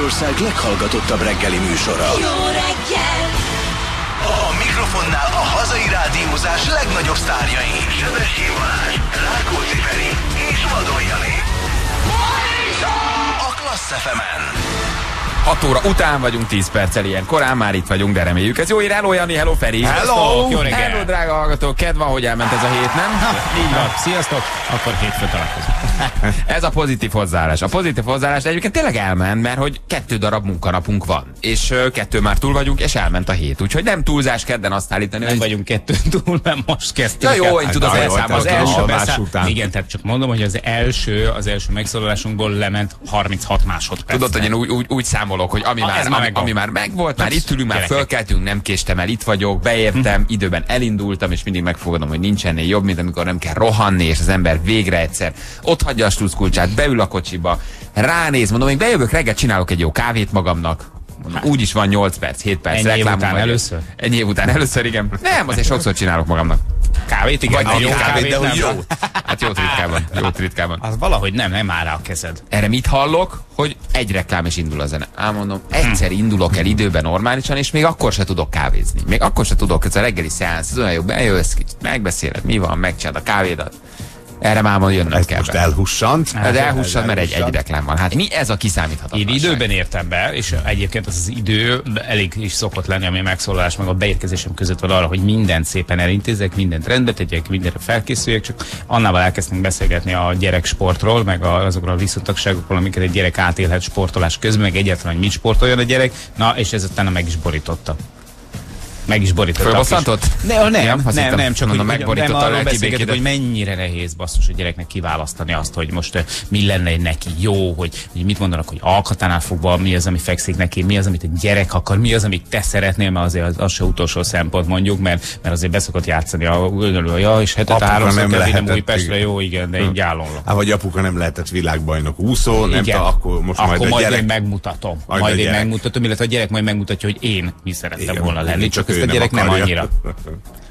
Magyarország leghallgatottabb reggeli műsora. Jó reggel! A mikrofonnál a hazai rádiózás legnagyobb sztárjai. Sebestyén Balázs, Rákóczi Feri és Vadon Jani. A Klassz fm 6 óra után vagyunk, 10 perccel ilyen korán, már itt vagyunk, de reméljük ez jó. Hello Jani, hello Feri. Hello! Jó reggel! Hello drága hallgatók, kedv van, hogy elment ez a hét, nem? Így van, sziasztok, akkor hétfő találkozunk. Ez a pozitív hozzáállás. A pozitív hozzáállás egyébként tényleg elment, mert hogy kettő darab munkanapunk van. És kettő már túl vagyunk, és elment a hét. Úgyhogy nem túlzás kedden azt állítani, Nem hogy vagyunk kettőn túl, mert most kezdtünk. Ja, jó, én tudom, Az az első, elszámolt az első alvás beszá... után. Igen, tehát csak mondom, hogy az első, az első megszólalásunkból lement 36 másodperc. Tudod, hogy én úgy, úgy, úgy számolok, hogy ami, Ah, már, ami, ami már megvolt, már itt ülünk, már fölkeltünk, nem késtem el, itt vagyok, beértem, időben elindultam, és mindig megfogadom, hogy nincs ennél jobb, mint amikor nem kell rohanni, és az ember végre egyszer ott hagyja a sluszkulcsát, beül a kocsiba, ránéz, mondom, még bejövök reggel, csinálok egy jó kávét magamnak. Mondom, Úgy is van 8 perc, 7 perc. Ennyi év reklámom után először? Ennyi év után először, igen. Nem, azért sokszor csinálok magamnak. Kávét, igen, Vagy jó nem kávét, kávét, de hogy jó. jó. Hát jót ritkában, jót ritkában. Az valahogy nem, nem áll rá a kezed. Erre mit hallok? Hogy egy reklám és indul a zene. Ám mondom, egyszer indulok el időben normálisan, és még akkor se tudok kávézni. Még akkor se tudok, ez a reggeli szeánsz, ez olyan jó, bejössz, kicsit megbeszéled, mi van, megcsinálod a kávédat. Erre már mondom, jönnöm kell most elhussant. Ez elhussad, mert egy, elhussant. egy reklám van. Hát mi ez a Én kiszámíthatatlanság? időben értem be, és egyébként az az idő elég is szokott lenni, ami a megszólalás meg a beérkezésem között van arra, hogy mindent szépen elintézek, mindent rendbe tegyek, mindenre felkészüljek, csak annával elkezdtünk beszélgetni a gyereksportról, meg a- azokról a viszontagságokról, amiket egy gyerek átélhet sportolás közben, meg egyáltalán, hogy mit sportoljon a gyerek, na és ez utána meg is borította. Meg is borította. a kis- Fölbosszantott? Ne, nem, nem, nem, hittem, nem, csak mondom, hogy, megborította nem, a arról beszélgetünk, hogy mennyire nehéz basszus a gyereknek kiválasztani azt, hogy most mi lenne neki jó, hogy, hogy mit mondanak, hogy alkatánál fogva, mi az, ami fekszik neki, mi az, amit a gyerek akar, mi az, amit te szeretnél, mert azért az, az se utolsó szempont mondjuk, mert, mert azért beszokott játszani a önölő, ja, és hetet háromszor lehetett, Újpestre, jó, igen, de így gyálomlak. Hát, vagy apuka nem lehetett világbajnok úszó, nem Igen. akkor most akkor majd a majd gyerek... én megmutatom. Majd Majd, a én megmutatom, illetve a gyerek majd megmutatja, hogy én mi szerettem volna lenni, csak ő a nem gyerek nem akarja. annyira.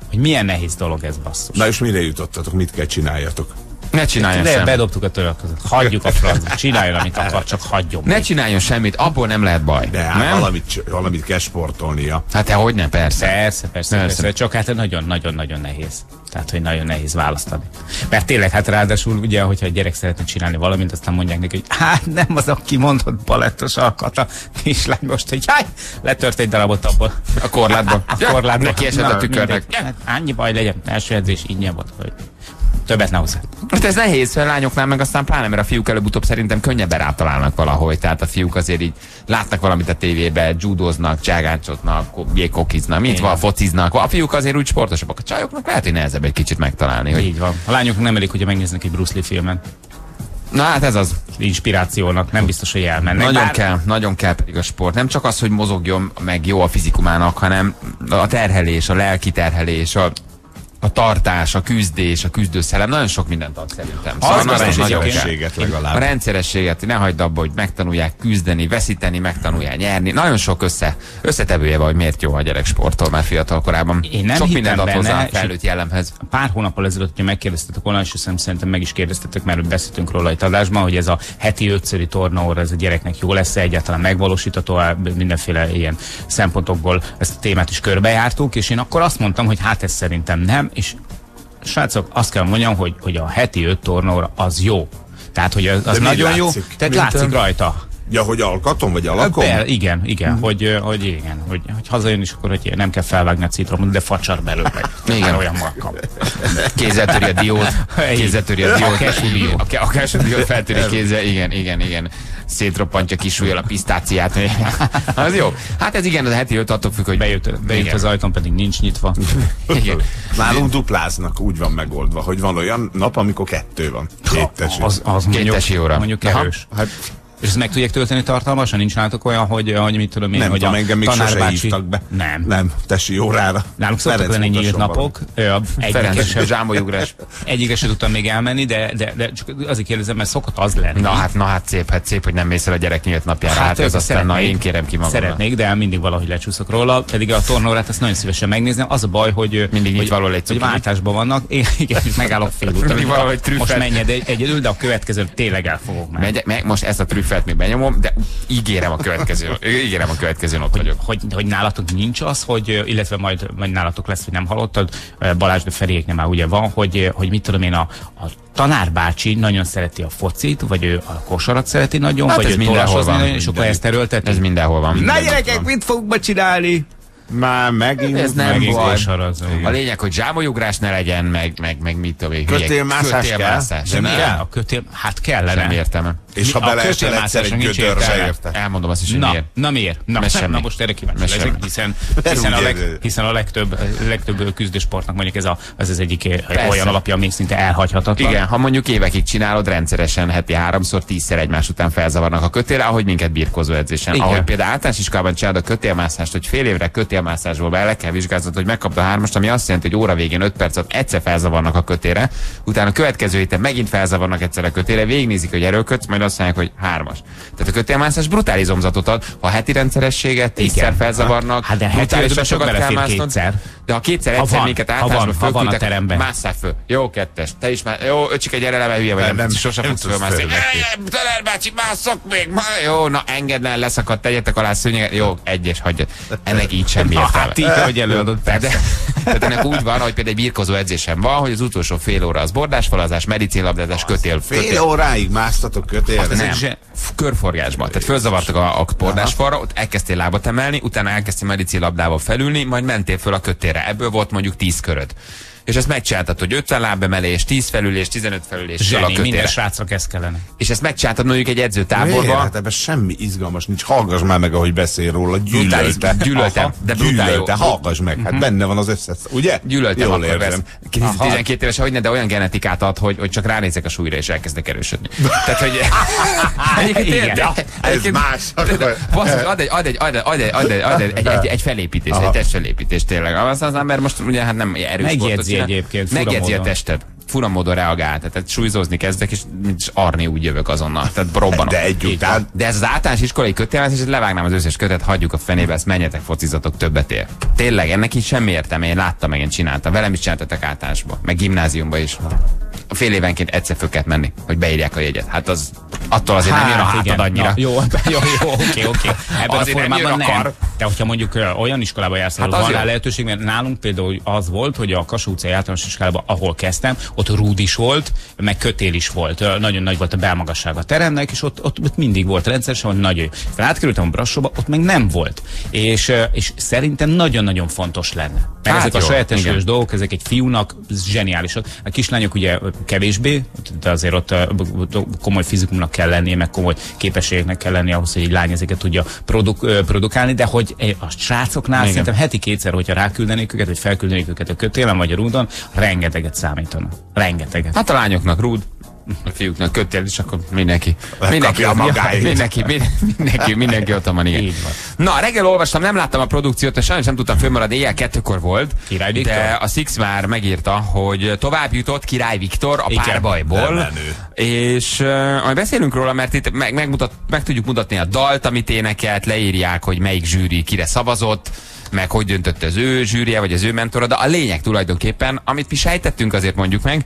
Hogy milyen nehéz dolog ez basszus. Na és mire jutottatok, mit kell csináljatok? Ne csináljon De semmit. bedobtuk a török között. Hagyjuk a francba. Csináljon, amit akar, csak hagyjon. Ne meg. csináljon semmit, abból nem lehet baj. De hát nem? valamit, valamit kell sportolnia. Hát te hogy ne, persze. Persze, persze, Persze. persze, csak hát nagyon-nagyon-nagyon nehéz. Tehát, hogy nagyon nehéz választani. Mert tényleg, hát ráadásul ugye, hogyha a gyerek szeretne csinálni valamit, aztán mondják neki, hogy hát nem az, aki mondott balettos alkat a kislány most, hogy jaj, letört egy darabot abból. A korlátban. A korlátban. Neki esett a tükörnek. mindegy. Hát, annyi baj legyen, első edzés ingyen volt, hogy többet ne hozzá. Hát ez nehéz, a lányoknál meg aztán pláne, mert a fiúk előbb-utóbb szerintem könnyebben rátalálnak valahogy. Tehát a fiúk azért így látnak valamit a tévébe, judóznak, cságácsotnak, jékokiznak, mint Igen. van, fociznak. A fiúk azért úgy sportosabbak. A csajoknak lehet, hogy nehezebb egy kicsit megtalálni. Hogy... Így van. A lányok nem elég, hogyha megnéznek egy Bruce Lee filmen. Na hát ez az. Inspirációnak, nem biztos, hogy elmennek. Nagyon Bár- kell, nagyon kell pedig a sport. Nem csak az, hogy mozogjon meg jó a fizikumának, hanem a terhelés, a lelki terhelés, a, a tartás, a küzdés, a küzdőszellem, nagyon sok mindent ad szerintem. Az nagyon egyébként. kell. Rendszerességet A legalább. rendszerességet, ne hagyd abba, hogy megtanulják küzdeni, veszíteni, megtanulják nyerni. Nagyon sok össze, összetevője van, hogy miért jó a gyerek sportol már fiatal korában. Én nem sok mindent ad hozzá a felnőtt jellemhez. pár hónappal ezelőtt, hogyha megkérdeztetek volna, és hiszem, szerintem meg is kérdeztetek, mert beszéltünk róla itt adásban, hogy ez a heti ötszöri tornaóra, ez a gyereknek jó lesz -e, egyáltalán megvalósítható mindenféle ilyen szempontokból ezt a témát is körbejártuk, és én akkor azt mondtam, hogy hát ez szerintem nem, és srácok, azt kell mondjam, hogy, hogy a heti öt tornaóra az jó. Tehát, hogy az, az nagyon jó, látszik? tehát Mint, látszik rajta. Ja, hogy alkatom, vagy alakom? Per, igen, igen, Mhm. hogy, hogy igen, hogy, hogy hazajön is, akkor hogy nem kell felvágni a citromot, de facsar belőle. Igen. Olyan markam. Kézzel töri a diót, kézzel töri a diót. A cashew dió. A, ke- a cashew diót feltöri kézzel, igen, igen, igen. Szétroppantja kisúlyjal a pisztáciát. az jó. Hát ez igen, az heti öt attól függ, hogy Bejött, bejött Igen. az ajtón, pedig nincs nyitva. Igen. Nálunk dupláznak, úgy van megoldva, hogy van olyan nap, amikor kettő van. Két tesi. Az, az mondjuk, tesi óra. mondjuk Aha. erős. Hát És ezt meg tudják tölteni tartalmasan? Nincs nálatok olyan, hogy, hogy mit tudom én, nem hogy tudom, a engem még sose tanárbácsi... hívtak be. Nem. Nem, tesi órára. Nálunk szoktak lenni nyílt napok. Egyikre Ferenc, sem, zsámolyugrás. egyikre sem tudtam még elmenni, de, de, de csak azért kérdezem, mert szokott az lenni. Na hát, na hát szép, hát szép, hogy nem mész el a gyerek nyílt napjára. Hát, hát ez aztán, na én kérem ki magam. Szeretnék, de mindig valahogy lecsúszok róla, pedig a tornórát ezt nagyon szívesen megnézem. Az a baj, hogy, Mindig hogy, egy hogy váltásban vannak. Én igen, megállok fél úton. Most menjed egy, egyedül, de a következő tényleg el fogok menni. Most ezt a trüffel felt még benyomom, de ígérem a következő, ígérem a következőn ott vagyok. hogy, hogy nálatok nincs az, hogy, illetve majd, majd nálatok lesz, hogy nem hallottad, Balázs de Feriéknél már ugye van, hogy, hogy mit tudom én, a, a tanárbácsi nagyon szereti a focit, vagy ő a kosarat szereti nagyon, Hát vagy ez ő van. nagyon, és akkor ezt erőlteti. Ez mindenhol van. Na Mindenhol gyerekek, van. mit fogunk ma csinálni? Már megint. Ez nem Megint baj. A lényeg, hogy zsámolyugrás ne legyen, meg, meg, meg mit tudom én. Kötélmászás kell? Kötélmászás. De. Kell, a kötél, hát kellene. nem értem. És ha beleesel egyszer egy gödörbe, érte? Elmondom azt is, hogy Na, miért. na miért? Na, Mert semmi. na most erre kíváncsi leszek, hiszen, hiszen, a leg, hiszen a legtöbb, legtöbb küzdősportnak mondjuk ez, a, ez az egyik Persze. olyan alapja, ami szinte elhagyhatatlan. Igen, ha mondjuk évekig csinálod rendszeresen, heti háromszor, tízszer egymás után felzavarnak a kötélre, ahogy minket birkózó edzésen. Igen. Ahogy például általános iskolában csinálod a kötélmászást, hogy fél évre kötélmászásból be le kell vizsgáznod, hogy megkapta a hármast, ami azt jelenti, hogy óra végén 5 percet egyszer felzavarnak a kötére, utána a következő héten megint felzavarnak egyszer a kötére, végignézik, hogy erőködsz, majd azt mondják, hogy hármas. Tehát a kötélmászás brutális izomzatot ad, ha heti rendszerességet tízszer felzavarnak, Hát de heti brutálisan ötbe sok sokat kell másznod. De ha kétszer Ha egyszer van, minket ha van, van a fölküldtek, teremben. másszál föl. Jó, kettes. Te is már. Jó, öcsike, gyere le, hülye vagy. Nem, Nem, nem, sosem nem fogsz fölmászni. Taner bácsi, másszok még. Ma, jó, na engedlen, leszakadt, tegyetek alá szőnyeget. Jó, egyes, hagyjad. Ennek így semmi Na, értelme. hát így, hogy előadott. Tehát, de, tehát ennek úgy van, hogy például egy birkozó edzésem van, hogy az utolsó fél óra az bordásfalazás, medicinlabdázás, kötél, Fél kötél, óráig másztatok kötélre? nem, egy zse- f- körforgásba. Tehát fölzavartak a, a bordásfalra, ott elkezdtél lábat emelni, utána elkezdtél medici labdával felülni, majd mentél föl a kötélre. Ebből volt mondjuk 10 köröd. És ezt megcsináltad, hogy 50 lábemelés, 10 felülés, 15 felülés, Zseni, minden srácnak ez kellene. És ezt megcsináltad mondjuk egy Miért? edzőtáborban. Hát ebben semmi izgalmas nincs. Hallgass már meg, ahogy beszél róla. Gyűlölte. gyűlöltem, Aha, de. Gyűlölte. Hallgass meg. Hát benne van az összes. Ugye? Gyűlöltem Jól akkor érzem. persze. 12 éves, hogy ne, de olyan genetikát ad, hogy, hogy csak ránézek a súlyra, és elkezdek erősödni. Tehát, hogy... Egyébként Igen. ez egyébként- más. de- basszus, Ad egy, ad egy, ad egy, ad egy, ad egy, ad egy, egy, egy, felépítés, egy testfelépítés tényleg. Az az ember most ugye hát nem erős Megjegyzi. Egyébként, Megjegyzi a tested. Fura módon reagál. Tehát súlyzózni kezdek, és mint arni úgy jövök azonnal. Tehát robbanok. De egy után. De ez az általános iskolai kötelezés, és levágnám az összes kötet, hagyjuk a fenébe, ezt menjetek, focizatok, többet ér. Tényleg, ennek így semmi értelme, én láttam, meg én csináltam. Velem is csináltatok általánosba, meg gimnáziumba is. A fél évenként egyszer föl kellett menni, hogy beírják a jegyet. Hát az attól azért nem jön a hátad igen. annyira. Na, jó, jó, jó, oké, oké. Ebben Azért a nem formában a nem. kar. De hogyha mondjuk olyan iskolába jársz, Hát van rá lehetőség, mert nálunk például az volt, hogy a Kassó utcai általános iskolában, ahol kezdtem, ott rúd is volt, meg kötél is volt. Nagyon nagy volt a belmagasság a teremnek, és ott, ott, ott mindig volt rendszeresen, hogy nagyon jó. Aztán átkerültem a Brassóba, ott meg nem volt. És, és szerintem nagyon-nagyon fontos lenne. Mert Hát ezek a jó, saját igen. esős dolgok, ezek egy fiúnak zseniálisak. A kislányok ugye kevésbé, de azért ott komoly fizikumnak kell lennie, meg komoly képességeknek kell lennie ahhoz, hogy egy lány ezeket tudja produk, produkálni, de hogy a srácoknál Igen. szerintem heti kétszer, hogyha ráküldenék őket, vagy felküldenék őket a kötélen vagy a rúdon, rengeteget számítana. Rengeteget. Hát a lányoknak rúd, a fiúknak kötél, és akkor mindenki. Mindenki, Megkapja magáét. mindenki, mindenki, mindenki, ott van, van. Na, reggel olvastam, nem láttam a produkciót, és sajnos nem tudtam fönnmaradni, éjjel kettőkor volt. Király Viktor? De a Six már megírta, hogy tovább jutott Király Viktor a Igen. párbajból. Nem. És uh, majd beszélünk róla, mert itt meg, megmutat, meg tudjuk mutatni a dalt, amit énekelt, leírják, hogy melyik zsűri kire szavazott, meg hogy döntött az ő zsűrie, vagy az ő mentora, de a lényeg tulajdonképpen, amit mi sejtettünk, azért mondjuk meg,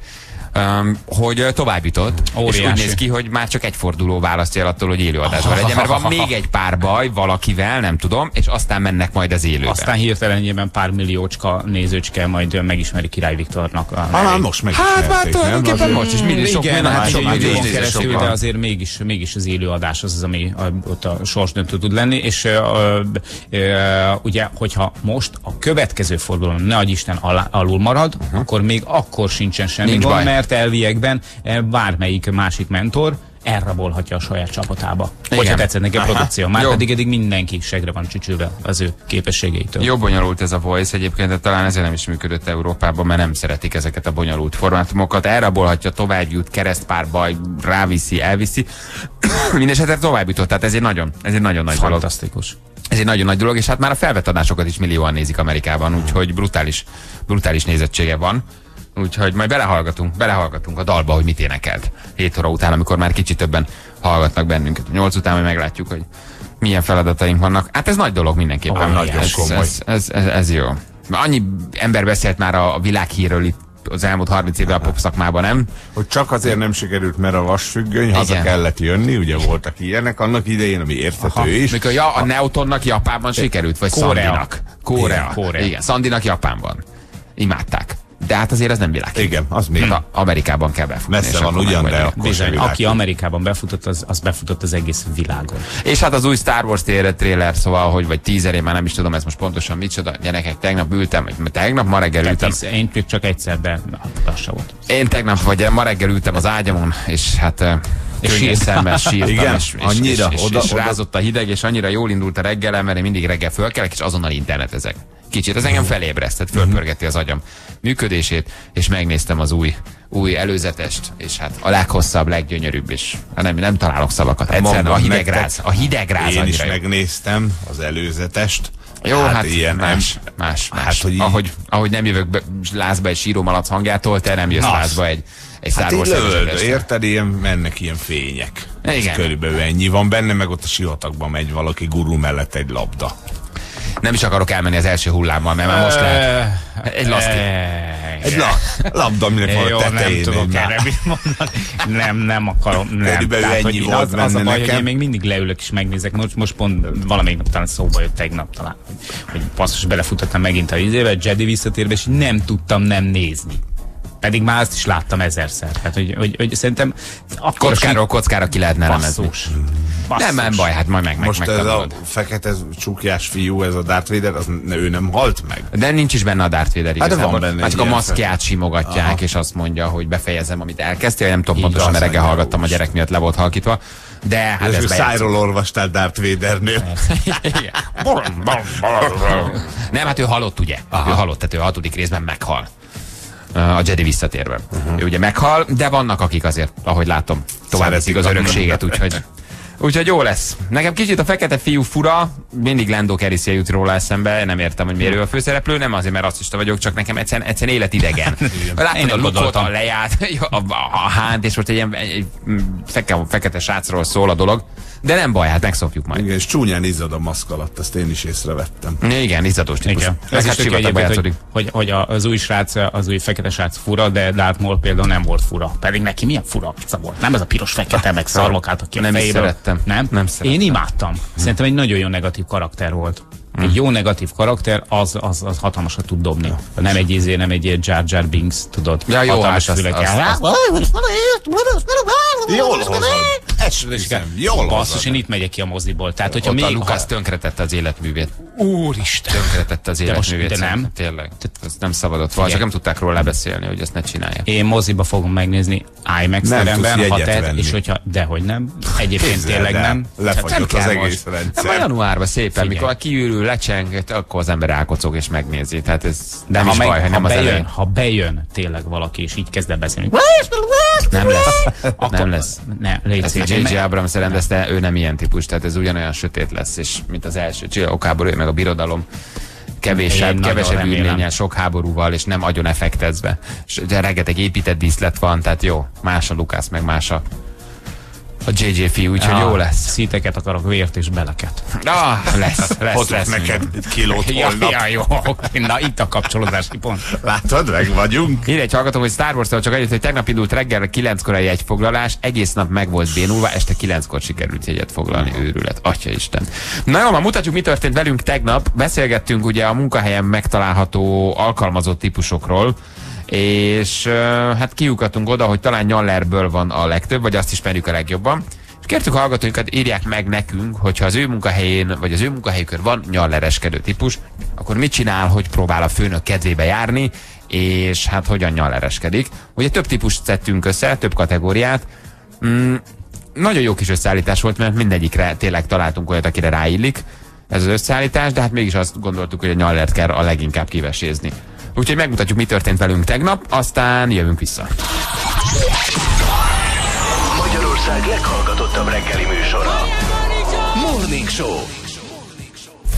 um, hogy tovább jutott, és úgy Óriási. néz ki, hogy már csak egy forduló választja el attól, hogy élőadásban legyen, mert van még egy pár baj valakivel, nem tudom, és aztán mennek majd az élőbe. Aztán hirtelenjében pár milliócska nézőcske majd megismeri Király Viktornak a most meg Hát már tulajdonképpen Azért- most is mindig sok Igen, minden, hát hát sok keresztül, de azért mégis, mégis az élőadás az az, ami a, ott a sorsdöntő tud lenni, és ugye, hogyha most a következő fordulón ne Isten alul marad, uh-huh. akkor még akkor sincsen semmi gond, baj. Mert elviekben eh, bármelyik másik mentor elrabolhatja a saját csapatába. Hogyha Igen. tetszett neki a produkció. Már Jó. pedig eddig mindenki segre van csücsülve az ő képességeitől. Jó bonyolult ez a voice egyébként, de talán ezért nem is működött Európában, mert nem szeretik ezeket a bonyolult formátumokat. Elrabolhatja, tovább jut, keresztpárbaj, ráviszi, elviszi. Mindenesetre tovább jutott, tehát ez egy nagyon, ez egy nagyon nagy dolog. Fantasztikus. Ez egy nagyon nagy dolog, és hát már a felvett adásokat is millióan nézik Amerikában, úgyhogy brutális, brutális nézettsége van. Úgyhogy majd belehallgatunk, belehallgatunk a dalba, hogy mit énekelt 7 óra után, amikor már kicsit többen hallgatnak bennünket. 8 után majd meglátjuk, hogy milyen feladataink vannak. Hát ez nagy dolog mindenképpen. Nagy nagyon ez, ez, ez, ez, ez, jó. Annyi ember beszélt már a, világhírről itt az elmúlt 30 évben a pop szakmában nem. Hogy csak azért nem sikerült, mert a vasfüggöny, haza Igen. kellett jönni, ugye voltak ilyenek annak idején, ami érthető is. Mikor ja, a Neutonnak Japánban sikerült, vagy Korea. Szandinak. Korea. Igen, Korea. Igen, Szandinak Japánban. Imádták. De hát azért ez nem világ. Igen, az még. Hát Amerikában kell befutni. Messze van ugyan, de akkor Bizony, aki Amerikában befutott, az, az befutott az egész világon. És hát az új Star Wars trailer, szóval, hogy vagy teaser, én már nem is tudom ez most pontosan micsoda. Gyerekek, tegnap ültem, vagy tegnap ma reggel ültem. Tehát én csak egyszer, de na, volt. Én tegnap vagy ma reggel ültem az ágyamon, és hát és könnyes sírtál. szemmel sírtam, Igen, és, és, annyira, és, és, oda- és oda- rázott a hideg, és annyira jól indult a reggelem, mert én mindig reggel fölkelek, és azonnal internetezek. Kicsit, ez engem felébresztett, fölpörgeti az agyam működését, és megnéztem az új, új előzetest, és hát a leghosszabb, leggyönyörűbb, és hát nem, nem találok szavakat. Egyszerűen a hidegráz, nektek, a hidegráz Én is jó. megnéztem az előzetest. Jó, hát, hát ilyen nem. más, más, más. Hát, hogy ahogy, ahogy nem jövök be, lázba egy síromalac hangjától, te nem jössz Na, lázba egy, egy Star Hát így Wars előzetesre. érted? Ilyen, mennek ilyen fények. Igen. Ez Körülbelül ennyi van benne, meg ott a sivatagban megy valaki gurul mellett egy labda. Nem is akarok elmenni az első hullámmal, mert már most lehet. Egy laszti. Egy la, labda, aminek van Jó, a nem tetején. tudok egy erre mit mondani. Nem, nem akarom. Nem. Körülbelül Tehát, ennyi hogy volt az, az a baj, hogy nekem. én még mindig leülök és megnézek. Most, most pont valamelyik nap talán szóba jött tegnap talán, hogy, hogy belefutottam megint a izébe, Jedi visszatérbe, és nem tudtam nem nézni. Pedig már azt is láttam ezerszer. Tehát, hogy, hogy, hogy szerintem akkor Kockáról kockára ki lehetne elemezni. basszus. Nem, nem baj, hát majd meg, meg Most ez a fekete csukjás fiú, ez a Darth Vader, az ne, ő nem halt meg. De nincs is benne a Darth Vader Hát de van igazából. benne Már egy csak a maszkját simogatják, Aha. és azt mondja, hogy befejezem, amit elkezdtél. Nem tudom Így pontosan, mert reggel hallgattam, a jó. gyerek miatt le volt halkítva. De hát Hát ez ez szájról olvastál Darth Vadernél. Nem, hát ő halott, ugye? Aha. Ő halott, tehát ő a hatodik részben meghal. A Jedi visszatérve. Uh-huh. Ő ugye meghal, de vannak akik azért, ahogy látom, tovább viszik az örökséget, úgyhogy Úgyhogy jó lesz. Nekem kicsit a fekete fiú fura, mindig Lando Calrissian jut róla eszembe, nem értem, hogy miért ő a főszereplő, nem azért, mert rasszista vagyok, csak nekem egyszerűen, egyszerűen életidegen. Látod a lukot, a leját, a, a, a hánt, és most egy ilyen egy, egy, feke, fekete srácról szól a dolog, de nem baj, hát megszokjuk majd. Igen, és csúnyán izzad a maszk alatt, ezt én is észrevettem. Igen, izzadós típus. Igen. Ez Hát egyébként, hogy, hogy, hogy a- az új srác, az új fekete srác fura, de Darth Maul például nem volt fura. Pedig neki milyen fura arca volt. Nem ez a piros fekete, meg szarlok álltak ki a Nem fejéből. szerettem. Nem? Nem szerettem. Én imádtam. Szerintem egy nagyon jó negatív karakter volt. Egy jó negatív karakter, az, az, az hatalmasat tud dobni. Nem egy izé, nem egy ilyen Jar Jar Binks, tudod. Ja, jó, hatalmas hát azt- fülekkel. azt- Jól hozod. Hiszem, jól Basszus, én itt megyek ki a moziból. Tehát, hogyha Ott a még... Lukasz tönkretette az életművét. Úristen! Tönkretette az De most- életművét. de nem. Tényleg. Ez nem szabadott volna, csak nem tudták róla beszélni, hogy ezt ne csinálja. Én moziba fogom megnézni IMAX Nem teremben, ha venni. és hogyha, dehogy nem. Egyébként tényleg nem. Lefagyott Nem az egész. Nem, rendszer. a januárban szépen, mikor kiürül, lecseng, akkor az ember rákocog és megnézi. Tehát ez De nem ha, is meg, baj, ha, nem az bejön, elején. ha bejön tényleg valaki, és így kezd el beszélni, Nem lesz. akkor Nem lesz. Ne, légy Ezt a. J.J. Abrams rendezte, ő nem ilyen típus, tehát ez ugyanolyan sötét lesz, és mint az első csillagok háború, meg a birodalom kevésebb, kevesebb űrlényel, sok háborúval, és nem agyon effektezve. És rengeteg épített díszlet van, tehát jó, más a Lukász, meg más a, a JJ fiú, úgyhogy jó lesz. Szíteket akarok, vért és beleket. Ah, lesz, lesz, Hozok lesz. neked egy kilót Ja, holnap. ja, jó, oké, na itt a kapcsolódási pont. Látod, meg vagyunk. Ide egy hallgatom, hogy Star wars csak annyit, hogy tegnap indult reggel 9-kor egy jegyfoglalás, egész nap meg volt bénulva, este 9-kor sikerült jegyet foglalni, őrület, atya Isten. Na jó, ma mutatjuk, mi történt velünk tegnap. Beszélgettünk ugye a munkahelyen megtalálható alkalmazott típusokról, és hát kiukatunk oda, hogy talán Nyallerből van a legtöbb, vagy azt ismerjük a legjobban. És kértük hallgatóinkat, írják meg nekünk, hogyha az ő munkahelyén, vagy az ő munkahelyükön van nyallereskedő típus, akkor mit csinál, hogy próbál a főnök kedvébe járni, és hát hogyan nyallereskedik. Ugye több típust szedtünk össze, több kategóriát. Mm, nagyon jó kis összeállítás volt, mert mindegyikre tényleg találtunk olyat, akire ráillik ez az összeállítás, de hát mégis azt gondoltuk, hogy a nyallert kell a leginkább kivesézni. Úgyhogy megmutatjuk, mi történt velünk tegnap, aztán jövünk vissza. Magyarország leghallgatottabb reggeli műsora. Morning Show.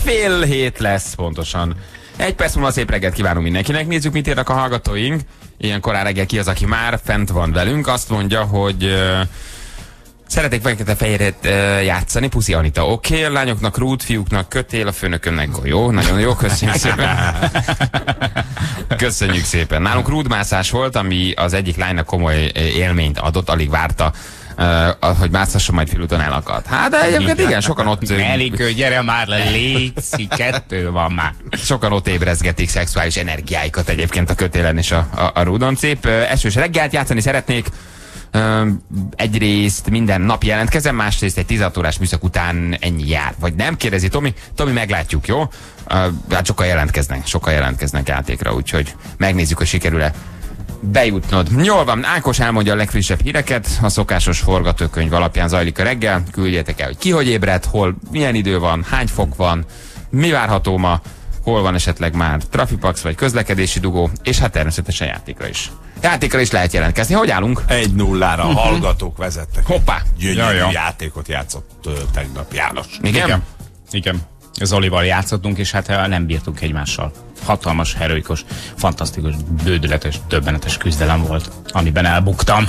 Fél hét lesz pontosan. Egy perc múlva szép reggelt kívánunk mindenkinek. Nézzük, mit írnak a hallgatóink. Ilyen korán reggel ki az, aki már fent van velünk. Azt mondja, hogy ö, Szeretnék fekete-fehéret uh, játszani, puszi Anita. Oké, okay, a lányoknak rút, fiúknak kötél, a főnökömnek jó, nagyon jó, köszönjük szépen. köszönjük szépen. Nálunk rúdmászás volt, ami az egyik lánynak komoly élményt adott, alig várta, uh, hogy mászhasson majd félúton elakadt. Hát de egyébként igen, sokan ott... Elikő, gyere már le, létszi, kettő van már. Sokan ott ébrezgetik szexuális energiáikat egyébként a kötélen és a, a, a rúdon. Szép esős reggelt játszani szeretnék egyrészt minden nap jelentkezem, másrészt egy 16 órás műszak után ennyi jár. Vagy nem? Kérdezi Tomi. Tomi, meglátjuk, jó? Hát sokkal jelentkeznek, sokkal jelentkeznek játékra, úgyhogy megnézzük, hogy sikerül-e bejutnod. Jól van, Ákos elmondja a legfrissebb híreket, a szokásos forgatókönyv alapján zajlik a reggel, küldjetek el, hogy ki hogy ébred, hol, milyen idő van, hány fok van, mi várható ma, hol van esetleg már trafipax vagy közlekedési dugó, és hát természetesen játékra is. Játékra is lehet jelentkezni. Hogy állunk? Egy nullára a hallgatók vezettek. Hoppá! Gyönyörű játékot játszott uh, tegnap János. Igen? Igen. Igen. Zolival játszottunk, és hát nem bírtunk egymással. Hatalmas, heroikus, fantasztikus, bődületes, többenetes küzdelem volt, amiben elbuktam.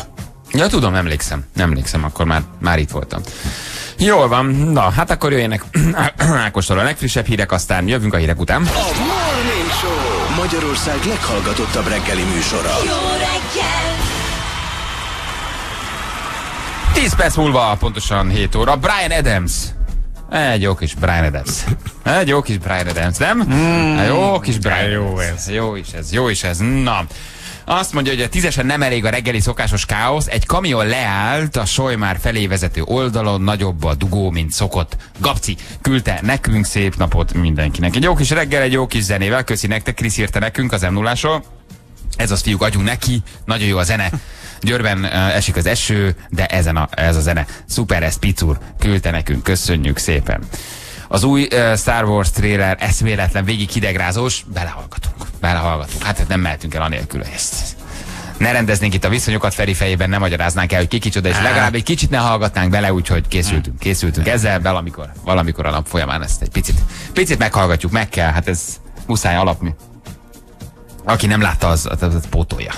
Ja, tudom, emlékszem. Emlékszem, akkor már, már itt voltam. Jól van, na, hát akkor jöjjenek Ákostól a legfrissebb hírek, aztán jövünk a hírek után. A Morning Show Magyarország leghallgatottabb reggeli műsora. Jó reggel! 10 perc múlva, pontosan 7 óra, Brian Adams. Egy jó kis Brian Adams. Egy jó kis Brian Adams, nem? Mm, jó kis Brian jó ez. Jó is ez, jó is ez. Na, azt mondja, hogy a tízesen nem elég a reggeli szokásos káosz. Egy kamion leállt a Sojmár felé vezető oldalon, nagyobb a dugó, mint szokott. Gapci küldte nekünk szép napot mindenkinek. Egy jó kis reggel, egy jó kis zenével. Köszi nektek, Krisz írta nekünk az m 0 Ez az fiúk, adjunk neki. Nagyon jó a zene. Győrben uh, esik az eső, de ezen a, ez a zene. Szuper, ez Picur küldte nekünk. Köszönjük szépen. Az új uh, Star Wars trailer eszméletlen, végig hidegrázós, belehallgatunk. Belehallgatunk. Hát nem mehetünk el anélkül, hogy ezt ne rendeznénk itt a viszonyokat Feri fejében, nem magyaráznánk el, hogy ki kicsoda, és legalább egy kicsit ne hallgatnánk bele, úgyhogy készültünk, készültünk ezzel, valamikor, valamikor a nap folyamán ezt egy picit, picit meghallgatjuk, meg kell, hát ez muszáj alapmi. Aki nem látta, az, az, az pótolja.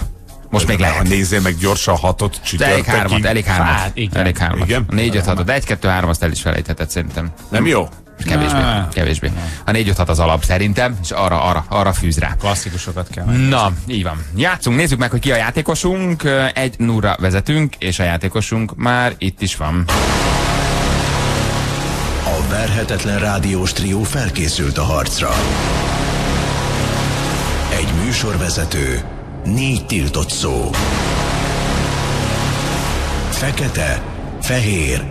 Most még Ha lehet. nézzél meg gyorsan hatot De elég hármat, csütörtökig. elég hármat. Hát, igen. elég hármat. Igen? A négy, öt, hatot, de egy, kettő, három, azt el is felejtheted szerintem. Nem jó? Kevésbé. Kevésbé. A négy, öt, hat az alap szerintem, és arra, arra, arra fűz rá. Klasszikusokat kell. Na, így van. Játszunk, nézzük meg, hogy ki a játékosunk. Egy nulla vezetünk, és a játékosunk már itt is van. A verhetetlen rádiós trió felkészült a harcra. Egy műsorvezető, négy tiltott szó. Fekete, fehér,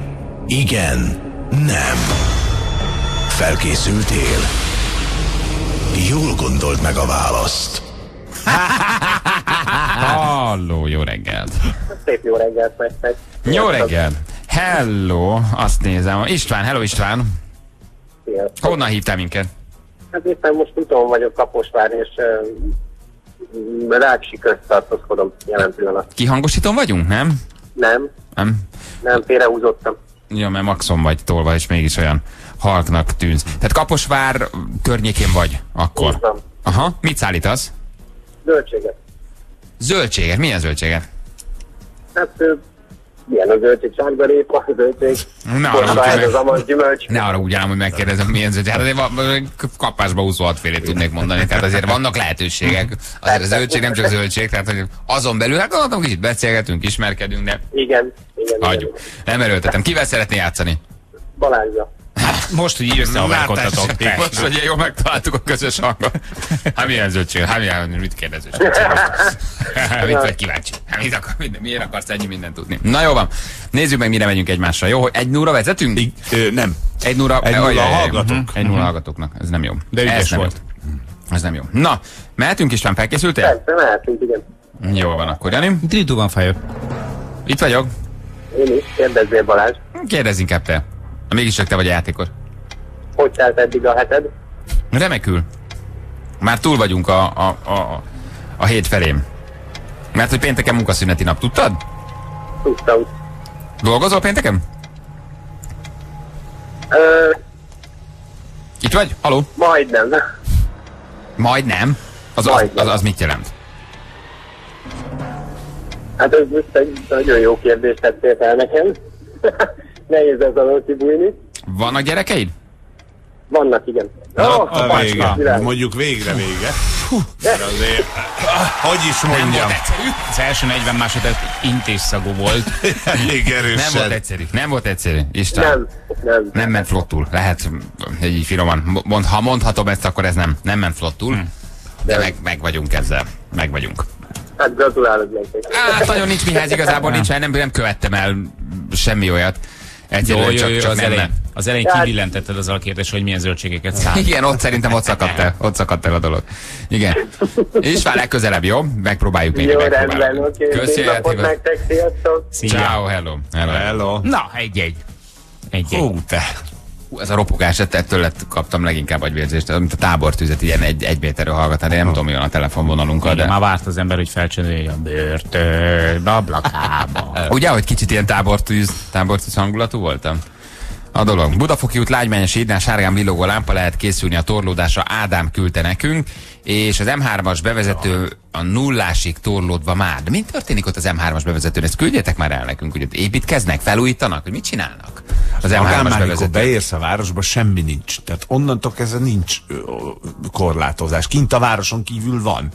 igen, nem. Felkészültél? Jól gondolt meg a választ. Halló, jó reggelt. Szép jó reggelt nektek. Jó reggelt. Hello, azt nézem. István, hello István. Sziasztok. Honnan hívtál minket? Hát éppen most úton vagyok Kaposvár, és Rácsi közt tartózkodom jelen pillanat. Kihangosítón vagyunk, nem? Nem, Nem? nem, félrehúzottam. Ja, mert maxon vagy tolva, és mégis olyan halknak tűnsz. Tehát Kaposvár környékén vagy akkor. Így van. Aha, mit szállítasz? Zöldséget. Zöldséget. Milyen zöldséget? Hát milyen a zöldség, sárgarépa, zöldség, Ne arra, az amaz gyümölcs. ne arra úgy állom, hogy megkérdezem, milyen zöldséget. Hát azért kapásba 26 félét tudnék mondani, tehát azért vannak lehetőségek. Azért a zöldség nem csak zöldség, tehát hogy azon belül, hát gondoltam, kicsit beszélgetünk, ismerkedünk, de Igen, igen. hagyjuk. igen. Nem erőltetem. Kivel szeretné játszani? Balázsa. Most, hogy így összehaverkodtatok. Most, hogy jól megtaláltuk a közös hangot. Hát milyen zöldség? Hát milyen, mit kérdezés? mit vagy kíváncsi? Hát mit akar, minden, miért akarsz ennyi mindent tudni? Na jó van, nézzük meg, mire megyünk egymással. Jó, hogy egy nulla vezetünk? I, ö, nem. Egy nulla, Egy nulla ajaj, hallgatók. Egy nulla hallgatóknak, ez nem jó. De ügyes ez nem volt. Jó. Ez nem jó. Na, mehetünk István, felkészültél? Persze, mehetünk, igen. Jó van, akkor Jani. Tritú van fejő. Itt vagyok. Én is, kérdezzél Balázs. Kérdezz inkább te. Mégis csak te vagy a játékos. Hogy telt eddig a heted? Remekül. Már túl vagyunk a, a, a, a, a hét felém. Mert hogy pénteken munkaszüneti nap, tudtad? Tudtam. Dolgozol pénteken? Ö, Itt vagy? Haló? majdnem. Majd nem. Az, az, Majdnem. az, az mit jelent? Hát ez most egy nagyon jó kérdést tettél fel nekem. Nehéz ezzel kibújni. Vannak gyerekeid? Vannak, igen. Na, Ó, a vége. Mondjuk végre vége. De azért, hogy is Nem mondjam? Az első 40 másodperc intésszagú volt. elég Nem volt erősen. egyszerű. Nem volt egyszerű. Isten. Nem, nem. Nem ment flottul. Lehet, így finoman. Mond, ha mondhatom ezt, akkor ez nem, nem ment flottul. Hm. De meg, meg vagyunk ezzel. Meg vagyunk. Hát gratulálok nektek. Hát nagyon nincs mihez, igazából nincs, nem, nem követtem el semmi olyat. Egyszerűen jó, csak, jó, csak az elején, az elején Tehát- kibillentetted az a kérdés, hogy milyen zöldségeket szám. Igen, ott szerintem ott szakadt el. Ott szakadt el a dolog. Igen. És vár legközelebb, jó? Megpróbáljuk még. Jó, rendben, oké. Köszi, napot nektek, sziasztok. Szia. Ciao, hello. hello. Hello. Na, egy-egy. Egy-egy. Hú, te. Ez a ropogás, ettől lett, kaptam leginkább agyvérzést, mint a tábortüzet, ilyen egy, egy méterről hallgatni, nem tudom, mi van a telefonvonalunkkal, de... már várt az ember, hogy felcsendülje a börtön, ablakába. Ugye, hogy kicsit ilyen tábortűz, tábortűz hangulatú voltam? A dolog. Budafoki út lágymányos hídnál sárgán villogó lámpa lehet készülni a torlódásra. Ádám küldte nekünk, és az M3-as bevezető a nullásig torlódva már. De mi történik ott az M3-as bevezetőn? Ezt küldjetek már el nekünk, hogy ott építkeznek, felújítanak, hogy mit csinálnak? Az Magán M3-as már, mikor bevezető. beérsz a városba, semmi nincs. Tehát onnantól kezdve nincs korlátozás. Kint a városon kívül van.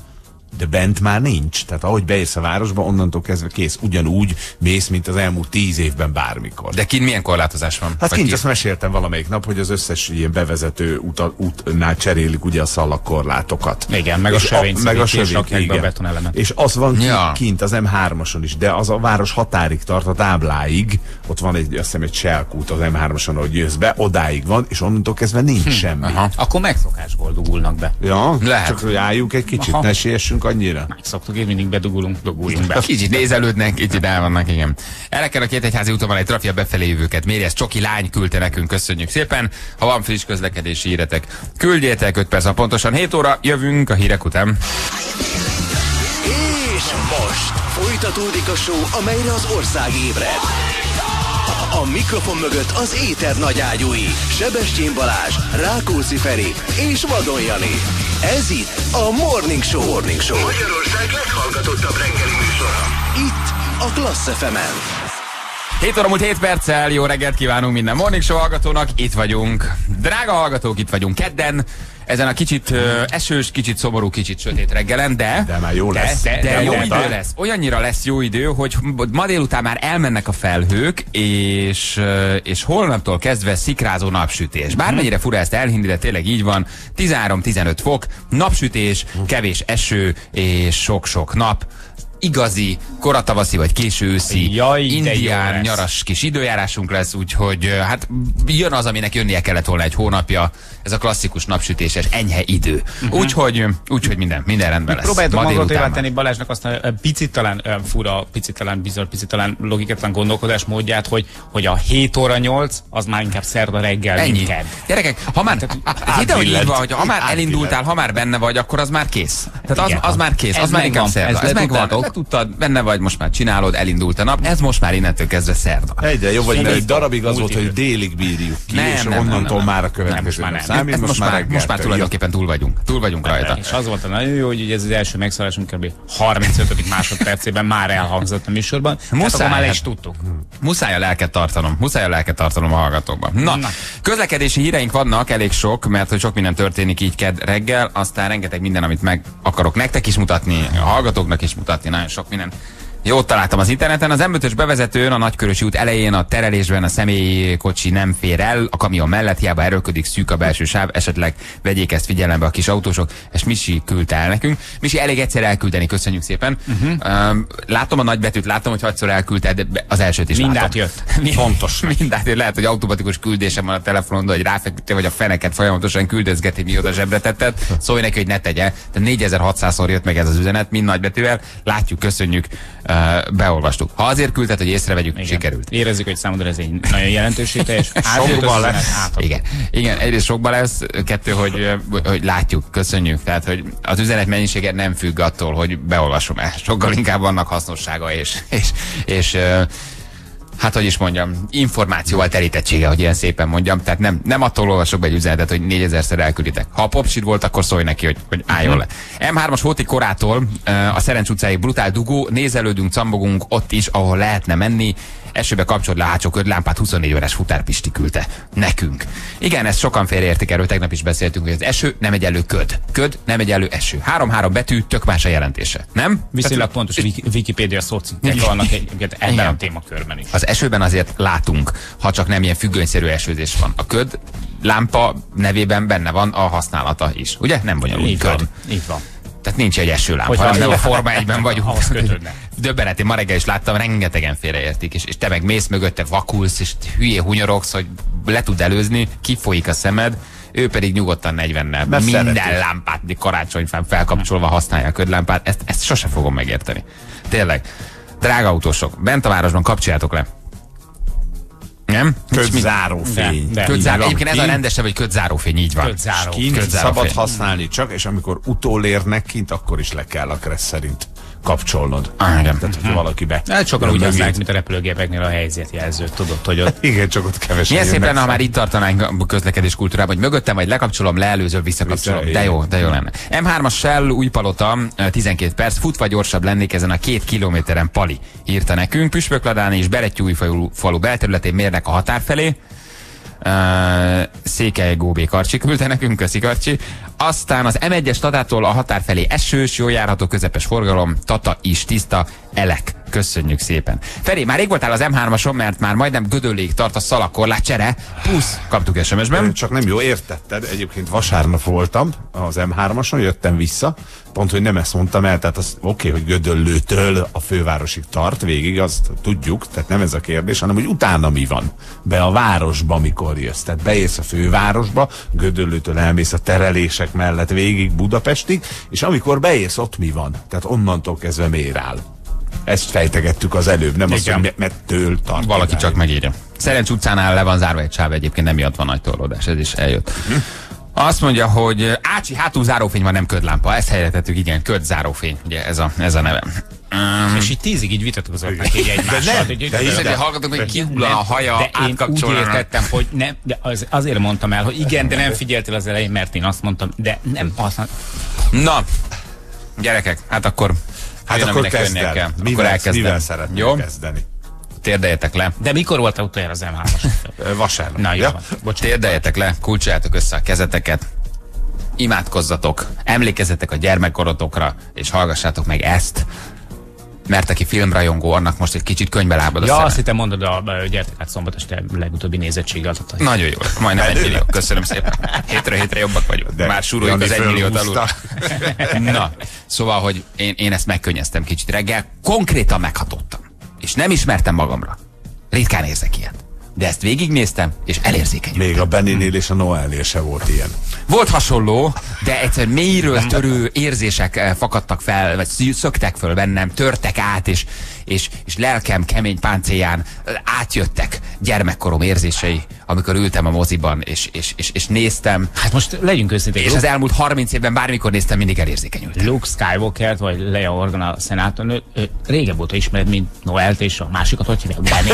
De bent már nincs. Tehát ahogy beérsz a városba, onnantól kezdve kész. Ugyanúgy mész, mint az elmúlt tíz évben bármikor. De kint milyen korlátozás van? Hát kint ki- azt meséltem valamelyik nap, hogy az összes ilyen bevezető uta, útnál cserélik ugye a szalagkorlátokat. Igen, meg a És sövény meg a és sövény, be a betonelemet. És az van kint, Ja. kint az M3-ason is, de az a város határig tart, a tábláig, ott van egy, azt hiszem, egy selkút az M3-ason, ahogy jössz be, odáig van, és onnantól kezdve nincs semmi. Aha. Akkor megszokásból dugulnak be. Ja, Lehet. csak hogy álljunk egy kicsit, Aha. ne siessünk annyira. Megszoktuk, én mindig bedugulunk, duguljunk be. Kicsit nézelődnek, kicsit el vannak, igen. Eleken a két egyházi úton van egy trafia befelé jövőket. Méri, ezt Csoki lány küldte nekünk, köszönjük szépen. Ha van friss közlekedési híretek, küldjétek 5 perc, pontosan 7 óra, jövünk a hírek után. És most folytatódik a show, amelyre az ország ébred. A mikrofon mögött az éter nagyágyúi, Sebestyén Balázs, Rákóczi Feri és Vadon Jani. Ez itt a Morning Show. Morning Show. Magyarország leghallgatottabb reggeli műsora. Itt a Klassz fm 7 óra múlt 7 perccel, jó reggelt kívánunk minden Morning Show hallgatónak, itt vagyunk. Drága hallgatók, itt vagyunk kedden, ezen a kicsit ö, esős, kicsit szomorú, kicsit sötét reggelen, de... De már jó lesz. De, de, de jó de- idő lesz. Olyannyira lesz jó idő, hogy ma délután már elmennek a felhők, és, és holnaptól kezdve szikrázó napsütés. Bármennyire fura ezt elhinni, de tényleg így van. 13-15 fok, napsütés, kevés eső, és sok-sok nap. Igazi, koratavaszi vagy késő őszi, Jaj, indián, nyaras kis időjárásunk lesz, úgyhogy hát jön az, aminek jönnie kellett volna egy hónapja, ez a klasszikus napsütéses enyhe idő. Uh-huh. Úgyhogy, úgyhogy minden, minden rendben lesz. Próbáljátok Ma délután magatévá már. tenni Balázsnak azt a picit talán fura, picit talán bizarr, picit talán logikátlan gondolkodás módját, hogy, hogy a 7 óra 8 az már inkább szerda reggel, Ennyi. mint kedd. Gyerekek, ha már, hidd, hogy így van, hogy ha már elindultál, ha már benne vagy, akkor az már kész. Tehát az, az már kész, az már inkább szerda. Ez megvan, letudtad, benne vagy, most már csinálod, elindult a nap, ez most már innentől kezdve szerda. Egyre jobb, vagy mert egy darabig az volt, hogy délig bírjuk ki, Nem, és nem, nem, onnantól nem, nem. már a Nem, következő most már nem. számít, most, már reggel. most már tulajdonképpen túl vagyunk. Túl vagyunk rajta. És az volt a nagyon jó, hogy ez az első megszállásunk kb. 35. másodpercében már elhangzott a műsorban. Muszáj, már is tudtuk. Muszáj a lelket tartanom, muszáj a lelket tartanom a hallgatókban. Na, Na. közlekedési híreink vannak, elég sok, mert hogy sok minden történik így kedd reggel, aztán rengeteg minden, amit meg akarok nektek is mutatni, a hallgatóknak is mutatni, nagyon sok minden. Jót találtam az interneten. Az m bevezetőn a Nagykörösi út elején a terelésben a személykocsi nem fér el, a kamion mellett hiába erőködik szűk a belső sáv, esetleg vegyék ezt figyelembe a kis autósok. Ezt Misi küldte el nekünk. Misi elég egyszer elküldeni, köszönjük szépen. Uh-huh. Látom a nagybetűt, látom, hogy hatszor elküldted, de az elsőt is Mind látom. átjött. Fontos. Mind átjött. Lehet, hogy automatikus küldésem van a telefonon, hogy ráfeküdtél, vagy a feneket folyamatosan küldözgeti, mióta zsebre tetted. Szólj neki, hogy ne tegye. De 4600-szor jött meg ez az üzenet, mind nagybetűvel. Látjuk, köszönjük, beolvastuk. Ha azért küldted, hogy észrevegyük, Igen. sikerült. Érezzük, hogy számodra ez egy nagyon jelentőségteljes. Átjött az Sokban lesz. Igen. Igen, egyrészt sokban lesz, kettő, hogy, hogy látjuk, köszönjük. Tehát, hogy az üzenet mennyisége nem függ attól, hogy beolvasom el. Sokkal inkább vannak hasznossága és, és, és hát hogy is mondjam, információval terítettsége, hogy ilyen szépen mondjam. Tehát nem, nem attól olvasok be egy üzenetet, hogy négyezerszer elkülditek. Ha a popsid volt, akkor szólj neki, hogy, hogy álljon le. M3-as Hóti korától a Szerencs utcáig brutál dugó, nézelődünk, cambogunk ott is, ahol lehetne menni. Esőbe kapcsolt le a hátsó ködlámpát, 24 órás futárpisti küldte. Nekünk. Igen, ezt sokan félreértik, erről tegnap is beszéltünk, hogy az eső nem egy elő köd. Köd nem egy elő eső. Három-három betű, tök más a jelentése. Nem? Viszonylag pontos Wiki- Wikipédia szócikkek vannak egyébként ebben a témakörben is. Az esőben azért látunk, ha csak nem ilyen függönyszerű esőzés van. A köd lámpa nevében benne van a használata is. Ugye? Nem bonyolult köd. van. Így van. Tehát nincs egy esőlámpa, hanem nem a Forma 1-ben vagyunk. Ahhoz kötődne. Döbbenet, én ma reggel is láttam, rengetegen félreértik, és, és te meg mész mögötte, vakulsz, és hülyé hunyorogsz, hogy le tud előzni, kifolyik a szemed, ő pedig nyugodtan 40-nel Mert minden szereti. lámpát karácsonyfán felkapcsolva használja a ködlámpát, ezt, ezt sose fogom megérteni. Tényleg. Drága autósok, bent a városban kapcsoljátok le. Nem? Nincs mit- Ködzáró fény. De, van. Egyébként ez a rendesebb, hogy ködzárófény, így van. Ködzáró. Kint Ködzáró szabad használni csak, és amikor utolérnek kint, akkor is le kell a kressz szerint kapcsolnod. Ah, igen. Tehát, hogyha valaki be... Hát sokan úgy használják, mint a repülőgépeknél a helyzetjelzőt, tudod, hogy ott Igen, csak ott kevesen Milyen szép jönnek lenne, ha már itt tartanánk a közlekedés kultúrában, hogy mögöttem vagy lekapcsolom, leelőzöl, visszakapcsolom. Vissza, De jó, de jó lenne. M3-as Shell Újpalota, eh, 12 perc, futva gyorsabb lennék ezen a két kilométeren Pali, írta nekünk. Püspökladán és Berettyújfalu falu belterületén mérnek a határ felé. Uh, Székely Góbé Karcsi küldte nekünk, köszi Karcsi. Aztán az M1-es Tatától a határ felé esős, jól járható, közepes forgalom, Tata is tiszta, elek. Köszönjük szépen. Feri, már rég voltál az M3-ason, mert már majdnem gödöllég tart a szalakorlát csere. Plusz, kaptuk SMS-ben. Csak nem jó értetted. Egyébként vasárnap voltam az M3-ason, jöttem vissza. Pont, hogy nem ezt mondtam el, tehát az oké, okay, hogy Gödöllőtől a fővárosig tart végig, azt tudjuk, tehát nem ez a kérdés, hanem hogy utána mi van. Be a városba, mikor jössz. Tehát beérsz a fővárosba, Gödöllőtől elmész a terelések mellett végig Budapestig, és amikor beérsz, ott mi van. Tehát onnantól kezdve miért áll. Ezt fejtegettük az előbb, nem azt, Igen. hogy mert től tart. Valaki csak megírja. Szerencs utcánál le van zárva egy sáv, egyébként nem miatt van nagy torlódás, ez is eljött. Azt mondja, hogy Ácsi hátul zárófény van, nem ködlámpa. Ezt helyre tettük, igen, köd zárófény, ugye ez a, ez a neve. Um, És így tízig így vitatkozottak így egymással. nem, hogy- de hidd Ezért el. hallgatok, hogy kihull a haja, de én úgy értettem, hogy nem, de az, azért mondtam el, hogy igen, de nem figyeltél az elején, mert én azt mondtam, de nem azt Na, gyerekek, hát akkor Hát jön, akkor kezd el. kell. Akkor Mivel, elkezdem. mivel szeretnél Jó? kezdeni? Térdeljetek le. De mikor volt a utoljára az M3-as? Ö, Vasárnap. Na jó, Ja? bocsánat. Térdeljetek le, kulcsoljátok össze a kezeteket, imádkozzatok, emlékezzetek a gyermekkorotokra, és hallgassátok meg ezt, mert aki filmrajongó, annak most egy kicsit könyvbe lábad a Ja, szeme. azt hittem mondod a, a gyertek át szombat este legutóbbi nézettségi adatai. Nagyon jó, majdnem egy millió. Köszönöm szépen. Hétről hétre jobbak vagyunk. De Már súroljuk az egy milliót alul. Na, szóval, hogy én, én ezt megkönnyeztem kicsit reggel, konkrétan meghatottam. És nem ismertem magamra. Ritkán érzek ilyet. De ezt végignéztem, és elérzékenyültem. Még a Benninél és a Noelnél se volt ilyen. Volt hasonló, de egyszer mélyről törő érzések eh, fakadtak fel, vagy szöktek föl bennem, törtek át, és, és, és lelkem kemény páncélján eh, átjöttek gyermekkorom érzései, amikor ültem a moziban, és, és, és, és néztem, Hát most legyünk őszinték. és az elmúlt 30 évben bármikor néztem, mindig elérzékenyültem. Luke Skywalker-t, vagy Leia Organa a szenátornőt, ő régebb óta ismered, mint Noelt, és a másikat hogy hívják? Benny?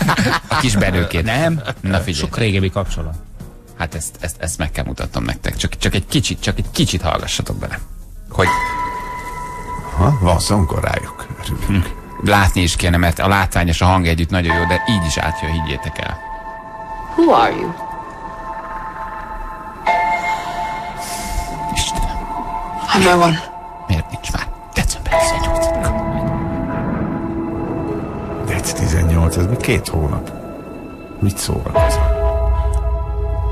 A kis benőkét. Nem? Na figyelj. Sok régebbi kapcsolat. Hát ezt, ezt, ezt meg kell mutatnom nektek. Csak, csak egy kicsit, csak egy kicsit hallgassatok bele. Hogy Ha? Van zongorájuk. Örülünk. Látni is kéne, mert a látvány és a hang együtt nagyon jó, de így is átjön, higgyétek el. Who are you? Istenem, I'm no one. miért nincs már? December 18 Dec 18, ez még két hónap. Mit szórakozol?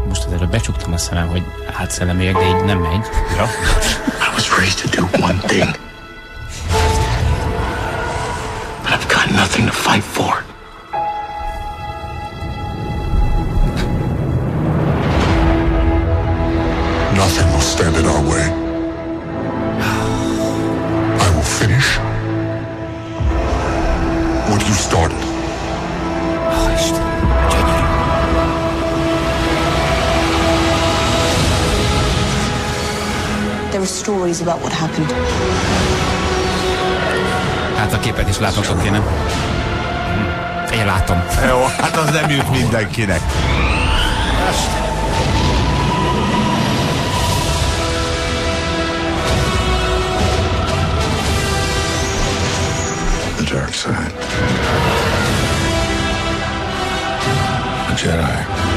Most az előbb becsuktam a szemem, hogy átszellemélyek, de így nem megy. Ja? I was raised to do one thing. I've got nothing to fight for. Nothing will stand in our way. I will finish what you started. There are stories about what happened. Hát a képet is láthatok kéne. Én látom. Jó, hát az nem jut mindenkinek. The dark side. Jedi.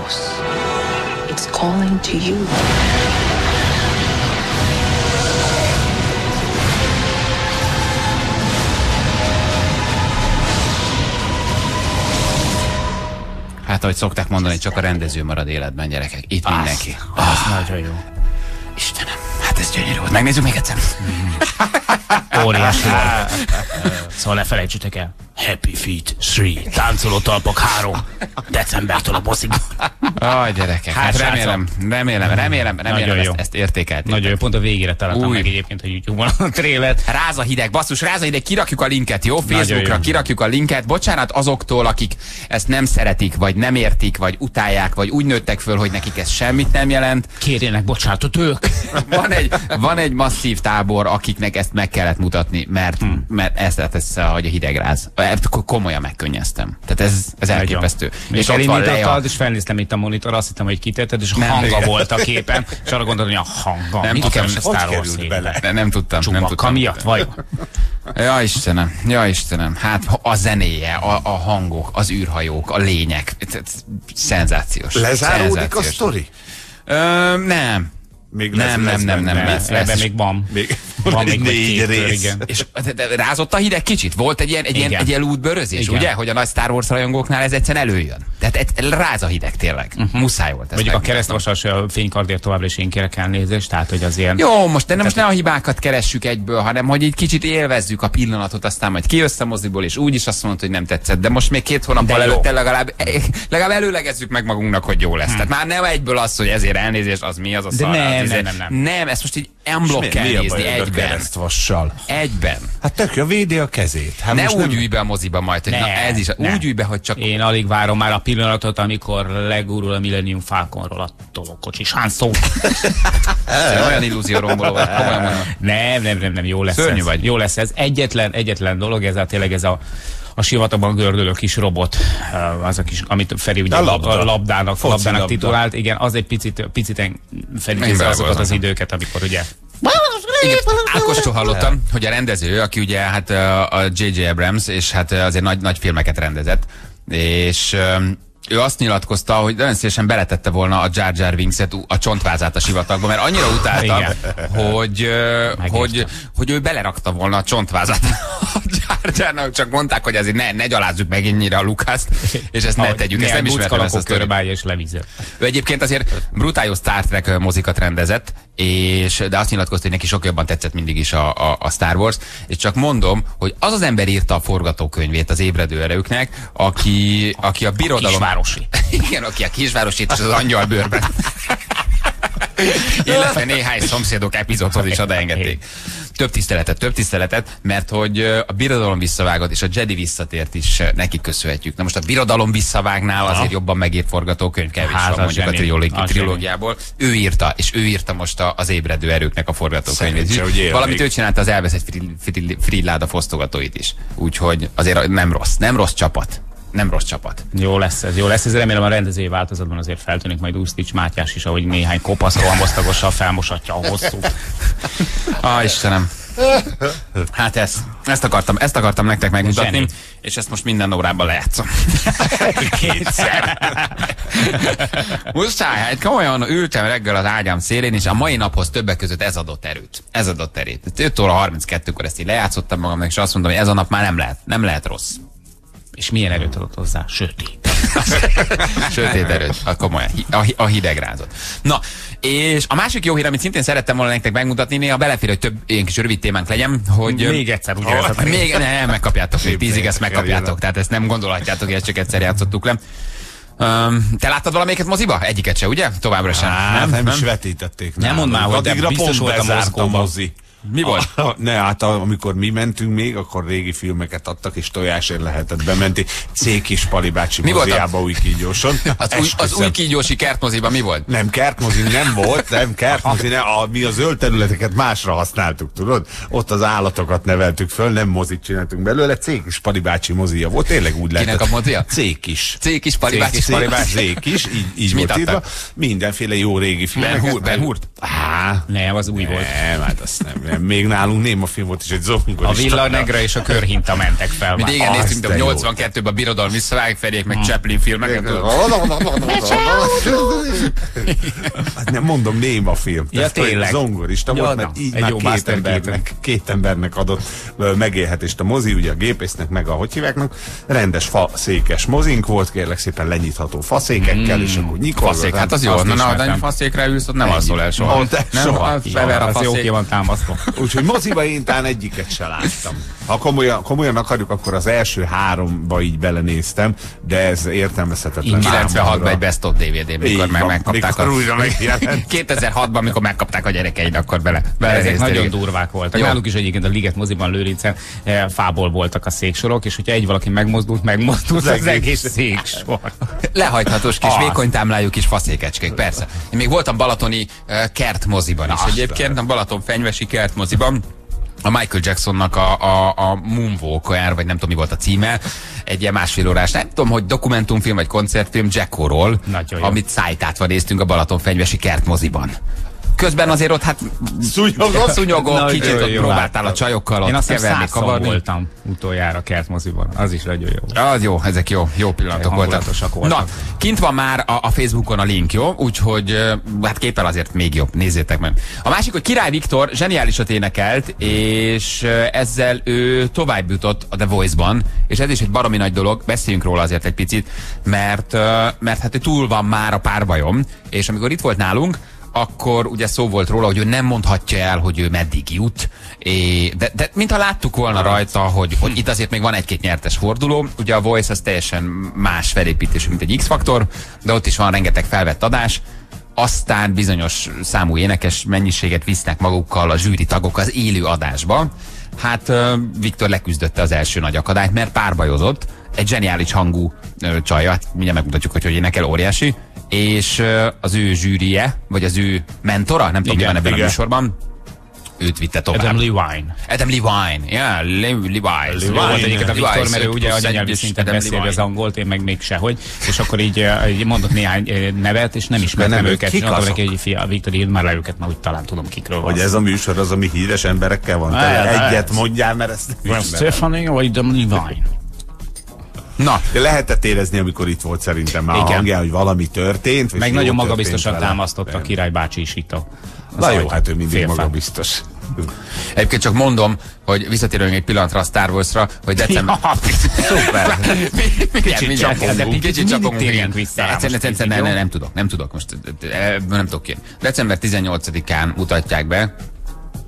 Force. It's calling to you. Hát, ahogy szokták mondani, csak a rendező marad életben, gyerekek. Itt mindenki. Az nagyon jó. Istenem, hát ez gyönyörű volt. Megnézzük még egyszer. Óriási. Szóval ne felejtsétek el. Happy Feet 3. Táncoló talpok 3. Decembertől a mozik. Aj, gyerekek. Hát, Hát, remélem, remélem, remélem, remélem Nagyon ezt, jó. ezt értékelték. Nagyon jó, pont a végére találtam Új. meg egyébként, hogy YouTube-on a trélet. Ráz a hideg, basszus, ráz a hideg, kirakjuk a linket, jó? Facebookra jó. kirakjuk a linket. Bocsánat azoktól, akik ezt nem szeretik, vagy nem értik, vagy utálják, vagy úgy nőttek föl, hogy nekik ez semmit nem jelent. Kérjenek bocsánatot ők. Van egy, van egy masszív tábor, akiknek ezt meg kellett mutatni, mert, Hmm. mert ez, ez, ez, hogy a hideg ráz. Ko- Komolyan megkönnyeztem. Tehát ez, ez elképesztő. És ott van Leia. elindítottad, és felnéztem itt a monitor, azt hittem, hogy kitetted, és Nem, hanga igen. volt a képen, és arra gondoltam, hogy a hanga. Nem Mit tudtam, a hogy Star Wars került szépen? bele? De nem tudtam, nem Csumaka tudtam. miatt, vajon? Ja Istenem, ja Istenem, hát a zenéje, a, a hangok, az űrhajók, a lények, Ez- ez szenzációs. Lezáródik a Szenzációs. sztori? Ö, nem. Még Nem, nem, nem, nem, Lesz, lesz. ebben még van. Még Van még négy két kör, rész. igen. És de, de, rázott a hideg kicsit? Volt egy ilyen, egy ilyen, egy ilyen útbőrözés, Igen. ugye? Hogy a nagy Star Wars rajongóknál ez egyszerűen előjön. Tehát egy, ráz a hideg tényleg. Uh-huh. Muszáj volt ezt Mondjuk a keresztvasas ö, fénykardért továbbra is én kérek elnézést, tehát hogy az ilyen... Jó, most de nem, most ne a hibákat keressük egyből, hanem hogy egy kicsit élvezzük a pillanatot, aztán majd kijössz a moziból, és úgy is azt mondod, hogy nem tetszett. De most még két hónappal jó. előtte legalább, legalább előlegezzük meg magunknak, hogy jó lesz. Hmm. Tehát már nem egyből az, hogy ezért elnézést, az mi, az a De szar. Nem, nem, nem, nem. Nem, ezt most így unblock kell mi nézni egyben. keresztvassal? Egyben. Hát tök jó, védi a kezét. Hát Ne úgy nem... ülj be a moziba majd, hogy Ne, na ez is, ne. úgy ülj be, hogy csak Én alig várom már a pillanatot, amikor legurul a Millennium Falconról a Solo. Ez olyan illúzió romboló vagy, komolyan mondom. Nem, nem, nem, nem, jó lesz Szörnyű ez. vagy. Jó lesz ez. Egyetlen, egyetlen dolog, ez a tényleg ez a a sivatagban gördülő kis robot, uh, az a kis, amit Feri ugye A labda. a labdának, Foci labdának labda. titulált, igen, az egy picit, picit felidézi azokat az időket, amikor ugye Igen, Ákostól hallottam, hogy a rendező, aki ugye hát ö, a J.J. Abrams, és hát ö, azért nagy, nagy filmeket rendezett, és ő azt nyilatkozta, hogy nagyon szívesen beletette volna a Jar Jar Binks-et, a csontvázát a sivatagba, mert annyira utálta, hogy, Megértem. hogy, hogy ő belerakta volna a csontvázát a Jar Jarnak, csak mondták, hogy azért ne, ne gyalázzuk meg ennyire a Lukászt, és ezt ne ahogy tegyük, ezt nem ismertem ezt a sztorit. és levízett. Ő egyébként azért brutál jó Star Trek mozikat rendezett, és, de azt nyilatkozta, hogy neki sok jobban tetszett mindig is a, a, a Star Wars, és csak mondom, hogy az az ember írta a forgatókönyvét az ébredő erőknek, aki, aki a birodalom... Kisvárosi. Igen, aki a kisvárosit és az angyalbőrben. Illetve néhány szomszédok epizódhoz is odaengedték. Több tiszteletet, több tiszteletet, mert hogy a birodalom visszavágott és a Jedi visszatért is neki köszönhetjük. Na most a birodalom visszavágnál azért jobban megírt forgatókönyv kevés Hát, van mondjuk a trilógi, Az trilógiából. Ő írta, és ő írta most a, az ébredő erőknek a forgatókönyvét. Valamit ő csinálta az elveszett free, free, free láda fosztogatóit is. Úgyhogy azért nem rossz, nem rossz csapat. Nem rossz csapat. Jó lesz ez, jó lesz ez. Remélem a rendezői változatban azért feltűnik majd Úsztics Mátyás is, ahogy néhány kopasz rohamosztagossal felmosatja a hosszú. Á, Istenem. Hát ezt, ezt, akartam, ezt akartam nektek megmutatni, Zseni. és ezt most minden órában lejátszom. Kétszer. Muszáj, hát komolyan ültem reggel az ágyam szélén, és a mai naphoz többek között ez adott erőt. Ez adott erőt. 5 óra 32-kor ezt így lejátszottam magamnak, és azt mondom, hogy ez a nap már nem lehet, nem lehet rossz. És milyen erőt adott hozzá? Sötét. Sötét erőt, a komolyan, a, hi- a hidegrázot. Na, és a másik jó hír, amit szintén szerettem volna nektek megmutatni, néha belefér, hogy több ilyen kis rövid témánk legyen, hogy... Még egyszer, ugye? Oh, még nem, megkapjátok még tízig, ezt megkapjátok. Tehát ezt nem gondolhatjátok, hogy ezt csak egyszer játszottuk le. Um, te láttad valamelyiket moziba? Egyiket se, ugye? Továbbra sem. Á, nem, nem, is vetítették. Nem mondd már, hogy de biztos volt a mozi. Mi volt? Ne, hát amikor mi mentünk még, akkor régi filmeket adtak, és tojásért lehetett bemenni. Cékis Pali bácsi Mi volt a- moziába új kígyóson. Az új, az új kígyósi kertmoziban mi volt? Nem, kertmozi nem volt, nem kertmozi, nem, a, mi a zöld területeket másra használtuk, tudod? Ott az állatokat neveltük föl, nem mozit csináltunk belőle, Cékis Pali bácsi mozia volt, tényleg úgy lehetett. Kinek a mozia? Cékis. Cékis Pali bácsi. Cékis, bácsi. Cékis, így, így volt írva. Mindenféle jó régi filmeket. Ben Hur, Ben Hurt? Á, Nem, az új volt. nem, hát azt nem, nem. Még nálunk néma film volt, és egy zomikor A Villa Negra és a Körhinta mentek fel. Mi régen néztünk, de de jó. 82-ben a birodalmi szlágfegyék, meg Chaplin filmeket. Hát nem mondom, néma film. Ja, tényleg. Zongorista volt, mert így egy már jó két embernek, két embernek adott megélhetést a mozi, ugye a gépésznek, meg a hogy hívjáknak. Rendes fa székes mozink volt, kérlek szépen lenyitható faszékekkel, és akkor nyikolgatás. Faszék, hát az jó. Na, na, faszékre ülsz, ott nem alszol el soha. Ott Nem, soha. bever a az jó ki faszék. van támasztva. Úgyhogy moziba én talán egyiket se láttam. Ha komolyan, komolyan akarjuk, akkor az első háromba így belenéztem, de ez értelmezhetetlen. 96-ban számomra. egy Best of DVD, mikor van, megkapták mikor újra a... megjelent. 2006-ban, mikor megkapták a gyerekeid, akkor bele. Ezek nagyon néztél. durvák voltak. Jó. Náluk is egyébként a Liget moziban Lőrincen eh, fából voltak a széksorok, és hogyha egy valaki megmozdult, megmozdult az, egész. egész széksor. Lehajthatós kis Az. vékony támlájú kis faszékecskék, persze. Én még voltam balatoni uh, kertmoziban is. Aztán. Egyébként a Balaton fenyvesi kertmoziban a Michael Jacksonnak a, a, a Moonwalk, vagy nem tudom mi volt a címe, egy ilyen másfél órás, nem tudom, hogy dokumentumfilm vagy koncertfilm Jacko-ról, amit szájtátva néztünk a Balaton fenyvesi kertmoziban. Közben azért ott hát Szúnyogok? szúnyogok, kicsit ott jó, próbáltál a csajokkal Én ott azt hiszem keverni, kavarni. voltam utoljára kertmoziban. Az is nagyon jó. Az jó, ezek jó, jó pillanatok voltak. Voltak. Na, kint van már a, a Facebookon a link, jó? Úgyhogy hát képpel azért még jobb, nézzétek meg. A másik, hogy Király Viktor zseniálisat énekelt, és ezzel ő tovább jutott a The Voice-ban, és ez is egy baromi nagy dolog, beszéljünk róla azért egy picit, mert, mert hát ő túl van már a párbajom, és amikor itt volt nálunk, akkor ugye szó volt róla, hogy ő nem mondhatja el, hogy ő meddig jut, é, de, de mintha láttuk volna rajta, hogy, hogy itt azért még van egy-két nyertes forduló. Ugye a Voice az teljesen más felépítésű, mint egy X-faktor, de ott is van rengeteg felvett adás. Aztán bizonyos számú énekes mennyiséget visznek magukkal a zsűri tagok az élő adásba. Hát Viktor leküzdötte az első nagy akadályt, mert párbajozott. Egy zseniális hangú csajja, hát mindjárt megmutatjuk, hogy hogy énekel, óriási. És az ő zsűrie, vagy az ő mentora, nem tudom, mi Igen, van ebben a igen. műsorban, őt vitte tovább. Adam Levine. Adam Levine. Yeah, Le- Levi's. Jó volt egyébként a Viktor, mert ő ugye anyanyelvi szinten Levine. az angolt, én meg még sehogy. És akkor így, így mondott néhány nevet, és nem ismertem őket. kik És mondtam azok? neki, hogy fia, Viktor, írd már le őket, mert úgy talán tudom kikről van. Hogy ez a műsor az, ami híres emberekkel van. Egyet mondjál, mert ezt nem. Stephanie vagy Adam Levine? Na, De lehetett érezni, amikor itt volt szerintem már a Igen. hangján, hogy valami történt. és Meg nagyon magabiztosan vele. támasztotta a király bácsi is itt a Na jó, hát ő mindig Félfán. magabiztos. egyébként csak mondom, hogy visszatérünk egy pillanatra a Star Wars-ra, hogy december... Ja, szuper. Kicsit csapongunk. Kicsit csapongunk, igen. vissza egyszerűen, így, nem, tudok, nem tudok most, ebből nem tudok ki. December 18-án mutatják be,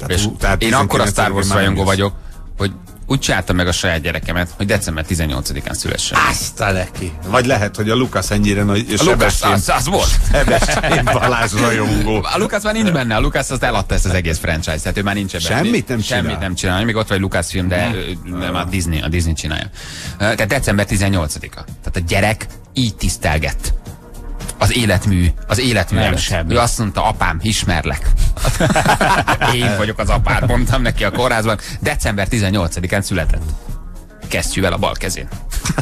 és ú- tehát én akkor a Star 19-én Wars rajongó vagyok, hogy úgy csináltam meg a saját gyerekemet, hogy december 18-án szülessen. Azt a neki. Vagy lehet, hogy a Lukasz ennyire nagy A Lukasz, az, az volt. Sebestyén Balázs rajongó. A Lukasz már nincs benne, a Lukasz azt eladta ezt az egész franchise, tehát ő már nincs ebben. Semmit nem Semmit csinál? nem csinál. Még ott vagy Lukasz film, de ő, nem, a Disney, a Disney csinálja. Tehát december 18-a. Tehát a gyerek így tisztelgett. Az életmű, az életmű Nem semmi. Ő azt mondta, apám, ismerlek. Én vagyok az apád, mondtam neki a kórházban. December 18-án született. Kesztyűvel a bal kezén.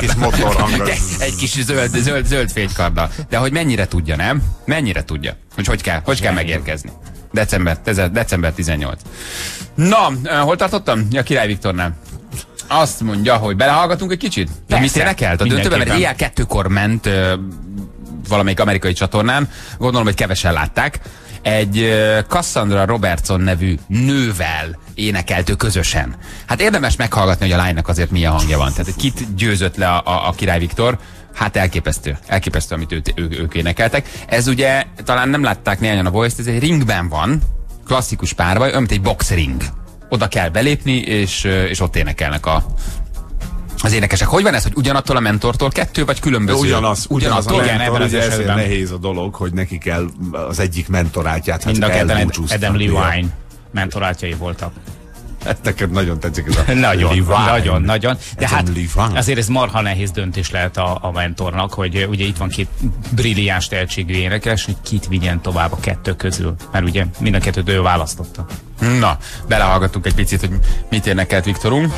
Kis az- Egy kis zöld, zöld, zöld fénykarddal. De hogy mennyire tudja, nem? Mennyire tudja? Hogy hogy kell, hogy kell megérkezni? December, december 18. Na, eh, hol tartottam? Ja, Király Viktornál. Azt mondja, hogy belehallgatunk egy kicsit? De mit énekelt? A döntőben, mert éjjel kettőkor ment ö, valamelyik amerikai csatornán, gondolom, hogy kevesen látták, egy ö, Cassandra Robertson nevű nővel énekelt ő közösen. Hát érdemes meghallgatni, hogy a lánynak azért milyen hangja van. Tehát kit győzött le a, a, a Király Viktor, Hát elképesztő, elképesztő, amit őt, ő, ők énekeltek. Ez ugye, talán nem látták néhányan a voice ez egy ringben van, klasszikus párbaj, mint egy boxring. Oda kell belépni, és, és ott énekelnek a, Az érdekesek. Hogy van ez, hogy ugyanattól a mentortól kettő, vagy De különböző? ugyanaz, ugyanaz a ugyanattól? igen, mentor, ebben az ugye ezért esetben. nehéz a dolog, hogy neki kell az egyik mentorátját, hát Mind a ketten. Adam Levine mentorátjai voltak. Hát neked nagyon tetszik ez a Nagyon, nagyon, nagyon. De Adam hát azért ez marha nehéz döntés lehet a, a mentornak, hogy uh, ugye itt van két brilliáns tehetségű énekes, hogy kit vigyen tovább a kettő közül. Mert ugye mind a kettőt ő választotta. Na, belehallgattuk egy picit, hogy mit érnekelt Viktorunk.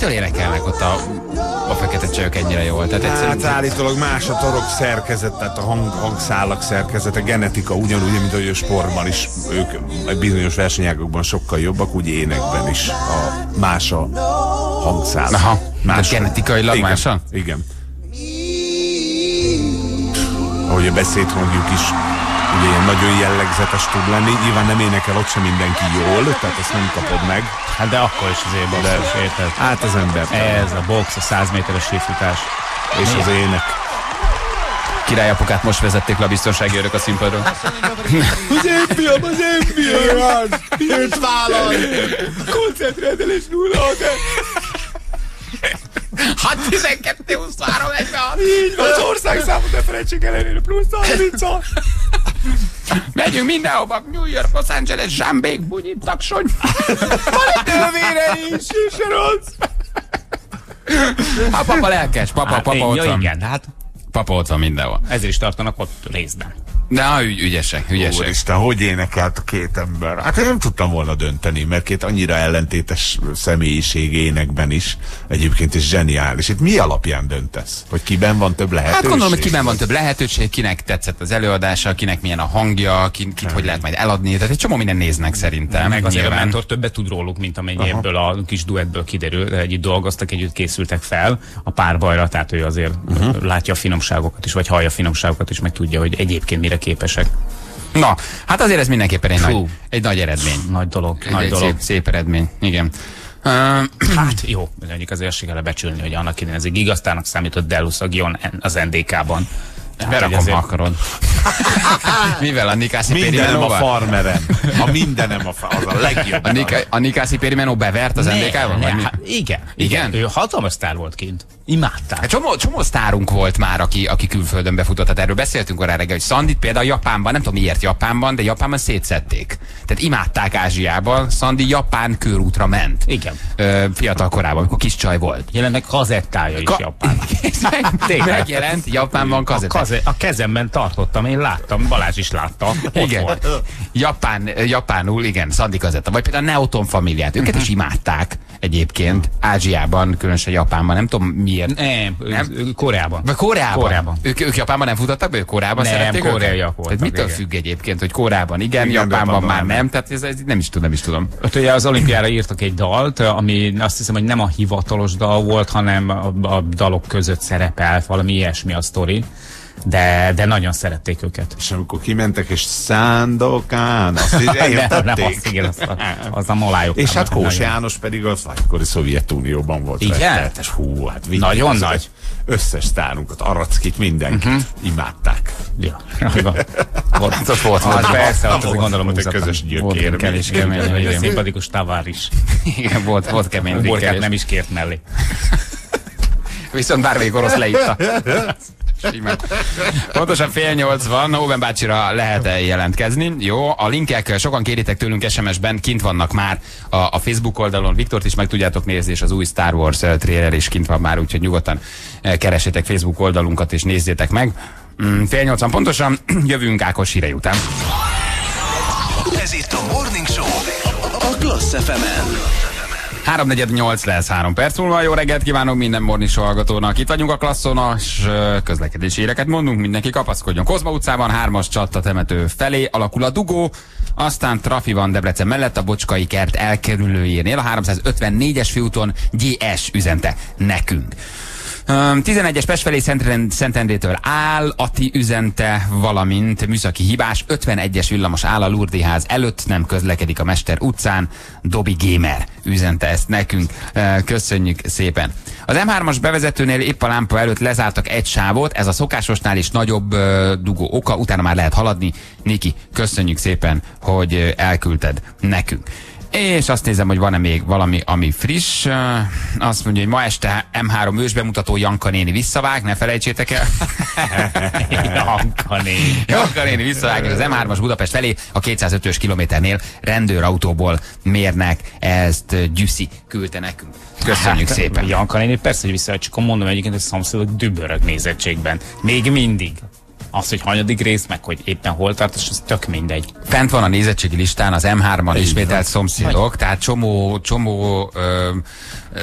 Mitől énekelnek ott a, a fekete csajok ennyire jól? Tehát Hát egyszerűen... állítólag más a torok szerkezet, tehát a hang, hangszálak szerkezete, genetika ugyanúgy, mint ahogy a sportban is, ők bizonyos versenyágokban sokkal jobbak, úgy énekben is a más a hangszál. Aha, más tehát genetikailag igen, más a? Igen. Ahogy a beszédhangjuk is ugye ilyen nagyon jellegzetes tud lenni. Nyilván nem énekel ott sem mindenki jól, tehát ezt nem kapod meg. Hát de akkor is azért basszus, érted? Hát az ember. Ez a box, a 100 méteres sífutás. És az ének. Királyapukát most vezették le a biztonsági őrök a színpadról. Az én fiam, az én fiam! Őt vállal! Koncentráltelés nulla, de... 6 12 23 46 Így van, az ország számot ne felejtsék elérni, plusz 30 Megyünk mindenhova, New York, Los Angeles, Zsámbék, Bunyi, Taksony. Növére is, és rossz! A papa lelkes, papa, Hát, papa ott ja, van. igen, hát Papa ott van mindenhol. ezért is tartanak ott részben. De ha ügy, ügyesek, ügyesek. Úristen, hogy énekelt a két ember? Hát én nem tudtam volna dönteni, mert két annyira ellentétes személyiség énekben is. Egyébként is zseniális. Itt mi alapján döntesz? Hogy kiben van több lehetőség? Hát gondolom, hogy kiben van több lehetőség, kinek tetszett az előadása, kinek milyen a hangja, ki, kit hogy lehet majd eladni. Tehát egy csomó minden néznek szerintem. Meg azért a nyilván. mentor többet tud róluk, mint amennyi ebből a kis duettből kiderül. De Együtt dolgoztak, együtt készültek fel a párbajra, tehát ő azért uh-huh. látja a finomságokat is, vagy hallja a finomságokat is, meg tudja, hogy egyébként mire képesek. Na, hát azért ez mindenképpen egy, nagy, egy nagy eredmény. Nagy dolog, Egy, nagy egy dolog. szép, szép eredmény, igen. Uh, Hát jó, mondjuk azért se kell becsülni, hogy annak idején ez egy gigasztának számított Delusz a Gion az NDK-ban. Berakom, ha akarod. Mivel a Nikászi Mindenem a farmerem. A mindenem a fa- az a legjobb. A, Nika, a Nikászi Péri Menó bevert az? Ne, vagy mi? hát igen, Igen? igen. Ő hatalmas sztár volt kint. Imádták. Hát csomó, csomó sztárunk volt már, aki, aki külföldön befutott. Tehát erről beszéltünk korán reggel, hogy Szandit például Japánban, nem tudom miért Japánban, de Japánban szétszették. Tehát imádták Ázsiában, Szandi Japán körútra ment. Igen. Ö, fiatal korában, amikor kis csaj volt. Jelenleg kazettája is Ka- Japán. Megjelent Japánban A, kaze, a kezemben tartottam, én láttam, Balázs is látta. Igen. volt. Japán, japánul, igen, Szandi kazetta. Vagy például a Neoton familiát. Őket is imádták egyébként. Ázsiában, különösen Japánban. Nem tudom miért. Nem, Nem? Koreában. Vagy Koreában. Koreában. Ők, ők Japánban nem futottak be, ők Koreában Nem, szerették koreaiak voltak, Tehát mitől igen. függ egyébként, hogy Koreában igen, Igen, Japánban, már nem. nem, tehát ez, ez, nem is tudom, nem is tudom. Ott ugye az olimpiára írtak egy dalt, ami azt hiszem, hogy nem a hivatalos dal volt, hanem a, a dalok között szerepelt, valami ilyesmi a sztori. De, de nagyon szerették őket. És amikor kimentek, és Szándokán, azt így nem, nem, eljöttették. az, igen, az, a, az a molájuk. És hát Kós Nagyon. János pedig az egykori Szovjetunióban volt. Igen? rettenetes. Hú, hát Nagyon az nagy. Összes sztárunkat, Arackit, mindenkit uh-huh. imádták. Ja, igen. volt, Hát volt volt, valami. persze, azért Volt gondolom, húzatlan. közös Volt gyökér. is még. kemény, Egy szimpatikus tavár is. Igen, volt, volt kemény Borkát nem is kért mellé. Viszont bármelyik orosz leírta. Simán. Pontosan fél nyolc van, Óben bácsira lehet -e jelentkezni. Jó, a linkek sokan kéritek tőlünk SMS-ben, kint vannak már a, a Facebook oldalon. Viktort is meg tudjátok nézni, és az új Star Wars eh, trailer is kint van már, úgyhogy nyugodtan eh, keresétek Facebook oldalunkat és nézzétek meg. Mm, Fél nyolcan pontosan, jövünk Ákos hírei után. Ez itt a Morning Show a Klassz FM-en. 348 lesz 3 perc múlva. Jó reggelt kívánok minden mornis hallgatónak. Itt vagyunk a klasszon, és ö, közlekedési éreket mondunk, mindenki kapaszkodjon. Kozma utcában, 3-as csatta temető felé alakul a dugó, aztán trafi van Debrecen mellett a Bocskai kert elkerülőjénél, a 354-es főúton GS üzente nekünk. Öm, 11-es Pest felé Szentendrétől áll, Ati üzente, valamint műszaki hibás, 51-es villamos áll a Lurdiház előtt, nem közlekedik a Mester utcán, Dobi Gamer üzente ezt nekünk. Köszönjük szépen. Az M3-as bevezetőnél épp a lámpa előtt lezártak egy sávot, ez a szokásosnál is nagyobb dugó oka, utána már lehet haladni. Niki, köszönjük szépen, hogy elküldted nekünk. És azt nézem, hogy van-e még valami, ami friss. Azt mondja, hogy ma este M3 ősbemutató Janka néni visszavág, ne felejtsétek el. Janka néni. Janka néni visszavág, és az M3-as Budapest felé a 205-ös kilométernél rendőrautóból mérnek, ezt ö, Gyüsszi küldte nekünk. Köszönjük Hát, szépen. Janka néni, persze, hogy vissza, csak mondom egyébként, hogy szomszédok dübörög nézettségben. Még mindig. Az, hogy hanyadik rész, meg hogy éppen hol tart, az tök mindegy. Fent van a nézettségi listán az M3-ban ismételt szomszédok, tehát csomó, csomó ö, ö,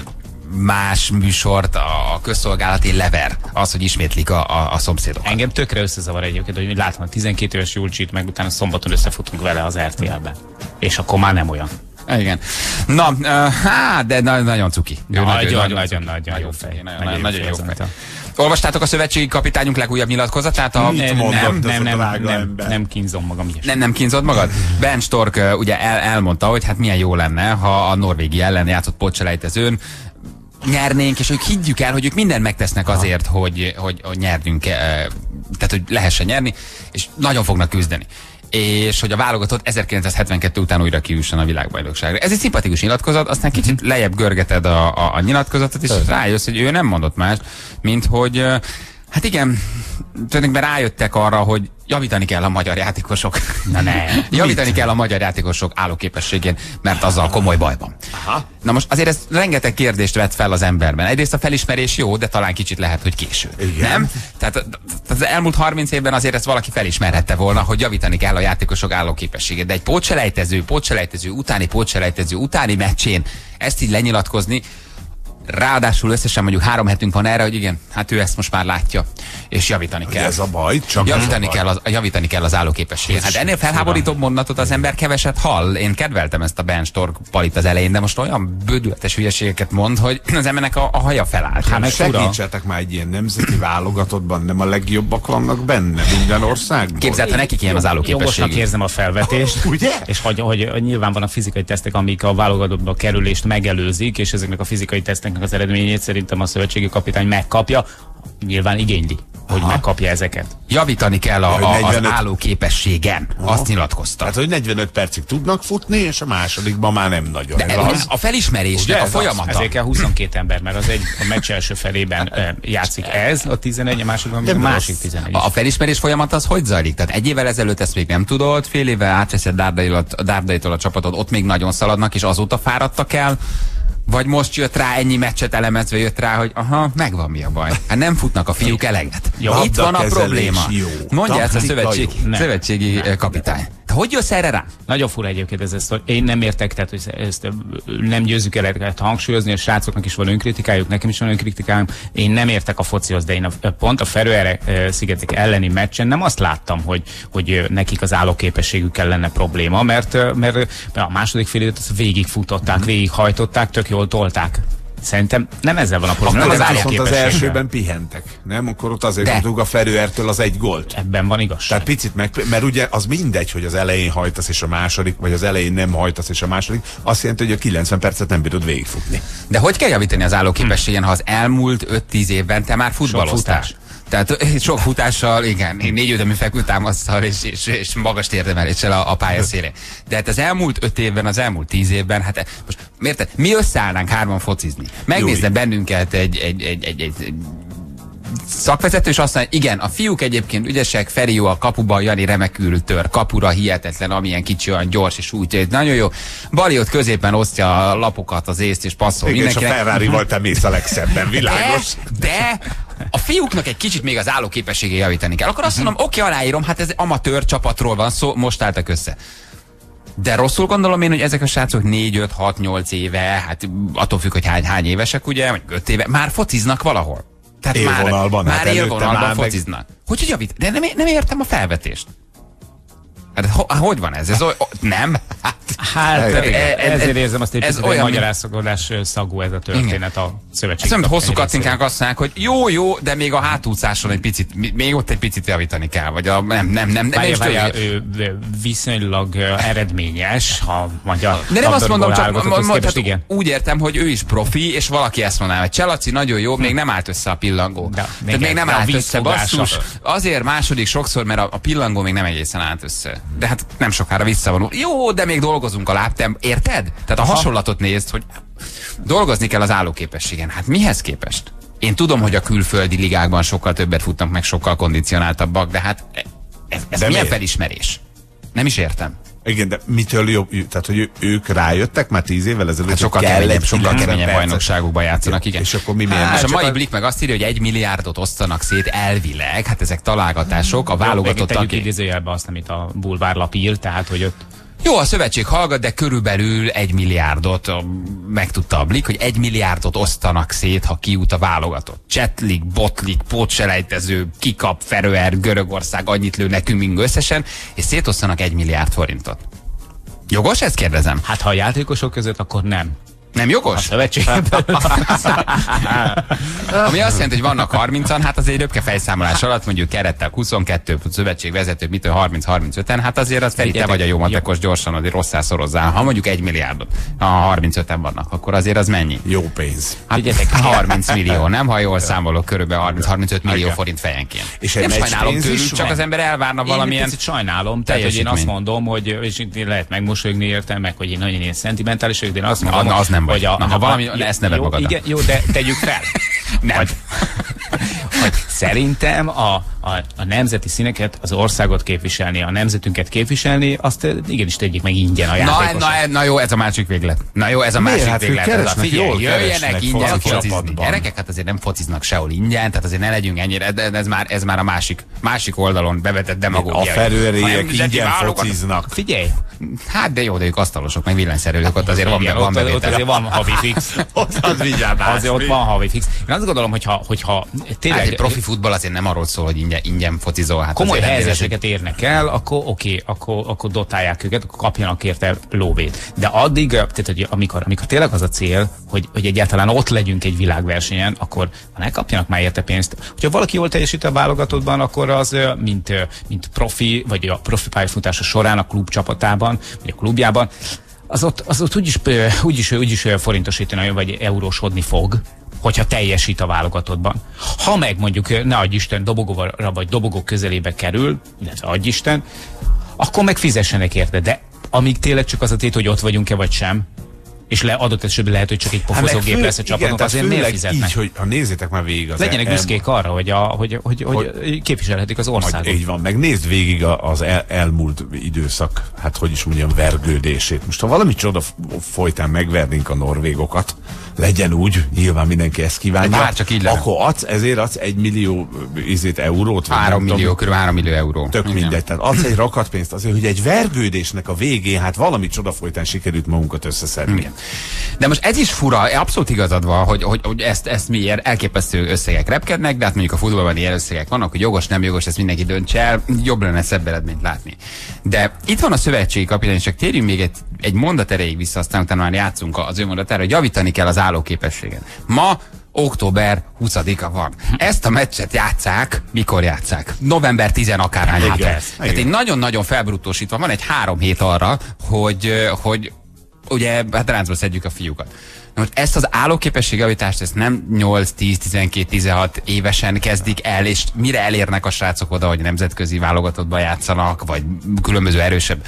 más műsort a közszolgálati lever, az, hogy ismétlik a, a, a szomszédok. Engem tökre összezavar egyébként, hogy látom a 12 éves Julcsit, meg utána szombaton összefutunk vele az RTL-be. És akkor már nem olyan. Igen. Na, uh, hát, de na, nagyon cuki. Ő Nagyon, nagyon, nagyon jó fej. Nagyon, Nagyon nagyon, jó fej. Olvastátok a szövetségi kapitányunk legújabb nyilatkozatát? A, Nem, mondott nem, nem, nem, nem, nem kínzom magam ilyesmi. nem, nem kínzod magad? Ben Stork ugye el, elmondta, hogy hát milyen jó lenne, ha a Norvégia ellen játszott potselejtezőn nyernénk, és ők higgyük el, hogy ők mindent megtesznek azért, hogy, hogy, hogy nyernünk, eh, tehát hogy lehessen nyerni, és nagyon fognak küzdeni és hogy a válogatott 1972 után újra kiüssön a világbajnokságra. Ez egy szimpatikus nyilatkozat, aztán kicsit lejjebb görgeted a, a, a nyilatkozatot, és rájössz, hogy ő nem mondott más, mint hogy Hát igen, tulajdonképpen rájöttek arra, hogy javítani kell a magyar játékosok. Na ne. javítani kell a magyar játékosok állóképességén, mert azzal komoly baj van. Aha. Na most azért ez rengeteg kérdést vet fel az emberben. Egyrészt a felismerés jó, de talán kicsit lehet, hogy késő. Igen. Nem? Tehát az elmúlt 30 évben azért ezt valaki felismerhette volna, hogy javítani kell a játékosok állóképességét. De egy pótselejtező, pótselejtező utáni pótselejtező utáni meccsén ezt így lenyilatkozni, Ráadásul összesen mondjuk három hetünk van erre, hogy igen, hát ő ezt most már látja, és javítani kell. Ez a baj, csak javítani, a baj. kell az, javítani kell az állóképességet. Hát ennél felháborítóbb mondatot az ember keveset hall. Én kedveltem ezt a Ben Stork palit az elején, de most olyan bődületes hülyeségeket mond, hogy az embernek a, a haja felállt. Hát meg fura. Segítsetek már egy ilyen nemzeti válogatottban, nem a legjobbak vannak benne minden országban. Képzeld, ha nekik ilyen az Jogosnak állóképesség. érzem a felvetést. Ugye? És hogy, hogy nyilván vannak fizikai tesztek, amik a válogatottba kerülést megelőzik, és ezeknek a fizikai teszteknek az eredményét szerintem a szövetségi kapitány megkapja. Nyilván igényli, hogy megkapja ezeket. Javítani kell a, Hogy a, az 45 állóképességen. Azt nyilatkozta. Tehát, hogy 45 percig tudnak futni, és a másodikban már nem nagyon. De Ez az. a felismerésnek Ugye a az? folyamata. Ezért kell 22 ember, mert az egy a meccs első felében játszik ez, a 11, a másodban meg a másik rossz. 11. A, felismerés folyamat az hogy zajlik? Tehát egy évvel ezelőtt ezt még nem tudod, fél éve átveszed Dárdaitól a, Dárdaitól a csapatod, ott még nagyon szaladnak, és azóta fáradtak el, vagy most jött rá ennyi meccset elemezve jött rá, hogy aha, megvan mi a baj. Hát nem futnak a fiúk eleget. Jó, Itt van a probléma. jó, Mondja ezt a szövetség, jó. Szövetségi Nem. nem. kapitány. Te hogy jössz erre rá? Nagyon fura egyébként ez, ezt, én nem értek, tehát hogy ezt ö, nem győzzük el ezt hangsúlyozni, a srácoknak is van önkritikájuk, nekem is van önkritikájuk. Én nem értek a focihoz, de én a, pont a Ferőere szigetek elleni meccsen nem azt láttam, hogy, hogy nekik az állóképességükkel lenne probléma, mert, mert, a második fél időt végigfutották, végighajtották, tök jól tolták. Szerintem nem ezzel van a probléma, Akkor nem az viszont az elsőben pihentek, nem? Akkor ott azért kaptuk a Ferőertől az egy gólt. Ebben van igazság. Tehát picit meg, mert ugye az mindegy, hogy az elején hajtasz és a második, vagy az elején nem hajtasz és a második, azt jelenti, hogy a 90 percet nem bírod végigfutni. De hogy kell javítani az állóképességen, ha az elmúlt 5-10 évben te már futballoztál? Tehát ö, sok futással, igen, négy ütemű fekvőtámasztal és, és, és magas térdemeléssel a, a pályaszélén. De hát az elmúlt öt évben, az elmúlt tíz évben, hát most miért mi összeállnánk hárman focizni? Megnézne bennünket egy, egy, egy, egy, egy, szakvezető, és azt mondja, igen, a fiúk egyébként ügyesek, Feri jó a kapuba, Jani remekül tör, kapura hihetetlen, amilyen kicsi, olyan gyors és úgy, ez nagyon jó. Bali ott középen osztja a lapokat, az észt, és passzol Igen, és a mindenkinek. Ferrari-val te mész a legszebben, világos. De, de a fiúknak egy kicsit még az állóképességét javítani kell. Akkor azt mondom, oké, aláírom, hát ez amatőr csapatról van szó, most álltak össze. De rosszul gondolom én, hogy ezek a srácok 4, 5, 6, 8 éve, hát attól függ, hogy hány, hány évesek, ugye, vagy 5 éve, már fociznak valahol. Tehát Élvonalban, már, hát már élvonalban már meg- fociznak. Hogy, hogy javít? De nem, nem értem a felvetést. Hát ho, hogy van ez? ez oly, nem? Hát Igen. e- Ez- ezért érzem azt, hogy ez ez olyan, magyarázkodás szagú ez a történet a szövetség. Ez nem, hosszú katinkák azt mondják, hogy jó, jó, de még a hátúszáson egy picit, még ott egy picit javítani kell, vagy a, nem, nem, nem, nem, ő, ő viszonylag eredményes, ha magyar De nem azt mondom, csak képest, igen. úgy értem, hogy ő is profi, és valaki ezt mondaná, hogy Cselaci nagyon jó, még nem állt össze a pillangó. De, Tehát igen, még nem állt össze, basszus. Azért második sokszor, mert a, a pillangó még nem egészen állt össze. De hát nem sokára visszavonul. Jó, de még dolgozunk a lábtem, érted? Tehát a hasonlatot nézd, hogy dolgozni kell az állóképességen. Hát mihez képest? Én tudom, hogy a külföldi ligákban sokkal többet futnak, meg sokkal kondicionáltabbak, de hát ez, ez De milyen miért? felismerés? Nem is értem. Igen, de mitől jobb? Tehát, hogy ők rájöttek már tíz évvel ezelőtt, Hát sokkal kellett keményebb, sokkal 90 keményebb bajnokságokban játszanak, igen. És akkor mi milyen? Hát, és a csak mai Blik meg azt írja, hogy egy milliárdot osztanak szét elvileg, hát ezek találgatások, a Tegyük válogatottak. idézőjelbe azt, amit a bulvárlap ír, tehát, hogy ott Jó, a szövetség hallgat, de körülbelül egy milliárdot megtudta a Blik, hogy egy milliárdot osztanak szét, ha kijut a válogatott. Csetlik, botlik, pótselejtező, kikap, Feröer, Görögország annyit lő nekünk mind összesen, és szétosztanak egy milliárd forintot. Jogos ezt kérdezem? Hát ha a játékosok között, akkor nem. Nem A jogos? belül Ami azt jelenti, hogy vannak 30-an, hát azért röpke fejszámolás alatt mondjuk kerettel 22 plusz szövetség vezető, mitől 30-35-en, hát azért az te vagy a jó matekos, gyorsan azért rosszá szorozzál. Ha mondjuk egy milliárdot, ha 35-en vannak, akkor azért az mennyi? Jó pénz. Hát Figyeljetek, 30 millió, nem? Ha jól számolok, körülbelül 30-35 millió forint fejenként. És nem sajnálom tőlük, csak az ember elvárna Én valamilyen... picit sajnálom, tehát hogy én azt mondom, hogy és lehet megmosolyogni értem, meg hogy én nagyon ilyen szentimentális vagyok, de én azt mondom, na, az nem vagy. a, Na, ha valami- ezt neved jó. Igen, jó, de tegyük fel. Nem. Hogy, hogy szerintem a, a, a nemzeti színeket, az országot képviselni, a nemzetünket képviselni, azt igenis tegyék meg ingyen a Na, játékosok. na, na jó, ez a másik véglet. Na jó, ez a Miért? másik Hát ők véglet. Keresnek, figyelj, jól jöjjenek ingyen foci focizni. Gyerekek, hát azért nem fociznak sehol ingyen, tehát azért ne legyünk ennyire, de ez már, ez már a másik, másik oldalon bevetett demagógia. A ferőeriek ingyen fociznak. Figyelj, Hát de jó, de ők asztalosok, meg villanyszerelők, ott azért van, igen, van ott, ott azért van havi fix. Ott az vigyázás. Azért ott van havi fix. Én azt gondolom, hogyha, hogyha tényleg Hát egy profi futball azért nem arról szól, hogy ingyen, ingyen focizol. Hát komoly helyzeteket érnek el, akkor oké, akkor, akkor dotálják őket, akkor kapjanak érte lóvét. De addig, tehát, hogy amikor, amikor tényleg az a cél, hogy, hogy egyáltalán ott legyünk egy világversenyen, akkor ne kapjanak már érte pénzt. Hogyha valaki jól teljesít a válogatottban, akkor az, mint, mint profi, vagy a profi pályafutása során a klub csapatában, vagy a klubjában, az ott, az ott úgyis, úgyis, úgyis forintosítani, vagy eurósodni fog, hogyha teljesít a válogatottban. Ha meg mondjuk, ne adj Isten, dobogóra vagy dobogó közelébe kerül, illetve adj Isten, akkor meg fizessenek érte. De amíg tényleg csak az a tét, hogy ott vagyunk-e vagy sem, és le adott esetben lehet, hogy csak egy Hát pofozógép fő- lesz a csapatnak, azért miért fizetnek? Így, hogy ha nézzétek már végig az Legyenek büszkék arra, hogy, a, hogy, hogy, hogy, hogy képviselhetik az országot. így van, meg nézd végig az el, elmúlt időszak, hát hogy is mondjam, vergődését. Most ha valami csoda folytán megvernénk a norvégokat, legyen úgy, nyilván mindenki ezt kívánja, Bár csak így lenne. akkor adsz, ezért adsz egy millió izét eurót. vagy 3 nem millió, kb. 3 millió euró. Tök Igen. mindegy. Tehát adsz egy rakatpénzt azért, hogy egy vergődésnek a végén, hát valami csoda folytán sikerült magunkat összeszedni. Igen. De most ez is fura, abszolút igazad van, hogy, hogy, hogy ezt, ezt miért elképesztő összegek repkednek, de hát mondjuk a futballban ilyen összegek vannak, hogy jogos, nem jogos, ezt mindenki döntse el, jobb lenne szebb eredményt látni. De itt van a szövetségi kapitány, csak térjünk még egy, egy mondat erejéig vissza, aztán utána már játszunk az ő mondatára, hogy javítani kell az állóképességen. Ma október 20-a van. Ezt a meccset játszák, mikor játszák? November 10 akárhány Igen. hát. Tehát egy nagyon-nagyon felbrutósítva, van egy három hét arra, hogy, hogy ugye, hát ráncba szedjük a fiúkat. Na most ezt az állóképességjavítást, ezt nem 8, 10, 12, 16 évesen kezdik el, és mire elérnek a srácok oda, hogy nemzetközi válogatottban játszanak, vagy különböző erősebb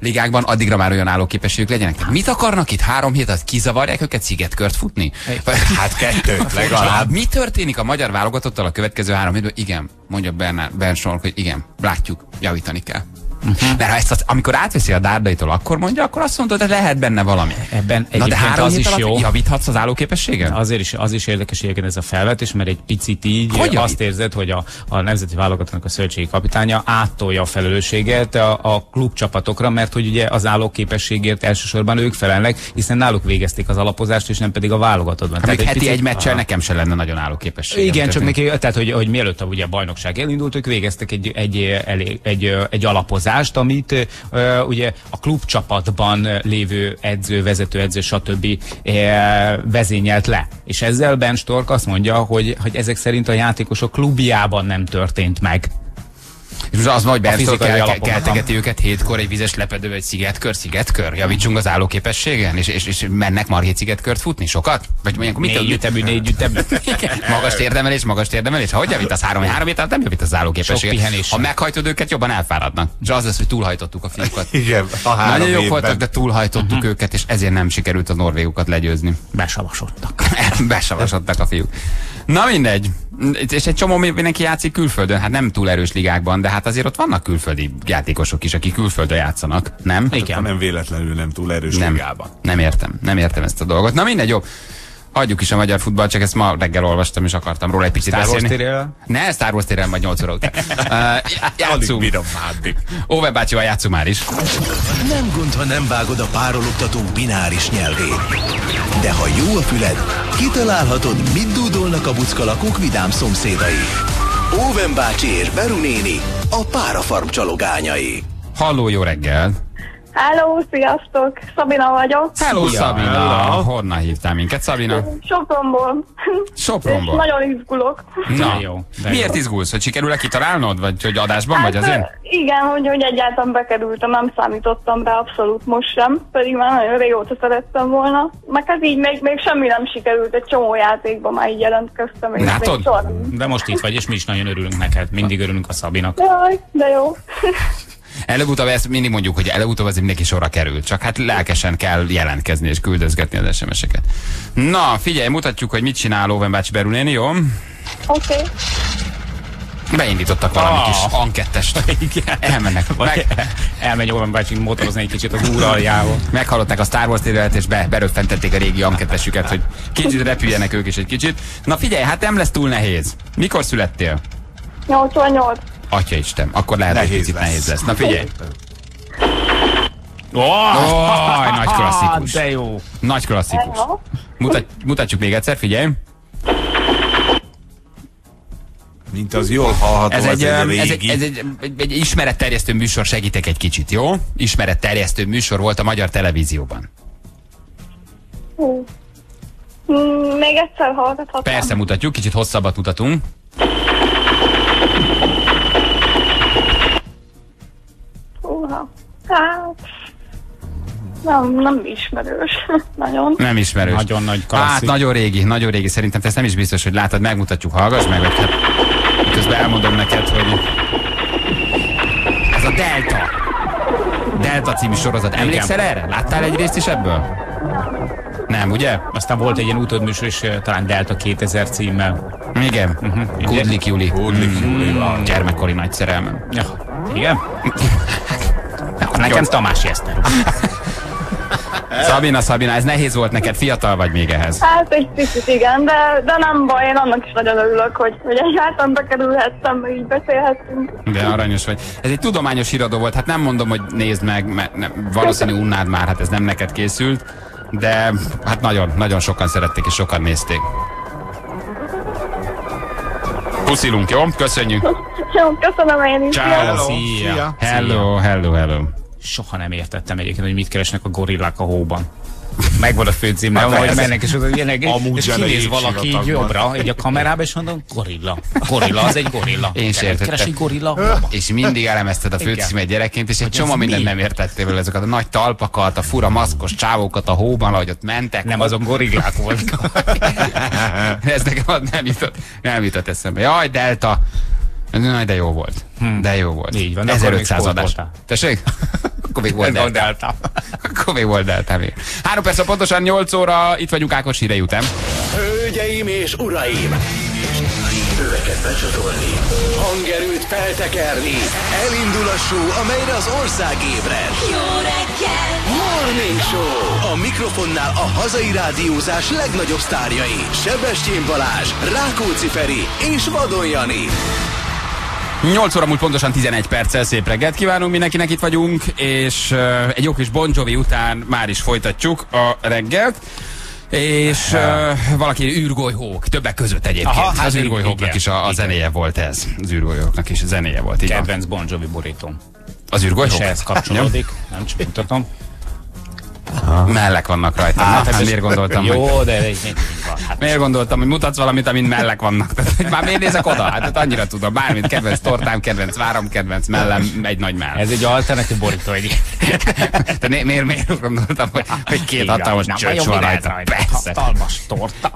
ligákban, addigra már olyan állóképességük legyenek. Tehát mit akarnak itt három hét, az kizavarják őket szigetkört futni? Hát kettőt legalább. Mi történik a magyar válogatottal a következő három hétben? Igen, mondja Bernard Bernsorg, hogy igen, látjuk, javítani kell. Uh-huh. Mert ha ezt az, amikor átveszi a dárdaitól, akkor mondja, akkor azt mondod, hogy lehet benne valami. Ebben Na de három az is jó. javíthatsz az állóképességen? Azért is, az is érdekes egyébként ez a felvetés, mert egy picit így Hogy javít? azt érzed, hogy a, a nemzeti válogatottnak a szövetségi kapitánya áttolja a felelősséget a, a klubcsapatokra, mert hogy ugye az állóképességért elsősorban ők felelnek, hiszen náluk végezték az alapozást, és nem pedig a válogatottban. Hát még heti picit- egy meccsel Aha. nekem se lenne nagyon állóképesség. Igen, csak neki, tehát hogy, hogy mielőtt a, ugye, a bajnokság elindult, ők végeztek egy, egy, egy, egy, egy alapozást, beosztázást, amit ö, ugye a klubcsapatban lévő edző, vezető edző, stb. vezényelt le. És ezzel Ben Stork azt mondja, hogy, hogy ezek szerint a játékosok klubjában nem történt meg. És most az hogy Berszol fizikai kell, alapokon. keltegeti őket hétkor egy vizes lepedő, egy szigetkör, szigetkör, javítsunk az állóképességen, és, és, és mennek marhét szigetkört futni, sokat? Vagy mondjuk, mit Négy ütemű, négy ütemű. Magas térdemelés, magas térdemelés. Ha hogy javítasz három, három héten, nem javít az állóképességet. Ha meghajtod őket, jobban elfáradnak. És az lesz, hogy túlhajtottuk a fiúkat. Igen, a három Nagyon jók voltak, de túlhajtottuk uh-huh. őket, és ezért nem sikerült a norvégokat legyőzni. Besavasodtak. Besavasodtak a fiúk. Na mindegy. És egy csomó mindenki játszik külföldön, hát nem túl erős ligákban, de hát azért ott vannak külföldi játékosok is, akik külföldön játszanak, nem? Ha nem véletlenül nem túl erős Nem, ligában. nem értem, nem értem ezt a dolgot. Na mindegy, jó. Hagyjuk is a magyar futball, csak ezt ma reggel olvastam, és akartam róla egy picit Star beszélni. térjel? Ne, Star Wars térrel majd 8 óra után. Uh, játszunk. bírom már addig. Óve bácsival játszunk már is. Nem gond, ha nem vágod a párologtató bináris nyelvét. De ha jó a füled, kitalálhatod, mit dúdolnak a buckalakók vidám szomszédai. Óven bácsi és Beru néni, a párafarm csalogányai. Halló, jó reggel! Hello, sziasztok! Szabina vagyok. Hello, Szia, Szabina! Honnan hívtál minket, Szabina? Sopronból. Sopronból. És nagyon izgulok. Na, jó, de Miért jó. izgulsz? Hogy sikerül-e kitalálnod? Vagy hogy adásban vagy azért? Hát, igen, hogy, hogy egyáltalán bekerültem, nem számítottam rá abszolút most sem, pedig már nagyon régóta szerettem volna. Meg hát így még, még semmi nem sikerült, egy csomó játékban már így jelentkeztem. és Látod? még. De most itt vagy, és mi is nagyon örülünk neked. Mindig örülünk a Szabinak. Jaj, de jó. Előbb-utóbb ezt mindig mondjuk, hogy előbb-utóbb azért mindenki sorra kerül. Csak hát lelkesen kell jelentkezni és küldözgetni az SMS-eket. Na, figyelj, mutatjuk, hogy mit csinál Óven bácsi Beru néni, jó? Oké. Okay. Beindítottak valamit Ah. is, ankettest. Igen. Elmennek. Meg, Elmegy Owen bácsi motorozni egy kicsit az úr aljával. meghallották a Star Wars térület, és be, beröffentették a régi ankettesüket, hogy kicsit repüljenek ők is egy kicsit. Na figyelj, hát nem lesz túl nehéz. Mikor születtél? 88. Atya Isten, akkor lehet, hogy Nehéz picit lesz. nehéz lesz. Na figyelj, Oh, Oj, nagy klasszikus. De jó. nagy klasszikus. Mutat, mutatjuk még egyszer, figyelj. Mint az jól hallható, Ez egy, ez, egy, régi. ez egy, egy, egy ismeretterjesztő műsor, segítek egy kicsit, jó? Ismeretterjesztő műsor volt a magyar televízióban. Hú. Mm, Még egyszer hallgathatom. Persze mutatjuk, kicsit hosszabbat mutatunk. Hát... Nem, nem ismerős. Nagyon. Nem ismerős. Nagyon nagy Hát klasszik. nagyon régi, nagyon régi. Szerintem te ezt nem is biztos, hogy látod, megmutatjuk, hallgass meg, vagy hát közben elmondom neked, hogy ez a Delta. Delta című sorozat. Emlékszel erre? Láttál egy részt is ebből? Nem, ugye? Aztán volt egy ilyen utódműsor is, eh, talán Delta 2000 címmel. Igen. Uh-huh. Kudlik Juli. Kudlik Juli Mm. Gyermekkori nagy szerelmem. Ja, igen? Nekem Tamási Eszter. Szabina, Szabina, ez nehéz volt neked, fiatal vagy még ehhez. Hát egy picit igen, de, de nem baj, én annak is nagyon örülök, hogy, hogy egyáltalán bekerülhettem, meg így beszélhettünk. De aranyos vagy. Ez egy tudományos híradó volt, hát nem mondom, hogy nézd meg, mert nem, valószínű unnád már, hát ez nem neked készült, de hát nagyon, nagyon sokan szerették és sokan nézték. Puszilunk, jó? Köszönjük! Jó, köszönöm én is. Ciao. Szia. Hello, hello, hello. Soha nem értettem egyébként, hogy mit keresnek a gorillák a hóban. Megvan a főcím, nem, hogy persze. mennek, és oda Amúgy és kinéz valaki így jobbra, így a kamerába, és mondom, gorilla. Gorilla, az egy gorilla. Én sem értettem. Keres egy gorilla. És mindig elemezted a főcímet gyerekként, és egy csomó mindent mi? nem értettél belőle, ezeket a nagy talpakat, a fura maszkos csávókat a hóban, ahogy ott mentek. Nem, azok gorillák voltak. Ez nekem nem jutott, nem jutott eszembe. Jaj, Delta! Jaj, de jó volt. De jó volt. Így van, de akkor még 1500 adás. Tessék? Akkor még volt. Delta. Akkor még volt Delta még. Három perc, pontosan 8 óra, itt vagyunk Ákos hírei után. Hölgyeim és uraim! Öveket becsatolni, hangerőt feltekerni. Elindul a show, amelyre az ország ébred. Jó reggel! Morning Show! A mikrofonnál a hazai rádiózás legnagyobb sztárjai. Sebestyén Balázs, Rákóczi Feri és Vadon Jani. 8 óra múlt pontosan 11 perccel szép reggelt kívánunk mindenkinek, itt vagyunk, és uh, egy jó kis Bon Jovi után már is folytatjuk a reggelt. És uh, valaki űrgolyhók, többek között egyébként. Aha, hát az űrgolyhóknak igen, is a, a igen. zenéje volt ez. Az űrgolyhóknak is a zenéje volt. Így. Kedvenc Bon Jovi borítóm. Az És űrgolyók? ehhez kapcsolódik, nem csak mutatom. Mellek vannak rajta. Hát, Hát, ez- miért gondoltam, hogy... Jó, de ez így van. Hát Miért gondoltam, hogy mutatsz valamit, amin mellek vannak? Tehát, hogy már miért nézek oda? Hát, hát annyira tudom. Bármit kedvenc tortám, kedvenc váram, kedvenc mellem, egy nagy mell. ez egy alternatív borító egy. De mi- miért, miért gondoltam, hogy, hogy két hatalmas na, csöcs van rajta? Persze. Hatalmas torta.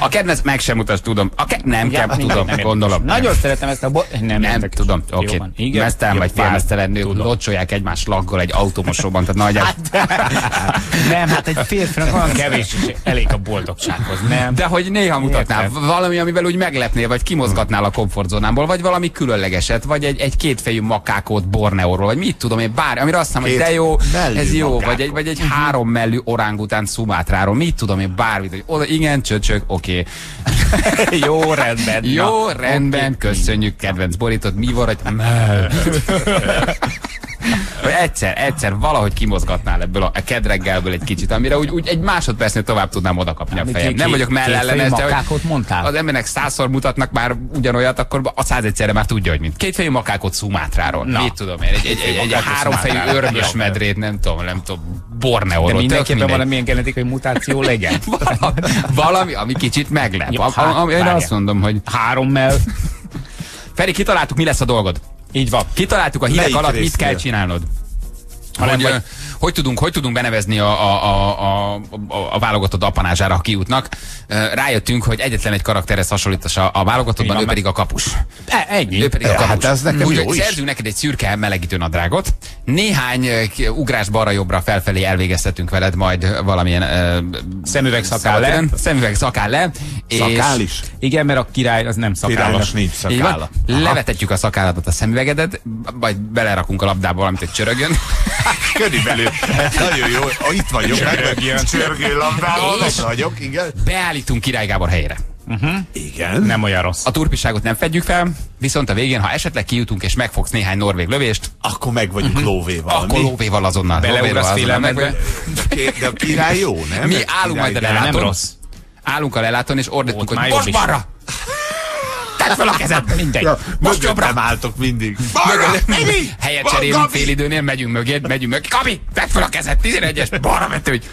A kedvenc meg sem mutasd, tudom. A ke- nem kell, tudom, nem gondolom. érdekes. Nagyon szeretem ezt a bo... Nem, Nem, tudom, oké. Igen. Mesztelen vagy félmesztelen nők locsolják egymás laggol egy automosóban, tehát nagyjából. Nem, hát egy férfinak olyan kevés is elég a boldogsághoz, nem? De hogy néha mutatnál Érted. valami, amivel úgy meglepnél, vagy kimozgatnál a komfortzónámból, vagy valami különlegeset, vagy egy, egy kétfejű makákót Borneóról, vagy mit tudom én, bár, amire azt mondom, hogy de jó, ez jó, vagy egy, vagy egy három mellű orángután Szumátráról, mit tudom én, bármit, hogy oda, igen, csöcsök, oké. Jó, rendben. Jó, Na, rendben, oké. köszönjük, kedvenc borított, mi van, Hogy egyszer, egyszer valahogy kimozgatnál ebből a, kedreggelből egy kicsit, amire úgy, úgy egy másodpercnél tovább tudnám odakapni a Ami fejem. Nem vagyok mellellenes, de hogy mondtál? az embernek százszor mutatnak már ugyanolyat, akkor a száz egyszerre már tudja, hogy mint. Kétfejű makákot Szumátráról. Na. Mit tudom én, egy, egy, egy, egy háromfejű örmös medrét, nem tudom, nem tudom, De Borneóról. tök mindenképpen valamilyen genetikai mutáció legyen. Valami, valami, ami kicsit meglep. Jó, hát, am- Én azt mondom, hogy Három mell. Feri, kitaláltuk, mi lesz a dolgod. Így van. Kitaláltuk a hírek Melyik alatt, mit kell csinálnod. nem Hogy, vagy- hogy, tudunk, hogy tudunk benevezni a, a, a, a, a, válogatott apanázsára, ha kijutnak. Rájöttünk, hogy egyetlen egy karakterhez hasonlítass a, a válogatottban, ő pedig a kapus. E, ennyi. Ő pedig a Ja, kapus. hát ez nekem Úgyhogy jó is. szerzünk neked egy szürke melegítő nadrágot. Néhány ugrás balra-jobbra felfelé elvégeztetünk veled majd valamilyen ö, Szemüveg szakál le. Szemüveg szakál le. Szakál is? Igen, mert a király az nem szakállas. Királynak nincs szakála. Levetetjük a szakállatot a szemüvegedet, vagy belerakunk a labdába valamit, hogy csörögjön. Körülbelül. Ez nagyon jó. Ah, itt vagyok. Csörögjön. Csörgő labdával. És- Meg vagyok, igen. Beállítunk Király Gábor helyére. Igen. Nem olyan rossz. A turpiságot nem fedjük fel, viszont a végén, ha esetleg kijutunk és megfogsz néhány norvég lövést, Akkor meg vagyunk lóvéval. akkor mi? lóvéval azonnal. Beleugrasz lóvéval azonnal félelmedbe? meg- De a király jó, nem? Mi állunk majd a király- nem lelátón. rossz. Állunk a lelátón és ordítunk, Ott hogy most. Balra! Tedd fel a kezed! Mindegy. Ja, Most jobbra! álltok mindig. Mögött- Helyet cserélünk fél időnél, megyünk mögé, megyünk mögé. Kapi, tedd fel a kezed, 11-es, balra vetődj.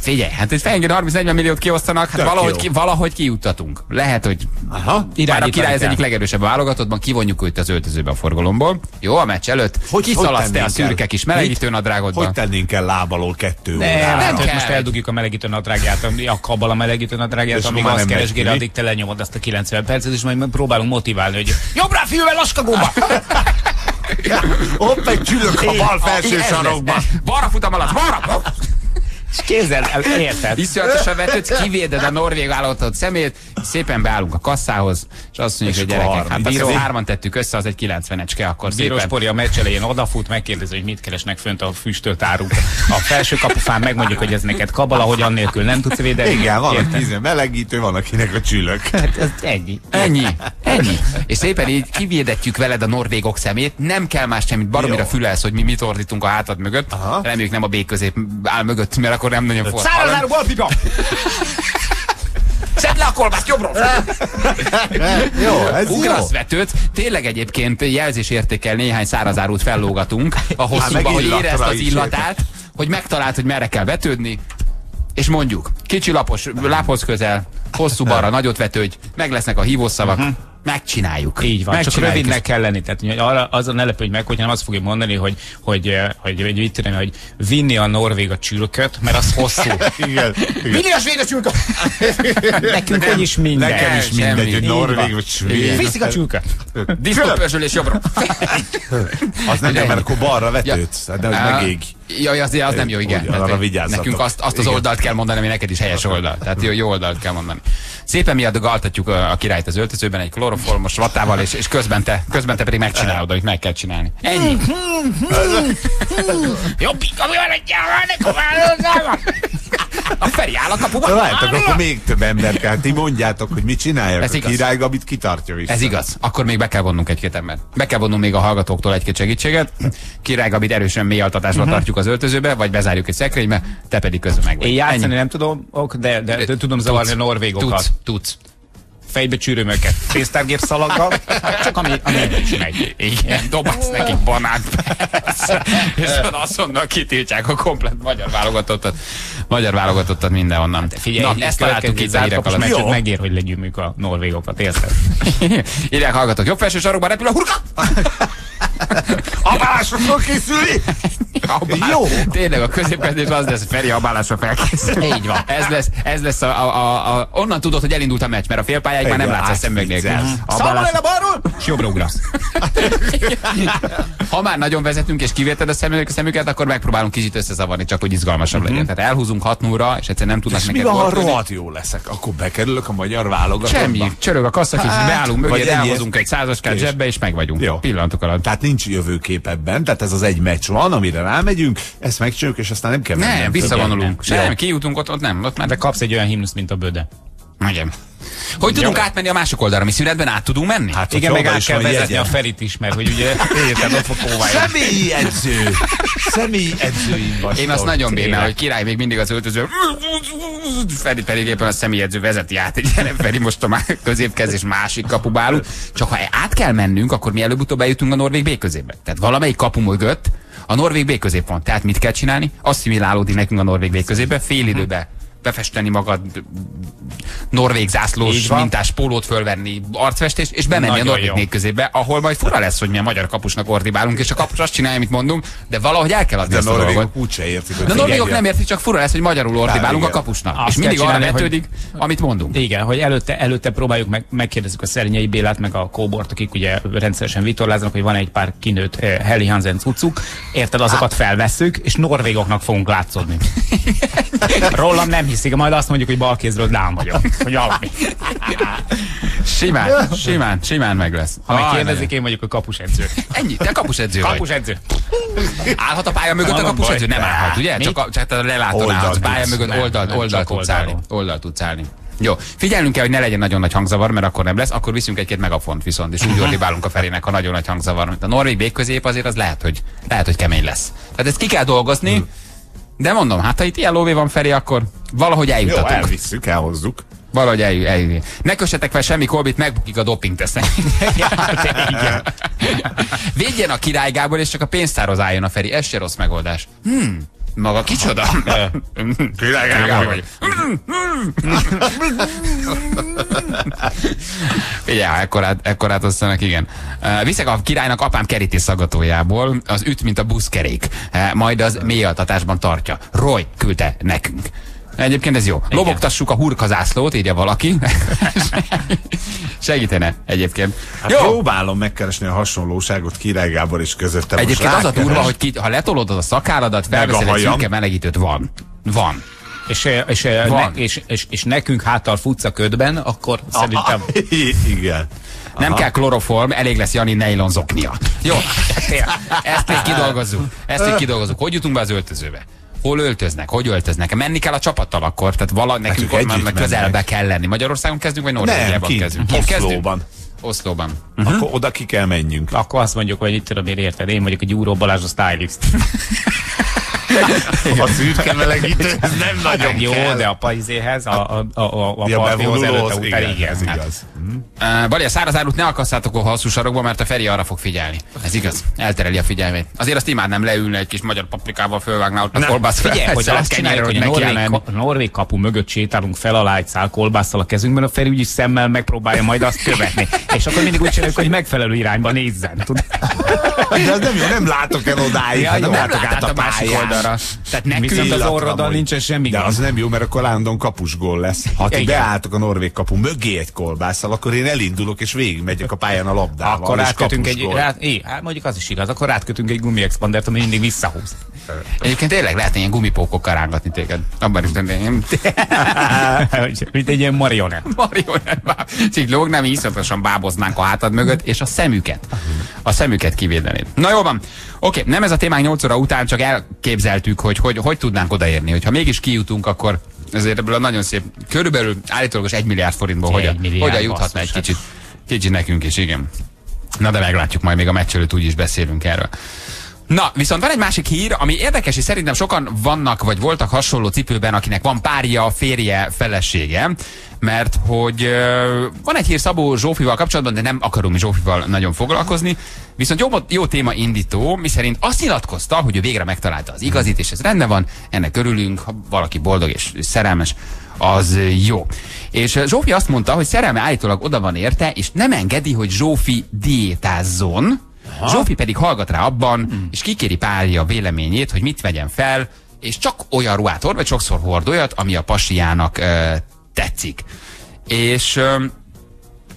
Figyelj, hát hogy fejenged 30-40 milliót kiosztanak, hát valahogy, ki, valahogy kijuttatunk. Lehet, hogy Aha. Bár a király az kell. egyik legerősebb válogatottban, kivonjuk őt az öltözőbe a forgalomból. Jó, a meccs előtt. Hogy- Kiszaladsz hogy te a szürke kis melegítő Hogy nadrágodban. tennénk el lábalól kettő Nem, órára? nem kell. most eldugjuk a melegítő nadrágját, a kabal a melegítő nadrágját, amíg azt keresgél, addig te lenyomod azt a 90 percet, és majd próbálunk motiválni, hogy jobbra fülvel laskagóba! Ott egy csülök a bal felső sarokban. Balra futam alatt, balra! És képzeld el, érted? Iszonyatosan vetődsz, kivéded a norvég válogatott szemét, szépen beállunk a kasszához, és azt mondjuk, hogy gyerekek, hát Bíró. hárman tettük össze, az egy 90-ecske, akkor Bírós szépen. Pori a meccs elején odafut, megkérdezi, hogy mit keresnek fönt a füstölt áruk. A felső kapufán megmondjuk, hogy ez neked kabala, hogy annélkül nem tudsz védeni. Igen, van, Érted? íze melegítő, van, akinek a csülök. Hát ez ennyi. Ennyi, ennyi. És szépen így kivédetjük veled a norvégok szemét, nem kell más semmit, baromira fülelsz, hogy mi mit ordítunk a hátad mögött. Aha. Reméljük nem a B közép áll mögött, mert akkor nem nagyon fog. Szárazáró balpipa! Szedd le a kolbászt jobbról! Jó, ez jó. Ugrasz vetőt, tényleg egyébként jelzésértékkel néhány szárazárút fellógatunk a hosszúba, hogy érezd az illatát, hogy megtaláld, hogy merre kell vetődni, és mondjuk, kicsi lapos, láphoz közel, hosszú balra, nagyot vetődj, meg lesznek a hívószavak, megcsináljuk. Így van, csak Megcsináljuk. rövidnek kell lenni. Tehát arra, azon ne lepődj meg, hogy nem azt fogja mondani, hogy, hogy, eh, hogy, hogy, hogy, hogy, hogy vinni a Norvég a csülköt, mert az hosszú. Igen. igen. Vinni a svéd a csülköt! Nekünk hogy is minden. Nekem is mindegy, hogy norvég vagy svéd. Viszik a csülköt! Diszkopörzsölés jobbra. Az nem, mert akkor balra vetődsz, de hogy megég. Ja, az, az nem jó, igen. Úgy, Tehát, arra vigyázzatok. Nekünk azt, azt az Igen. oldalt kell mondani, ami neked is helyes oldal. Tehát jó, jó oldalt kell mondani. Szépen miatt galtatjuk a, a királyt az öltözőben egy kloroformos vatával, és, és közben, te, közben te pedig megcsinálod, amit meg kell csinálni. Ennyi. Jobbik, ami van egy A Feri áll a kapuban. Várjátok, akkor még több ember kell. Ti mondjátok, hogy mit csinálják. Ez A igaz. király Gabit kitartja vissza. Ez igaz. Akkor még be kell vonnunk egy-két embert. Be kell vonnunk még a hallgatóktól egy-két segítséget. Király Gabit erősen mély altatásba tartjuk az öltözőbe, vagy bezárjuk egy szekrénybe, te pedig közben meg vagy. Én játszani Ennyi. nem tudom, ok, de, de, de tudom zavarni a norvégokat. Tudsz, tudsz. Fejbe csűröm őket tésztárgép szalaggal, csak ami, ami megy. Igen, dobálsz nekik banánt. És azt mondnak, kitiltják a komplet magyar válogatottat. Magyar válogatottat mindenhonnan. Figyelj, Na, ezt találtuk itt a hírek alatt. meccset megér, hogy legyűmük a norvégokat, érted? Írják hallgatok, jobb felső sarokban repül a hurka! Abálásra fog készülni! Jó! Tényleg a középkezdés az lesz, Feri abálásra felkészül. Így van. Ez lesz, ez lesz a, a, a, a, onnan tudod, hogy elindult a meccs, mert a félpályáig már nem látsz a szemüveg nélkül. átviccel. Abálás- Számol el a balról! És jobbra ugrasz. Ha már nagyon vezetünk és kivéted a szemüket, a szemüket, akkor megpróbálunk kicsit összezavarni, csak hogy izgalmasabb legyen. Tehát elhúzunk 6 0 és egyszerűen nem tudnak És mi neked van, ha rohadt jó leszek? Akkor bekerülök a magyar válogatottba? Semmi, csörög a kasszakicsit, Hát, beállunk vagy mögé, elhozunk egy százaskát és- zsebbe, és meg vagyunk. Jó. Pillanatok alatt. Tehát nincs jövőkép ebben, tehát ez az egy meccs van, amire rámegyünk, ezt megcsináljuk, és aztán nem kell Nem, visszavonulunk. Sem, kijutunk ott, ott nem, ott már De kapsz egy olyan himnusz, mint a böde. Igen. Hogy tudunk átmenni a másik oldalra? Mi szünetben át tudunk menni? Hát, Igen, meg át kell vezetni jegye. a Ferit is, mert hogy ugye érted, ott fog kóvája. Személyi edző! Személyi vagy. Én azt nagyon bírnám, hogy király még mindig az öltöző. Feri pedig éppen a személyedző vezeti át egy Feri most a má- középkezés másik kapuba állunk. Csak ha át kell mennünk, akkor mi előbb-utóbb eljutunk a Norvég B közébe. Tehát valamelyik kapu mögött a Norvég B közép van. Tehát mit kell csinálni? Asszimilálódni nekünk a Norvég B közébe, fél időbe befesteni magad norvég zászlós mintás pólót fölvenni, arcfestést, és bemenni Nagyon a norvég. B közébe, ahol majd fura lesz, hogy mi a magyar kapusnak ordibálunk, és a kapus azt csinálja, amit mondunk, de valahogy el kell adni De a ezt a dolgot. norvégok úgyse értik, De a norvégok nem értik, csak fura lesz, hogy magyarul ordibálunk a kapusnak. Azt és mindig arra csinálni, hogy- vetődik, amit mondunk. Igen, hogy előtte, előtte próbáljuk meg, megkérdezzük a Szerényei Bélát, meg a Kóbort, akik ugye rendszeresen vitorláznak, hogy van egy pár kinőtt eh, Heli Hansen cuccuk. Érted, azokat felvesszük, és norvégoknak fogunk látszódni. Rólam nem hiszik, majd azt mondjuk, hogy balkézről dán vagyok. Hogy valami. Simán, simán, simán meg lesz. Ha Ah, megkérdezik, én vagyok a kapusedző. Ennyi, te kapusedző. Kapusedző. Állhat a pálya mögött a kapusedző? Nem állhat, ugye? Mi? Csak a, csak a lelátón Oldalt állhatsz. Pálya mögött oldalt, oldalt tudsz állni. Oldalt tudsz állni. Jó, figyelnünk kell, hogy ne legyen nagyon nagy hangzavar, mert akkor nem lesz, akkor viszünk egy-két megafont viszont, és úgy ordibálunk a felének, ha nagyon nagy hangzavar. Mint a norvég végközép azért az lehet, hogy, lehet, hogy kemény lesz. Tehát ezt ki kell dolgozni, de mondom, hát ha itt ilyen lóvé van Feri, akkor valahogy Jó, eljutatunk. elvisszük, elhozzuk. Valahogy eljut, eljut. Ne kössetek fel semmi kolbit, megbukik a doping tesznek. Védjen a király Gábor, és csak a pénztárhoz álljon a Feri. Ez se rossz megoldás. Hmm, maga kicsoda? Gábor vagy. Figyelj, ekkorát, ekkorát osztanak, igen. Viszek a királynak apám kerítés szaggatójából, az üt, mint a buszkerék. Majd az mélyaltatásban tartja. Roy küldte nekünk. Egyébként ez jó. Lobogtassuk a hurkazászlót, írja valaki. Segítene egyébként. Hát jó. próbálom megkeresni a hasonlóságot Király Gábor is közöttem. Egyébként az a durva, hogy ki, ha letolod az a szakálladat, felveszel egy szürke melegítőt, van. Van. És, eh, és, eh, Van. ne, és, és, és nekünk háttal futsz a ködben, akkor szerintem... Igen. Nem kell kloroform, elég lesz Jani nylon zoknia. Jó, ezt még kidolgozzuk. Ezt még kidolgozzuk. Hogy jutunk be az öltözőbe? Hol öltöznek? Hogy öltöznek? Menni kell a csapattal akkor? Tehát vala, nekünk ott már együtt közelbe mennek. kell lenni. Magyarországon kezdünk, vagy Norvégiában kint, kezdünk? Kint? Oszlóban. Oszlóban. Akkor oda ki kell menjünk. Akkor azt mondjuk, hogy itt tudom én érted, én vagyok egy Gyúró Balázs a stylist. A szürke melegítő, ez nem nagyon Meg jó, kell. de a pajzéhez, a, a, a, a, a Ja, partihoz előtte bevonulóhoz, után, igen, igen. ez hát igaz. Uh, Bali, a száraz árut ne akasszátok a hosszú sarokba, mert a Feri arra fog figyelni. Ez igaz. Eltereli a figyelmét. Azért azt imádnám leülni egy kis magyar paprikával, fölvágná ott a kolbász fel. Figyelj, hogy azt csináljuk, hogy a norvég, kapu mögött sétálunk fel alá egy szál kolbásszal a kezünkben, a Feri úgyis szemmel megpróbálja majd azt követni. És akkor mindig úgy csináljuk, hogy megfelelő irányba nézzen. Tud? De az nem jó, nem látok el odáig, Ja, hát nem nem látok át a a másik pályán. Oldalra. Tehát nekünk Viszont az amúgy. nincsen semmi De gond. az nem jó, mert akkor állandóan kapusgól lesz. Ha ti beálltok a norvég kapu mögé egy kolbásszal, akkor én elindulok és végigmegyek a pályán a labdával. Akkor és rátkötünk egy, kapusgól. rá, é, hát mondjuk az is igaz, akkor rátkötünk egy gumiexpandert, ami mindig visszahúz. Egyébként tényleg lehetne ilyen gumipókokkal rángatni téged. Abban is tenném. Mint egy ilyen marionett. Marionett. Ciklók nem iszonyatosan báboznánk a hátad mögött, és a szemüket. A szemüket kivédenéd. Na jó van. Oké, nem ez a témánk 8 óra után, csak elképzeltük, hogy hogy, hogy tudnánk odaérni. Hogyha mégis kijutunk, akkor ezért ebből a nagyon szép, körülbelül állítólagos 1 milliárd forintból hogyan, milliárd, hogyan juthatna egy basszus, kicsit, kicsit nekünk is, igen. Na de meglátjuk, majd még a meccs előtt úgyis beszélünk erről. Na, viszont van egy másik hír, ami érdekes, és szerintem sokan vannak, vagy voltak hasonló cipőben, akinek van párja, férje, felesége, mert hogy van egy hír Szabó Zsófival kapcsolatban, de nem akarunk Zsófival nagyon foglalkozni, viszont jó, jó téma indító, miszerint azt nyilatkozta, hogy ő végre megtalálta az igazit, és ez rendben van, ennek örülünk, ha valaki boldog és szerelmes, az jó. És Zsófi azt mondta, hogy szerelme állítólag oda van érte, és nem engedi, hogy Zsófi diétázzon, Aha. Zsófi pedig hallgat rá abban, hmm. és kikéri párja véleményét, hogy mit vegyen fel, és csak olyan ruhát hord, vagy sokszor hord olyat, ami a pasiának ö, tetszik. És ö,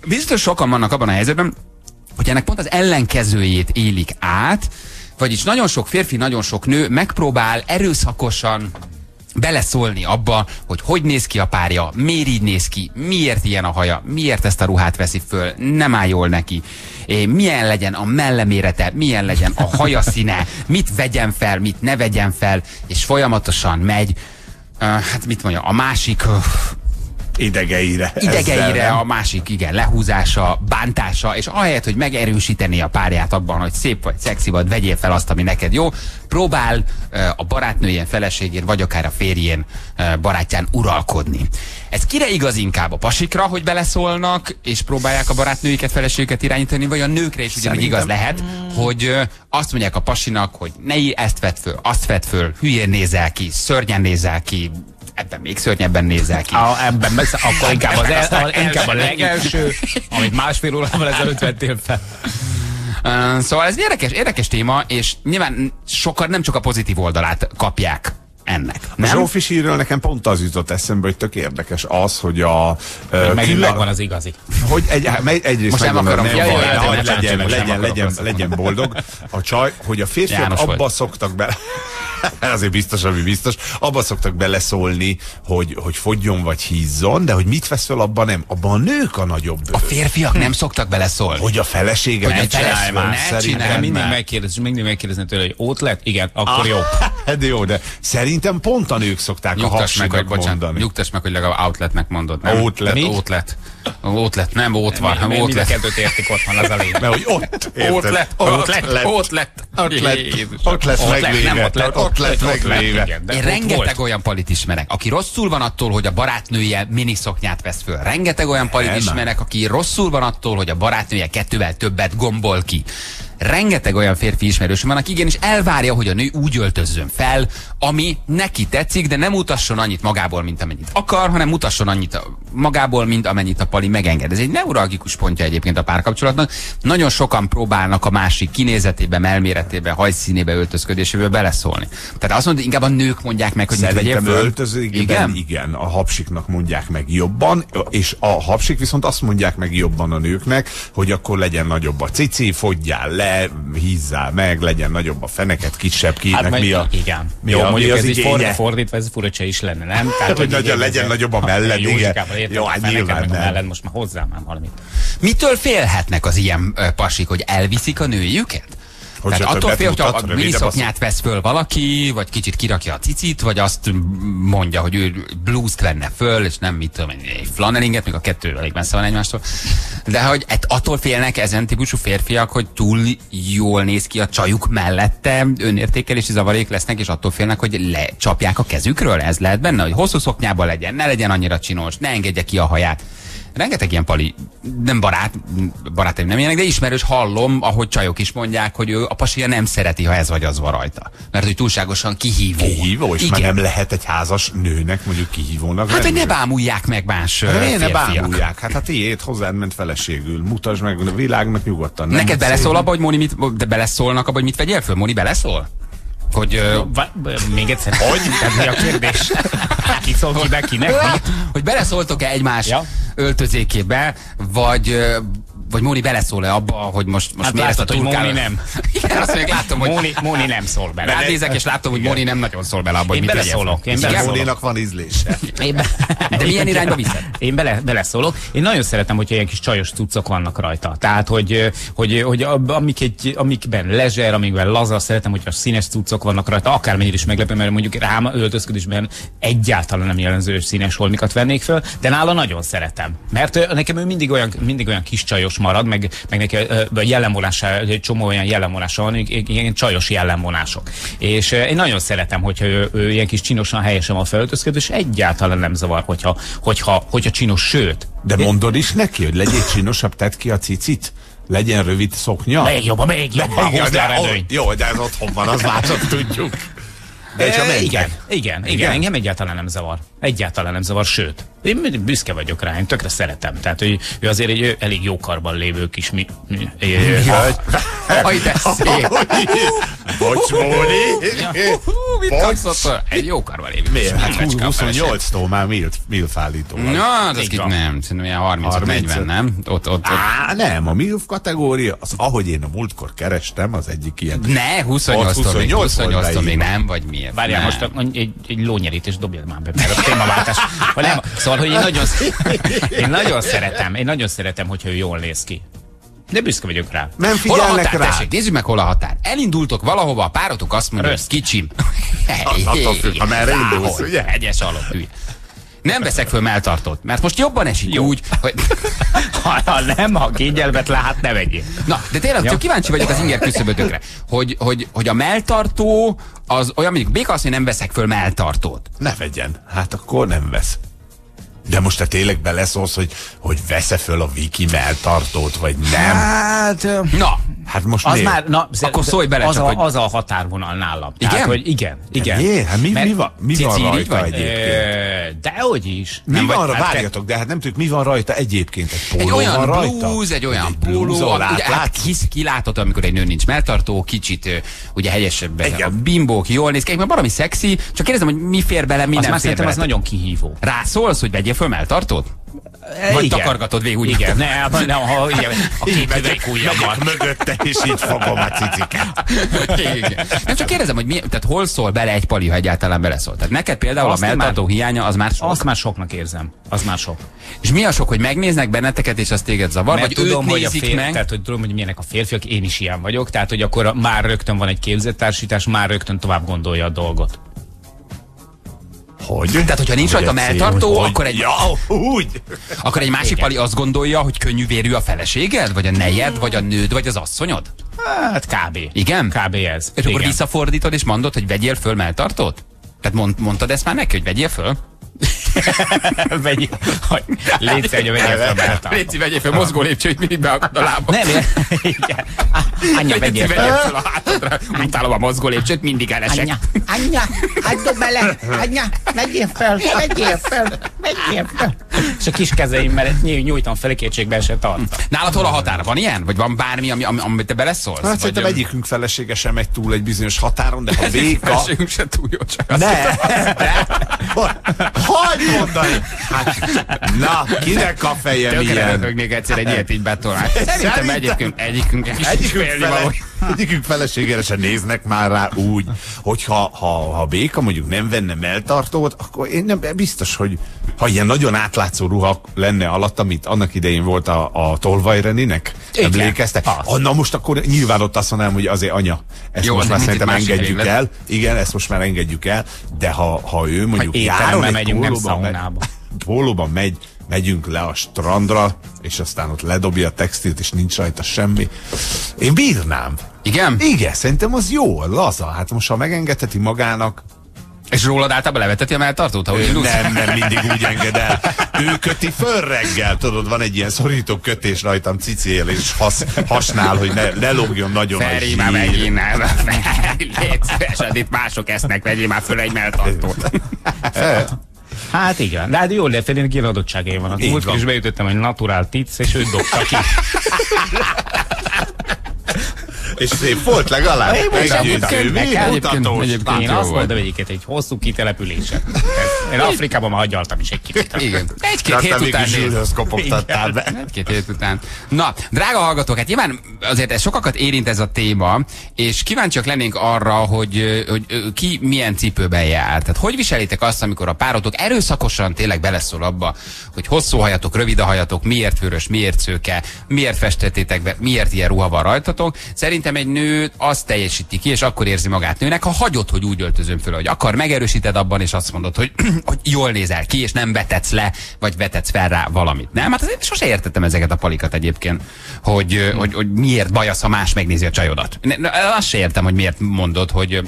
biztos sokan vannak abban a helyzetben, hogy ennek pont az ellenkezőjét élik át, vagyis nagyon sok férfi, nagyon sok nő megpróbál erőszakosan beleszólni abba, hogy hogy néz ki a párja, miért így néz ki, miért ilyen a haja, miért ezt a ruhát veszi föl, nem áll jól neki, milyen legyen a mellemérete, milyen legyen a haja színe, mit vegyen fel, mit ne vegyen fel, és folyamatosan megy, hát mit mondja, a másik Idegeire. idegeire, ezzel, a másik, igen, lehúzása, bántása, és ahelyett, hogy megerősíteni a párját abban, hogy szép vagy, szexi vagy, vegyél fel azt, ami neked jó, próbál uh, a barátnőjén, feleségén, vagy akár a férjén, uh, barátján uralkodni. Ez kire igaz inkább a pasikra, hogy beleszólnak, és próbálják a barátnőiket, feleségüket irányítani, vagy a nőkre is ugyanúgy igaz lehet, hogy uh, azt mondják a pasinak, hogy ne ezt vedd föl, azt vedd föl, hülyén nézel ki, szörnyen nézel ki, ebben még szörnyebben nézel ki. A, ebben akkor inkább, az el, a, inkább a legelső, amit másfél órával ezelőtt vettél fel. Szóval ez érdekes, érdekes téma, és nyilván sokan nem csak a pozitív oldalát kapják ennek. A Nem? Zsófi sírről nekem pont az jutott eszembe, hogy tök érdekes az, hogy a... ö, Megint külön- megvan az igazi. Hogy egy, egy, egyrészt Most nem akarom. nem Ja, van, ja, ja, hogy nem, nem, legyen, legyen, legyen, legyen boldog a csaj, hogy a férfiak János abba volt. szoktak bele, azért biztos, ami biztos, abba szoktak beleszólni, hogy, hogy fogjon vagy hízzon, de hogy mit vesz fel, abban nem. Abban a nők a nagyobb. A férfiak nem szoktak beleszólni. hogy a felesége Hogy a vesz felesége föl, ne csinálj De mindig nem. megkérdez, mindig megkérdezni tőle, hogy ott lett? Igen, akkor jó. Hát de jó, de szerintem pont a nők szokták a Nyugtass meg, hogy, bocsánat, mondani. nyugtass meg, hogy legalább outletnek mondod. Nem? Outlet. Mi? Outlet. Outlet, nem ott van, a outlet. kettőt értik otthon, az a lényeg. Mert hogy ott, érted? Outlet, Ott outlet, lett. outlet. Ott lett, Jézusom. ott lett Ott lett, megvéve. nem ott lett, ott lett ott lett, megvéve. Én ott rengeteg olyan palit ismerek, aki rosszul van attól, hogy a barátnője miniszoknyát vesz föl. Rengeteg olyan palit Nem. ismerek, aki rosszul van attól, hogy a barátnője kettővel többet gombol ki. Rengeteg olyan férfi ismerősöm van, aki igenis elvárja, hogy a nő úgy öltözzön fel, ami neki tetszik, de nem mutasson annyit magából, mint amennyit akar, hanem mutasson annyit magából, mint amennyit a pali megenged. Ez egy neuralgikus pontja egyébként a párkapcsolatnak. Nagyon sokan próbálnak a másik kinézetébe, melméretébe, hajszínébe, öltözködésébe beleszólni. Tehát azt mondod, inkább a nők mondják meg, hogy mit vegyél Szerintem föl. öltözőkben Igen? igen? igen, a hapsiknak mondják meg jobban, és a hapsik viszont azt mondják meg jobban a nőknek, hogy akkor legyen nagyobb a cici, fogyjál le, hízzál meg, legyen nagyobb a feneket, kisebb kinek Hát, mi a... igen. Mi Jó, a, mi mondjuk az ez így ford, fordítva, ez furcsa is lenne, nem? Tehát, Hogy nagyon legyen nagyobb a melled, Jó, igen. Jó, a hát nyilván nem. melled, most már hozzá már valamit. Mitől félhetnek az ilyen pasik, hogy elviszik a nőjüket? Hogy Tehát attól fél, hogyha a miniszoknyát vesz föl valaki, vagy kicsit kirakja a cicit, vagy azt mondja, hogy ő blues venne föl, és nem mit tudom, egy flannelinget, még a kettő elég messze van egymástól. De hogy ett- attól félnek ezen típusú férfiak, hogy túl jól néz ki a csajuk mellette, önértékelési zavarék lesznek, és attól félnek, hogy lecsapják a kezükről. Ez lehet benne, hogy hosszú szoknyában legyen, ne legyen annyira csinos, ne engedje ki a haját. Rengeteg ilyen pali, nem barát, barátaim nem ilyenek, de ismerős hallom, ahogy csajok is mondják, hogy ő a pasia nem szereti, ha ez vagy az van rajta. Mert hogy túlságosan kihívó. Kihívó, és Igen. már nem lehet egy házas nőnek mondjuk kihívónak Hát, hogy lenni. ne bámulják meg más Hát miért ne férfiak. bámulják? Hát a tiéd hozzád ment feleségül. Mutasd meg a világnak nyugodtan. Nem Neked beleszól abba, hogy Moni mit, de beleszólnak abba, hogy mit vegyél föl? Moni beleszól? Hogy, Va- még egyszer, hogy? Tehát mi a kérdés? Ki szól ki be, kinek? Hogy beleszóltok-e egymás Ja. öltözékébe, vagy vagy Móni beleszól-e abba, hogy most, most Hát miért ezt a látod, hogy turkál... Móni nem. Igen, azt még látom, hogy Móni, Móni nem szól bele. rád nézek, és látom, hogy Móni nem nagyon szól bele abba, hogy Én mit beleszólok, én Igen? beleszólok. Mónénak van ízlése. Én be... De milyen irányba viszed? Én bele, beleszólok. Én nagyon szeretem, hogyha ilyen kis csajos cuccok vannak rajta. Tehát, hogy, hogy, hogy amik egy, amikben lezser, amikben laza, szeretem, hogyha színes cuccok vannak rajta, akármennyire is meglepő, mert mondjuk rám öltözködésben egyáltalán nem hogy színes holmikat vennék föl, de nála nagyon szeretem. Mert nekem ő mindig olyan, mindig olyan kis csajos marad, meg, meg neki ö, jellemvonása, egy csomó olyan jellemvonása van, ilyen csajos jellemvonások. És én nagyon szeretem, hogyha ő, ő ilyen kis csinosan helyesen van felöltözködve, és egyáltalán nem zavar, hogyha, hogyha, hogyha csinos, sőt, De mondod is neki, hogy legyél csinosabb, tedd ki a cicit? Legyen rövid szoknya? még jobban, még jobban, hozd rá jó, de ez otthon van, az csak tudjuk. De E, igen, igen, igen, igen, engem egyáltalán nem zavar. Egyáltalán nem zavar, sőt, én büszke vagyok rá, én tökre szeretem. Tehát, hogy ő azért egy ő elég jó karban lévő kis mi, mi, mi hölgy. Aj, de szép. Bocs, Móni. Mit kapsz? Egy jó karban lévő. Miért? Hát Fecska a feleség. 28-tól már milf, milf állító. Na, az Így kit van. nem. Szerintem ilyen 30 30, 40 nem? Ott, ott, ott. Á, nem, a MILF kategória, az ahogy én a múltkor kerestem, az egyik ilyen. Ne, 28-tól még, 28 volt 28-tól még nem, vagy miért? Várjál, most a- egy, egy lónyerítést dobjad már be, mert a témaváltás. Nem, szóval, hogy én nagyon, én nagyon szeretem, én nagyon szeretem, hogyha ő jól néz ki. De büszke vagyok rá. Nem Hol a figyelnek határ, rá. tessék, nézzük meg, hol a határ. Elindultok valahova, a párotok azt mondja, hogy Röszt. kicsim. attól függ, ha merre indulsz, ugye? Egyes alatt hülye. Nem veszek föl melltartót, mert most jobban esik Jó. úgy, hogy... Ha, ha nem, ha kényelmet lát, ne vegyél. Na, de tényleg, csak kíváncsi vagyok az inger küszöbötökre, hogy, hogy, hogy a melltartó az olyan, mondjuk Béka azt, hogy nem veszek föl melltartót. Ne vegyen, hát akkor nem vesz. De most te tényleg beleszólsz, hogy, hogy vesz-e föl a Viki melltartót, vagy nem? Hát, Na, Hát most az miért? már, na, Akkor szólj bele az csak, a, hogy- az a határvonal nálam. Tehát, Igen? hogy igen, igen. Miért? Hát mi, Mert- mi van, mi van rajta vagy? egyébként? Dehogy is. Mi Nem van, vagy- hát várjatok, de hát nem tudjuk, mi van rajta egyébként. Egy egy van olyan rajta? blúz, egy olyan egy póló, ahol ugye, hát hisz, kilátható, amikor egy nő nincs melltartó, kicsit ugye Igen. a bimbók jól néz ki, mert valami szexi, csak kérdezem, hogy mi fér bele, mi Az nem fér szerintem bele. az nagyon kihívó. Rászólsz, hogy vegyél föl melltartót? Vagy Igen. takargatod végig úgy? Igen, ne, hát ne, ha, igen, a két üveg ujjammal. mögötte, és így fogom a ciciket. Igen. Nem csak kérdezem, hogy mi, tehát hol szól bele egy pali, ha egyáltalán beleszól. Tehát neked például Azt a melltartó hiánya az már sok. Azt már soknak érzem. Az már sok. És mi a sok, hogy megnéznek benneteket, és az téged zavar? Mert vagy tudom, őt hogy a fér, meg? tehát, hogy tudom, hogy milyenek a férfiak, én is ilyen vagyok, tehát, hogy akkor már rögtön van egy képzettársítás, már rögtön tovább gondolja a dolgot. Hogy? Tehát, hogyha nincs rajta Hogy melltartó, szép- akkor egy, Ja, úgy! akkor egy másik Igen. pali azt gondolja, hogy könnyű vérű a feleséged? Vagy a nejed, vagy a nőd, vagy az asszonyod? Hát kb. Igen? Kb. ez. És akkor Igen. visszafordítod, és mondod, hogy vegyél föl melltartót? Tehát mond, mondtad ezt már neki, hogy vegyél föl? Hogy légy hogy vegyél fel melltartót. Léci, vegyél föl mozgó lépcsőt, mindig beakad a lábam. Nem, igen. Anya, vegyél fel. a hátadra. Utálom a mozgó lépcsőt, mindig elesek. Anya, anya, hagyd bele, anya, vegyél fel, vegyél fel, vegyél fel. És a kis kezeimmel nyúj- nyújtam fel, kétségbe se tartta. Nálad hol a határ? Van ilyen? Vagy van bármi, ami, ami, amit te beleszólsz? Hát szerintem egyikünk felesége sem megy túl egy bizonyos határon, de ha véka... Feleségünk se túl jó, csak azt Ne! Hogy mondani? Hát, na, kinek a feje Tökre milyen? röhögnék egyszer egy ilyet így betolni. Szerintem Szerintem- egyikünk, egyikünk, Egyikünk, fele, egyikünk feleségére se néznek már rá úgy, hogy ha, ha, ha béka mondjuk nem venne melltartót, akkor én nem biztos, hogy ha ilyen nagyon átlátszó ruha lenne alatt, amit annak idején volt a, a tolvajreninek, Igen. emlékezte? Ah, na most akkor nyilván ott azt mondanám, hogy azért anya, ezt Jó, most már szerintem engedjük el. Igen, ezt most már engedjük el, de ha, ha ő mondjuk Ha járon egy megyünk, nem pólóban megy- szaunába. pólóban megy, megyünk le a strandra, és aztán ott ledobja a textilt, és nincs rajta semmi. Én bírnám. Igen? Igen, szerintem az jó, laza. Hát most, ha megengedheti magának, És rólad általában leveteti a melltartót, ahogy indulsz? nem, nem mindig úgy enged el. Ő köti föl reggel, tudod, van egy ilyen szorító kötés rajtam cicél és has, hasnál, hogy ne, ne lógjon nagyon Feri, a már zsír. megint nem. Légy szíves, itt mások esznek, vegyél már föl egy melltartót. Hát igen, de hát jó, de Ferinek ilyen adottságai vannak. Így Múltkor is beütöttem egy naturál tic, és őt dobta ki. És szép volt legalább. Én egyébként Én azt mondom egyiket, egy hosszú kitelepülésen. Én Afrikában már hagyaltam is egy kicsit. Igen. Egy-két hét után kopogtattál be. Egy-két hét után. Na, drága hallgatók, hát nyilván azért ez sokakat érint ez a téma, és kíváncsiak lennénk arra, hogy, hogy ki milyen cipőben jár. Tehát hogy viselitek azt, amikor a párotok erőszakosan tényleg beleszól abba, hogy hosszú hajatok, rövid a hajatok, miért vörös, miért szőke, miért festettétek be, miért ilyen ruha van rajtatok. Szerintem egy nő azt teljesíti ki, és akkor érzi magát nőnek, ha hagyod, hogy úgy öltözön föl, hogy akar, megerősíted abban, és azt mondod, hogy hogy jól nézel ki, és nem vetetsz le, vagy vetetsz fel rá valamit. Nem? Hát azért sose értettem ezeket a palikat egyébként, hogy, ö, hogy, hogy miért baj az, ha más megnézi a csajodat. Ne, azt se értem, hogy miért mondod, hogy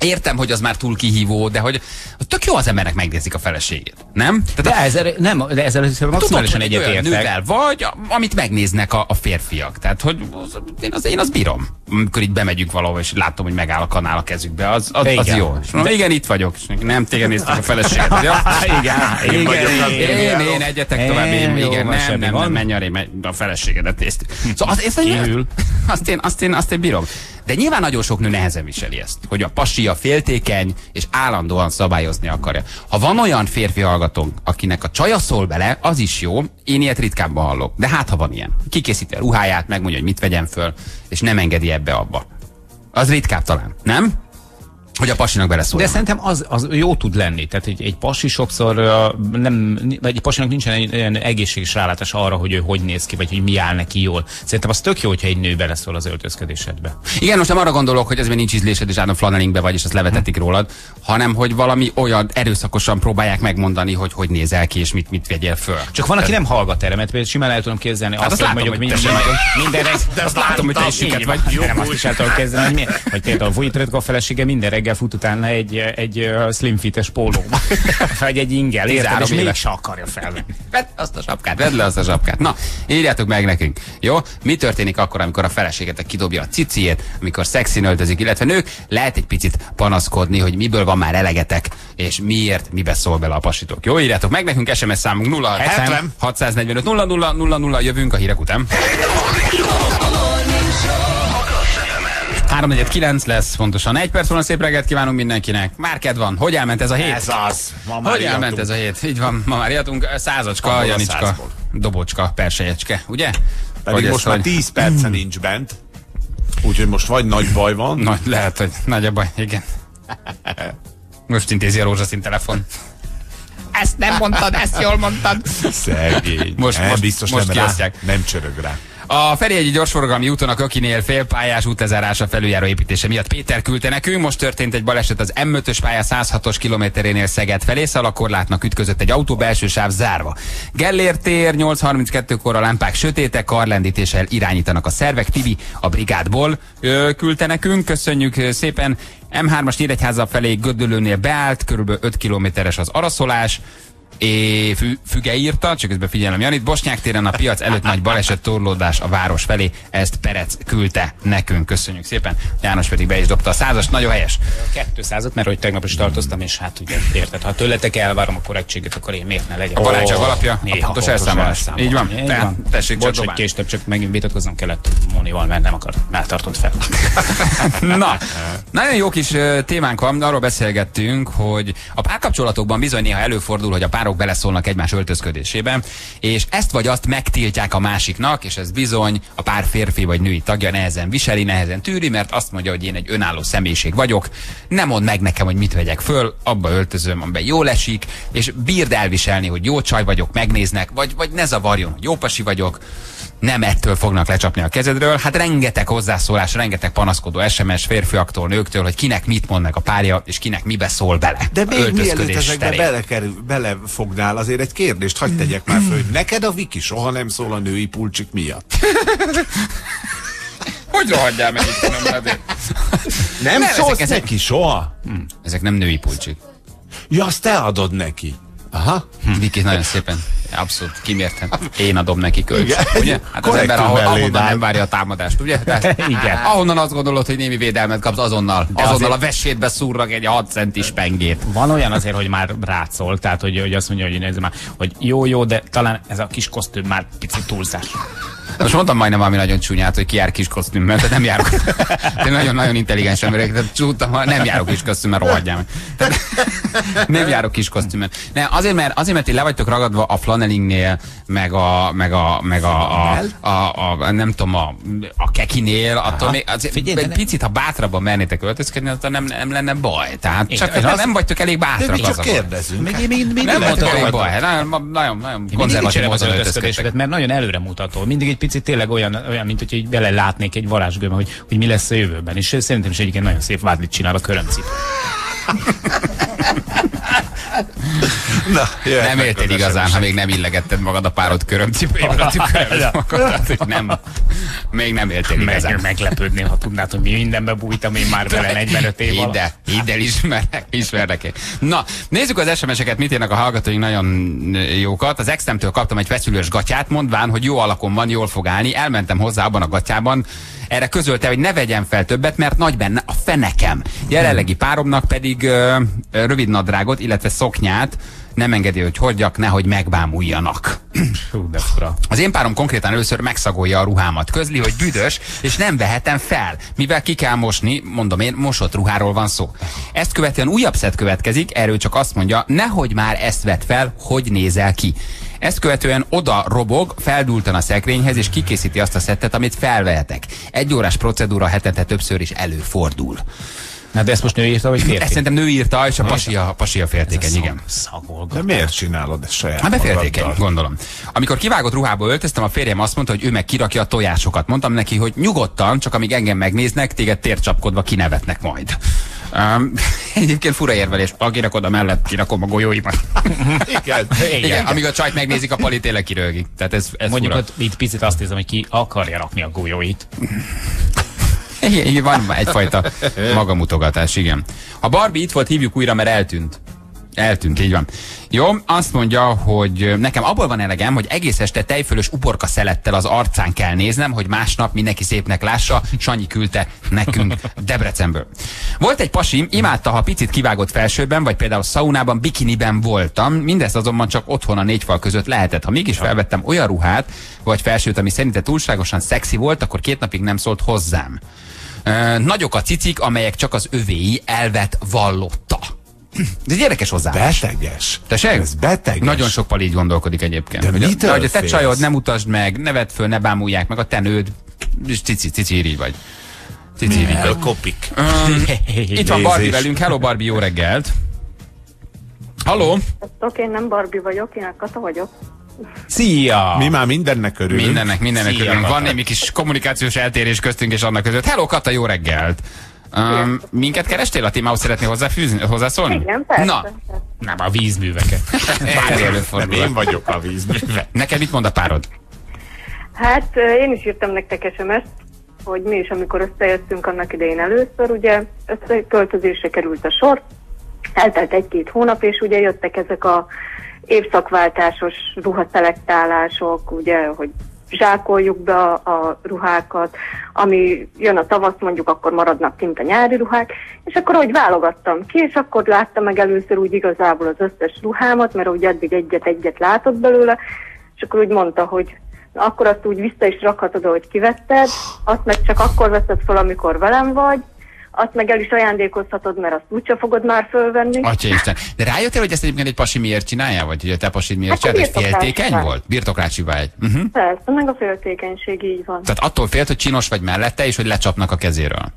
Értem, hogy az már túl kihívó, de hogy tök jó az embernek megnézik a feleségét, nem? De ezzel, nem, de ezzel maximálisan egyetértek. nővel vagy, a- amit megnéznek a, a férfiak. Tehát, hogy az, én, az, én azt bírom. Amikor itt bemegyünk valahova, és látom, hogy megáll a kanál a kezükbe, az, az, az Igen. jó. És mondom, igen, itt vagyok. És nem téged néztük a feleséget. Ja? Igen, Én, igen, az, igen, én, igen. én, egyetek tovább, én, Jó, igen, nem, nem, nem, menj arra, a feleségedet néztük. Szóval azt, azt, én, azt, én, azt én bírom. De nyilván nagyon sok nő nehezen viseli ezt, hogy a pasi a féltékeny, és állandóan szabályozni akarja. Ha van olyan férfi hallgatónk, akinek a csaja szól bele, az is jó, én ilyet ritkábban hallok. De hát, ha van ilyen. Kikészíti a ruháját, megmondja, hogy mit vegyen föl, és nem engedi ebbe abba. Az ritkább talán, nem? Hogy a pasinak beleszóljon. De szerintem az, az jó tud lenni. Tehát egy, egy pasi sokszor nem, vagy egy pasinak nincsen egy olyan egészséges rálátás arra, hogy ő hogy néz ki, vagy hogy mi áll neki jól. Szerintem az tök jó, hogyha egy nő beleszól az öltözködésedbe. Igen, most nem arra gondolok, hogy ez még nincs ízlésed, és állandóan flanelingbe vagy, és azt levetetik rólad, hanem hogy valami olyan erőszakosan próbálják megmondani, hogy hogy nézel ki, és mit, mit vegyél föl. Csak van, aki nem hallgat erre, mert simán el tudom képzelni Hát azt, azt látom, mondjuk hogy te minden, minden De azt látom, hogy te is vagy. Jó, nem azt is el tudom kezdeni, hogy, mi, hogy például a felesége minden reggel fut utána egy, egy uh, slim fites pólóba. vagy egy ingel, érted? 13 És mégse akarja felvenni. Vedd azt a sapkát, vedd le azt a sapkát. Na, írjátok meg nekünk. Jó? Mi történik akkor, amikor a feleségetek kidobja a ciciét, amikor szexin öltözik, illetve nők, lehet egy picit panaszkodni, hogy miből van már elegetek, és miért, mibe szól bele a pasitok. Jó, írjátok meg nekünk, SMS számunk 0 70 645 00 00 00, jövünk a hírek után. 349 lesz pontosan. Egy perc van, szép reggelt kívánunk mindenkinek. Már kedv van. Hogy elment ez a hét? Ez az. Ma már Hogy elment ez a hét? Így van, ma már írtunk. Százacska, Abból a Janicska. Dobocska, Persejecske, ugye? Pedig Hogy most már hogy- 10 perce nincs bent. Úgyhogy most vagy nagy baj van. Nagy, lehet, hogy nagy a baj, igen. Most intézi a rózsaszín telefon. Ezt nem mondtad, ezt jól mondtad. Szegény. Most- nem, most- biztos most nem, rá, nem csörög rá. A Ferihegyi gyorsforgalmi úton a Kökinél félpályás útezárása felüljáró építése miatt Péter küldte nekünk. Most történt egy baleset az M5-ös pálya 106-os kilométerénél Szeged felé. Szalakorlátnak ütközött egy autó belső sáv zárva. Gellért tér 8.32-kor a lámpák sötétek, karlendítéssel irányítanak a szervek. Tibi a brigádból ö, küldte nekünk. Köszönjük szépen. M3-as Nyíregyháza felé Gödölőnél beállt, körülbelül 5 kilométeres az araszolás. É, fü, füge írta, csak közben figyelem Janit, Bosnyák téren a piac előtt nagy baleset torlódás a város felé, ezt Perec küldte nekünk, köszönjük szépen. János pedig be is dobta a százas, nagyon helyes. 200 mert hogy tegnap is tartoztam, és hát ugye érted, ha tőletek elvárom a korrektséget, akkor én miért ne legyek. A barátság alapja, a Néha pontos elszámolás. Így van, Így tehát van. tessék csak Bocs, hogy dobálni. késtem, csak megint vitatkoznom kellett Monival, mert nem akart, rátartott fel. Na, nagyon jó kis témánk van, arról beszélgettünk, hogy a párkapcsolatokban bizony néha előfordul, hogy a párok beleszólnak egymás öltözködésébe, és ezt vagy azt megtiltják a másiknak, és ez bizony a pár férfi vagy női tagja nehezen viseli, nehezen tűri, mert azt mondja, hogy én egy önálló személyiség vagyok, nem mond meg nekem, hogy mit vegyek föl, abba öltözöm, amiben jól esik, és bírd elviselni, hogy jó csaj vagyok, megnéznek, vagy, vagy ne zavarjon, hogy jó pasi vagyok, nem ettől fognak lecsapni a kezedről. Hát rengeteg hozzászólás, rengeteg panaszkodó SMS férfiaktól, nőktől, hogy kinek mit mond meg a párja, és kinek mibe szól bele. De még mielőtt ezekbe belekerül, belefognál, azért egy kérdést hagyd tegyek már föl, hogy neked a Viki soha nem szól a női pulcsik miatt. Hogy rohadjál meg itt, nem? Nem, Nem, szólsz ezek- ezek- neki soha? Ezek nem női pulcsik. Ja, azt te adod neki. Aha. Viki nagyon szépen, abszolút kimértem. Én adom neki kölcsön, Igen. ugye? Hát az ember ahol, ahonnan nem várja a támadást, ugye? Tehát, Igen. Ahonnan azt gondolod, hogy némi védelmet kapsz, azonnal, azonnal azért- a vesétbe szúrnak egy 6 centis pengét. Van olyan azért, hogy már rátszol, tehát hogy, hogy azt mondja, hogy, ez már, hogy jó, jó, de talán ez a kis kosztüm már picit túlzás. Most mondtam majdnem valami nagyon csúnyát, hogy ki jár kis kosztümmel, tehát nem járok. Én nagyon-nagyon intelligens emberek, tehát csútam, ha nem járok kis meg. Tehát, nem járok kis kosztümmel. Ne, azért, mert, azért, mert ti le vagytok ragadva a flanelingnél, meg a, meg a, meg a, a, a, a, nem tudom, a, a kekinél, attól még azért, Figyelj, egy de- picit, ha bátrabban mernétek öltözködni, attól nem, nem lenne baj. Tehát Én- csak én nem, nem vagytok elég De bátrak. mi csak kérdezünk. Még, még, még Nem lehet, vagytok hogy- baj. Nagyon, nagyon, nagyon konzervatív módon öltözködtek. mert nagyon előremutató. Mindig egy picit tényleg olyan, olyan mint hogy bele látnék egy varázsgőbe, hogy, hogy mi lesz a jövőben. És szerintem is egyébként nagyon szép vádlit csinál a körömcip. Na, Nem éltél az igazán, ha még nem illegetted magad a párod körömcipőjében a. Tehát, hogy nem, még nem éltél igazán. Meg, meglepődnél, ha tudnád, hogy mi mindenbe bújtam én már vele 45 év alatt. hidd el, ismerek, ismerek én. Na, nézzük az SMS-eket, mit írnak a hallgatóink nagyon jókat. Az extemtől kaptam egy feszülős gatyát, mondván, hogy jó alakon van, jól fog állni. Elmentem hozzá abban a gatyában, erre közölte, hogy ne vegyen fel többet, mert nagy benne a fenekem. Jelenlegi páromnak pedig ö, rövid nadrágot, illetve szoknyát nem engedi, hogy hordjak, nehogy megbámuljanak. Hú, de. Az én párom konkrétan először megszagolja a ruhámat. Közli, hogy büdös, és nem vehetem fel. Mivel ki kell mosni, mondom én, mosott ruháról van szó. Ezt követően újabb szett következik, erről csak azt mondja, nehogy már ezt vett fel, hogy nézel ki. Ezt követően oda robog, feldultan a szekrényhez, és kikészíti azt a szettet, amit felvehetek. Egy órás procedúra hetente többször is előfordul. Na de ezt most nő írta, vagy férfi? Ezt szerintem nő írta, és a pasia, pasia féltékeny, igen. De miért csinálod ezt saját Hát beféltékeny, gondolom. Amikor kivágott ruhába öltöztem, a férjem azt mondta, hogy ő meg kirakja a tojásokat. Mondtam neki, hogy nyugodtan, csak amíg engem megnéznek, téged tércsapkodva kinevetnek majd. Um, egyébként fura érvelés, ha kirakod a mellett, kirakom a golyóimat. Igen. Igen, amíg a csajt megnézik, a pali tényleg kirölgi. Tehát ez, ez Mondjuk fura. ott itt picit azt nézem, hogy ki akarja rakni a golyóit. Van egyfajta magamutogatás, igen. Ha Barbie itt volt, hívjuk újra, mert eltűnt. Eltűnt, így van. Jó, azt mondja, hogy nekem abból van elegem, hogy egész este tejfölös uborka szelettel az arcán kell néznem, hogy másnap mindenki szépnek lássa. Sanyi küldte nekünk Debrecenből. Volt egy pasim, imádta, ha picit kivágott felsőben, vagy például szaunában, bikiniben voltam. Mindezt azonban csak otthon a négy fal között lehetett. Ha mégis felvettem olyan ruhát, vagy felsőt, ami szerinte túlságosan szexi volt, akkor két napig nem szólt hozzám. Nagyok a cicik, amelyek csak az övéi elvet vallotta. Ez egy érdekes hozzáállás. Beteges. Tessék? Ez beteges. Nagyon sok pali így gondolkodik egyébként. De hogy, a, mitől hogy a te csajod nem utasd meg, ne vedd föl, ne bámulják meg a te nőd. Cici, cici vagy. Cici vagy. Kopik. Um, itt van Barbie velünk. Hello Barbie, jó reggelt. Halló? Sziasztok, én nem Barbie vagyok, én a Kata vagyok. Szia! Mi már mindennek örülünk. Mindennek, mindennek Szia, örülünk. Kata. Van némi kis kommunikációs eltérés köztünk és annak között. Hello Kata, jó reggelt. Um, minket kerestél a témához szeretnél hozzáfűzni, hozzászólni? Igen, persze. Na, Nem, a vízműveket. bármi Nem előfordul. én vagyok a vízműve. Neked mit mond a párod? Hát én is írtam nektek sms hogy mi is, amikor összejöttünk annak idején először, ugye összeköltözésre került a sor, eltelt egy-két hónap, és ugye jöttek ezek a évszakváltásos ruhaszelektálások, ugye, hogy zsákoljuk be a, a ruhákat, ami jön a tavasz, mondjuk akkor maradnak kint a nyári ruhák, és akkor úgy válogattam ki, és akkor láttam meg először úgy igazából az összes ruhámat, mert úgy eddig egyet-egyet látott belőle, és akkor úgy mondta, hogy akkor azt úgy vissza is rakhatod, ahogy kivetted, azt meg csak akkor veszed fel, amikor velem vagy, azt meg el is ajándékozhatod, mert azt úgyse fogod már fölvenni. Atya Isten. De rájöttél, hogy ezt egyébként egy pasi miért csinálja? Vagy hogy a te pasid miért Hát csinált? Féltékeny birtoklási volt? Birtoklási vágy. Uh-huh. Persze, meg a féltékenység így van. Tehát attól félt, hogy csinos vagy mellette, és hogy lecsapnak a kezéről.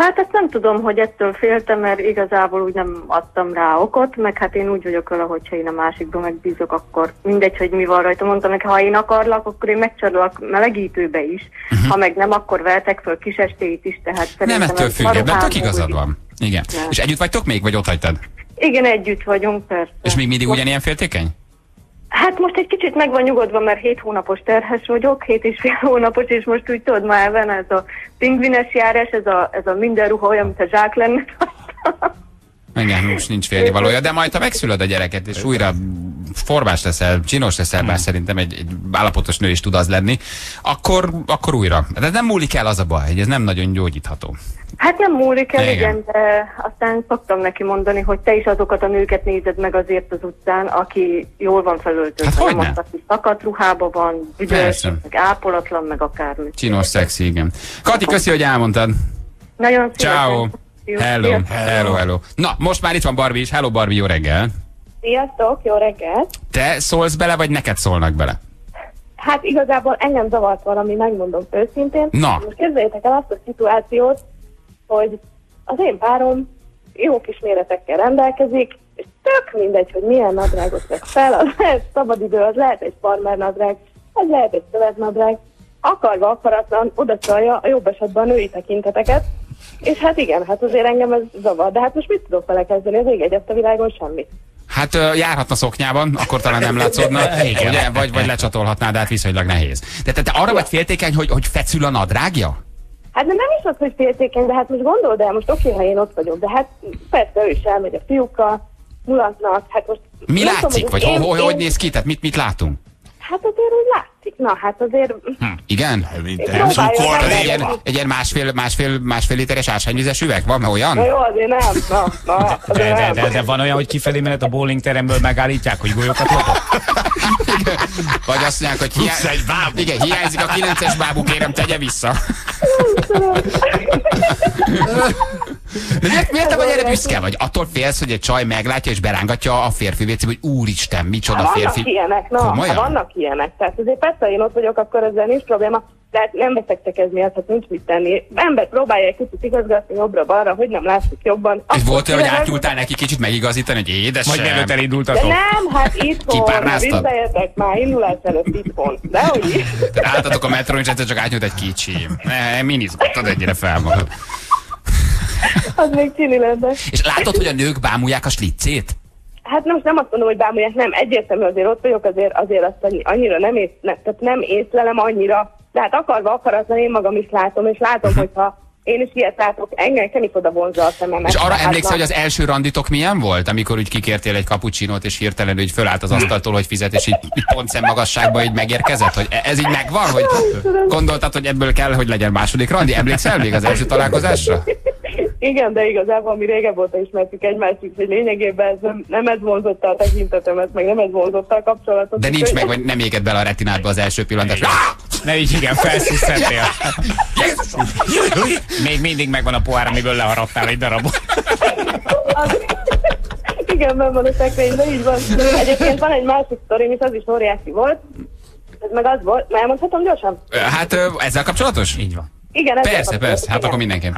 Hát ezt nem tudom, hogy ettől féltem, mert igazából úgy nem adtam rá okot, meg hát én úgy vagyok vele, hogyha én a másikba megbízok, akkor mindegy, hogy mi van rajta. Mondtam neki, ha én akarlak, akkor én megcsalak melegítőbe is. Ha meg nem, akkor vehetek föl kis estéit is, tehát Mhm. Nem szerintem ettől függ, ebben tök igazad van. Igen. Nem. És együtt vagytok még, vagy ott hagytad? Igen, együtt vagyunk, persze. És még mindig ugyanilyen féltékeny? Hát most egy kicsit meg van nyugodva, mert 7 hónapos terhes vagyok, 7 és fél hónapos, és most úgy tudod, már van ez a pingvines járás, ez a, ez a minden ruha olyan, mint a zsák lenne. Igen, most nincs félnivalója, de majd ha megszülöd a gyereket, és újra formás leszel, csinos leszel, bár szerintem egy, egy állapotos nő is tud az lenni, akkor, akkor újra. De nem múlik el az a baj, ez nem nagyon gyógyítható. Hát nem múlik el, Igen. igen. de aztán szoktam neki mondani, hogy te is azokat a nőket nézed meg azért az utcán, aki jól van felöltözve. Hát nem azt, aki szakadt ruhába van, Persze. meg ápolatlan, meg akármi. Csinos, szexi, igen. Kati, köszi, hogy elmondtad. Nagyon szívesen. Ciao. Hello, hello, hello. Na, most már itt van Barbie is. Hello, Barbie, jó reggel. Sziasztok, jó reggelt! Te szólsz bele, vagy neked szólnak bele? Hát igazából engem zavart valami, megmondom őszintén. Na. Most képzeljétek el azt a szituációt, hogy az én párom jó kis méretekkel rendelkezik, és tök mindegy, hogy milyen nadrágot vesz fel, az lehet szabadidő, az lehet egy farmer nadrág, az lehet egy szövetnadrág, akarva akaratlan odaszalja a jobb esetben a női tekinteteket, és hát igen, hát azért engem ez zavar, de hát most mit tudok vele kezdeni, az ég egyet a világon semmit. Hát járhatna szoknyában, akkor talán nem látszódna, Igen. ugye? Vagy, vagy lecsatolhatná, de hát viszonylag nehéz. De te, te arra vagy féltékeny, hogy, hogy fecül a nadrágja? Hát de nem is az, hogy féltékeny, de hát most gondold el, most oké, ha én ott vagyok, de hát persze ő is elmegy a fiúkkal, mulatnak, hát most... Mi tudom, látszik? hogy Vagy én- hogy, hogy, én- hogy néz ki? Tehát mit, mit látunk? Hát azért úgy látszik, na hát azért... Igen? Mint Próbálja cukor. Egy ilyen, egy ilyen másfél, másfél, másfél literes ásványvizes üveg? Van olyan? Na jó, azért nem, na, na, De, azért de, nem. de, de van olyan, hogy kifelé menet a bowling teremből megállítják, hogy golyokat lopok? Vagy azt mondják, hogy hiá... Egy bábú. Igen, hiányzik a 9-es bábú, kérem, tegye vissza. De miért, miért te vagy erre büszke vagy? Attól félsz, hogy egy csaj meglátja és berángatja a férfi vécébe, hogy úristen, micsoda Hát vannak férfi. ilyenek, na, Komolyan? hát vannak ilyenek. Tehát azért persze, ha én ott vagyok, akkor ezzel nincs probléma, de hát nem veszettek ez miatt, hát nincs mit tenni. Ember próbálja egy kicsit igazgatni jobbra-balra, hogy nem látszik jobban. És volt olyan, hogy átnyúltál neki kicsit megigazítani, hogy édesem. Vagy mielőtt De elindultatok? nem, hát itthon, Kipárnáztad? visszajöttek már indulás előtt itthon. Is. Tehát álltatok a metrón, és egyszer csak átnyújt egy kicsi. Ne, min izgattad ennyire fel magad. Az még csini lenne. És látod, hogy a nők bámulják a slicét? Hát most nem azt mondom, hogy bámulják, nem, egyértelmű azért ott vagyok, azért, azért azt annyi- annyira nem, ész, ne, tehát nem észlelem annyira, de hát akarva akaratlan én magam is látom, és látom, hogyha én is ilyet látok, engem kenik oda vonza a szememet. És arra Tehát emlékszel, hogy az első randitok milyen volt? Amikor úgy kikértél egy kapucsinót, és hirtelen úgy fölállt az asztaltól, hogy fizet, és így, így pont szemmagasságba így megérkezett? Hogy e- ez így megvan? Hogy gondoltad, hogy ebből kell, hogy legyen második randi? Emlékszel még az első találkozásra? Igen, de igazából mi régebb óta ismertük egymást, úgyhogy lényegében ez nem, nem ez vonzotta a tekintetemet, meg nem ez vonzotta a kapcsolatot. De nincs meg, vagy nem éged bele a retinádba az első pillantás. Ne így igen, felsziszentél. Még mindig megvan a pohár, amiből leharaptál egy darabot. Igen, benn van a szekrényben, így van. Egyébként van egy másik sztorim, és az is óriási volt. Ez meg az volt, már elmondhatom gyorsan? Hát ezzel kapcsolatos? Így van. Igen, ezzel Persze, persze, hát igen. akkor mindenképp.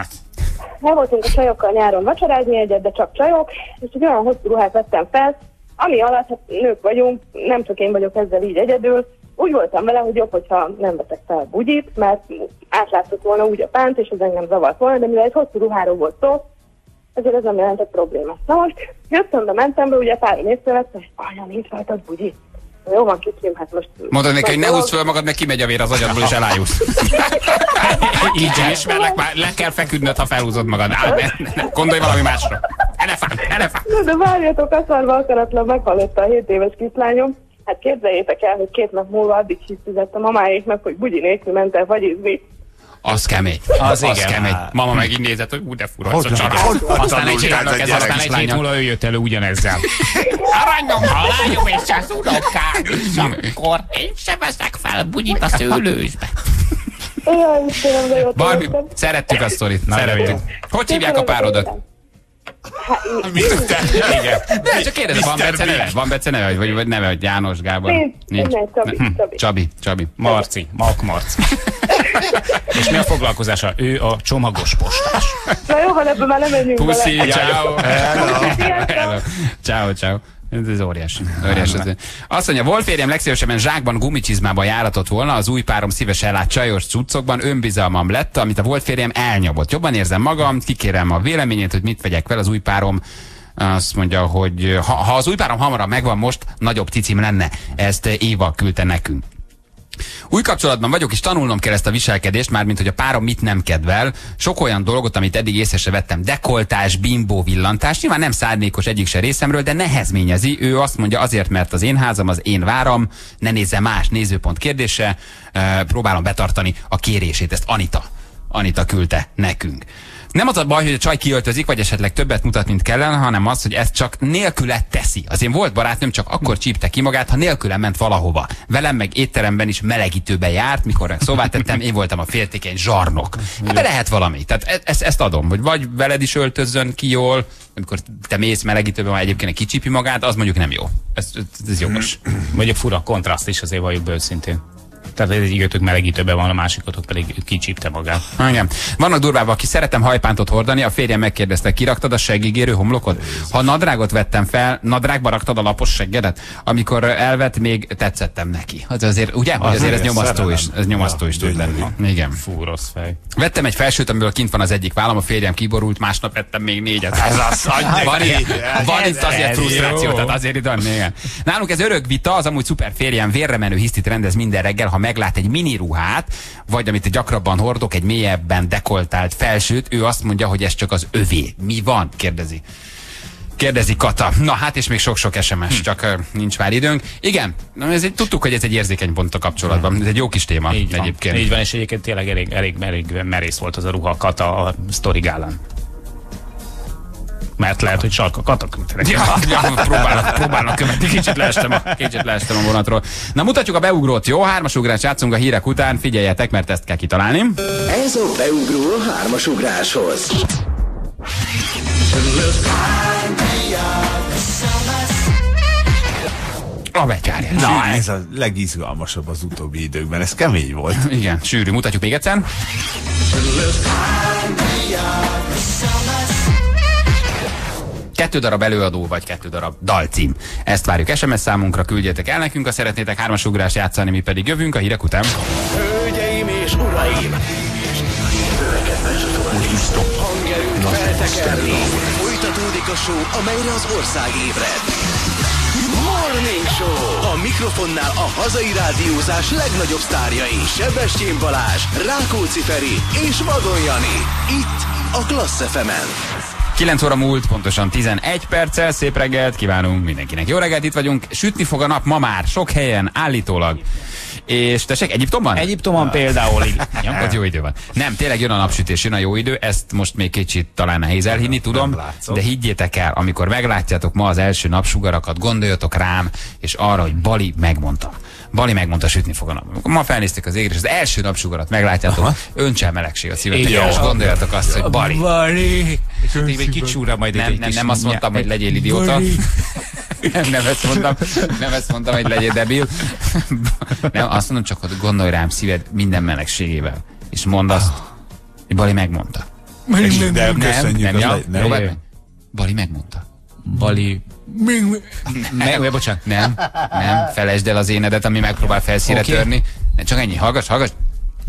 El voltunk a csajokkal nyáron vacsorázni egyet, de csak csajok, és egy olyan hosszú ruhát vettem fel, ami alatt hát nők vagyunk, nem csak én vagyok ezzel így egyedül. Úgy voltam vele, hogy jobb, hogyha nem vetek fel bugyit, mert átlátszott volna úgy a pánt, és ez engem zavart volna, de mivel egy hosszú ruháról volt szó, ezért ez nem jelentett probléma. Na most jöttem be, mentem be, ugye pár észrevette, hogy anya, nincs rajtad bugyi. Jó van, kicsim, hát most... Mondod neki, hogy ne húzd föl magad, meg kimegy a vér az agyadból, és elájulsz. Így ismerlek, már le kell feküdnöd, ha felhúzod magad. Á, ne, ne, gondolj valami másra. Elefánt, elefánt. Na, de várjatok, akarva akaratlan meghallotta a 7 éves kislányom. Hát képzeljétek el, hogy két nap múlva addig hisztizett a mamáéknak, hogy bugyi nélkül ment el fagyizni. Az kemény. Az az igen. kemény. Mama meg így nézett, hogy ú, de fura, Hogy- hogy Aztán egy csinálnak ez aztán egy hét lányom. múlva ő jött elő ugyanezzel. Aranyom, a lányom és az unokám, és akkor én sem veszek fel bugyit a szőlősbe. Olyan Istenem, de jót Barbi, szerettük a sztorit, szerettük. Hogy hívják a párodat? Hát, Igen. De csak kérdezem, van Mr. Bece neve? Beast. Van Bece neve? Vagy, vagy neve, hogy János Gábor? Nincs. Nincs, Csabi, Hm, Csabi. Csabi, Csabi. Marci, Malk Marci. És mi a foglalkozása? Ő a csomagos postás. Na jó, ha ebből már nem menjünk Puszi, bele. ciao. Ciao, ciao. Ez óriási. óriási. Azt mondja, volt férjem legszívesebben zsákban, gumicsizmában járatott volna, az új párom szívesen lát csajos cuccokban, önbizalmam lett, amit a volt férjem elnyomott. Jobban érzem magam, kikérem a véleményét, hogy mit vegyek fel, az új párom azt mondja, hogy ha, ha az új párom hamarabb megvan most, nagyobb cicim lenne. Ezt Éva küldte nekünk. Új kapcsolatban vagyok, és tanulnom kell ezt a viselkedést, mármint hogy a párom mit nem kedvel. Sok olyan dolgot, amit eddig észre se vettem, dekoltás, bimbó, villantás, nyilván nem szárnékos egyik se részemről, de nehezményezi. Ő azt mondja azért, mert az én házam, az én váram, ne nézze más nézőpont kérdése, próbálom betartani a kérését. Ezt Anita, Anita küldte nekünk. Nem az a baj, hogy a csaj kiöltözik, vagy esetleg többet mutat, mint kellene, hanem az, hogy ezt csak nélküle teszi. Az én volt barátnőm csak akkor csípte ki magát, ha nélkülem ment valahova. Velem meg étteremben is melegítőbe járt, mikor meg szóvá tettem, én voltam a féltékeny zsarnok. Ebbe lehet valami. Tehát e- ezt, ezt adom, hogy vagy veled is öltözzön ki jól, amikor te mész melegítőbe, már egyébként egy kicsípi magát, az mondjuk nem jó. Ez, ez, ez jogos. Mondjuk fura kontraszt is azért valljuk be őszintén. Tehát az egyikőtök melegítőben van, a másikotok pedig kicsípte magát. Igen. Vannak durvább, aki szeretem hajpántot hordani, a férjem megkérdezte, kiraktad a seggigérő homlokot? Ha nadrágot vettem fel, nadrágba raktad a lapos seggedet? Amikor elvett, még tetszettem neki. Az azért, ugye? Hogy azért ez nyomasztó is, ez nyomasztó Ja, is tud lenni. Igen. Fú, rossz fej. Vettem egy felsőt, amiből kint van az egyik vállam, a férjem kiborult, másnap vettem még négyet. Ez az, van, ilyen, van itt azért ez frusztráció, tehát azért itt van, igen. Nálunk ez örök vita, az amúgy szuper férjem vérre menő hisztit rendez minden reggel, ha meglát egy mini ruhát, vagy amit gyakrabban hordok, egy mélyebben dekoltált felsőt, ő azt mondja, hogy ez csak az övé. Mi van? kérdezi. Kérdezi Kata. Na hát, és még sok-sok SMS, Hm. csak nincs már időnk. Igen, na, ez egy, tudtuk, hogy ez egy érzékeny pont a kapcsolatban. Ez egy jó kis téma Így van. egyébként. Így van, és egyébként tényleg elég, elég, elég merész volt az a ruha kata a sztori gálán. Mert lehet, hogy sarka küldtenek. Ja, ja, próbálnak, próbálnak követni, kicsit leestem, a, kicsit leestem a vonatról. Na mutatjuk a beugrót, jó? Hármas ugrás játszunk a hírek után, figyeljetek, mert ezt kell kitalálni. Ez a beugró a hármas ugráshoz. A betyárján. Na, ez a legizgalmasabb az utóbbi időkben. Ez kemény volt. Igen, sűrű. Mutatjuk még egyszer. Kettő darab előadó, vagy kettő darab dalcím. Ezt várjuk SMS számunkra, küldjetek el nekünk, ha szeretnétek hármas ugrás játszani, mi pedig jövünk a hírek után. Hölgyeim és uraim! Hangerőt feltekerni! Folytatódik a show, amelyre az ország ébred. Morning Show! A mikrofonnál a hazai rádiózás legnagyobb sztárjai. Sebestyén Balázs, Rákóczi Feri és Vadon Jani. Itt a Klassz FM-en. 9 óra múlt, pontosan 11 perccel, szép reggelt kívánunk mindenkinek. Jó reggelt, itt vagyunk. Sütni fog a nap ma már, sok helyen, állítólag. És tessék, Egyiptomban? Egyiptomon például. így- Ja. Ott jó idő van. Nem, tényleg jön a napsütés, jön a jó idő, ezt most még kicsit talán nehéz elhinni, tudom, de higgyétek el, amikor meglátjátok ma az első napsugarakat, gondoljatok rám, és arra, hogy Bali megmondta. Bali megmondta, sütni fog a nap. Ma felnéztek az égre, és az első napsugarat meglátjátok, öntsel melegség a szívetekre, Jó. és gondoljatok azt, hogy Bali. Bali. És még kicsúra majd Nem, nem, nem azt mondtam, hogy legyél idióta. Nem, nem ezt mondtam, nem ezt mondtam, hogy legyél debil. Nem, azt mondom csak, hogy gondolj rám szíved minden melegségével. És mondd azt, hogy Bali megmondta. Nem, nem. Bali megmondta. Bali. Nem, nem, bocsánat, nem, nem, felejtsd el az énedet, ami megpróbál felszíre okay. törni. Csak ennyi, hallgass, hallgass.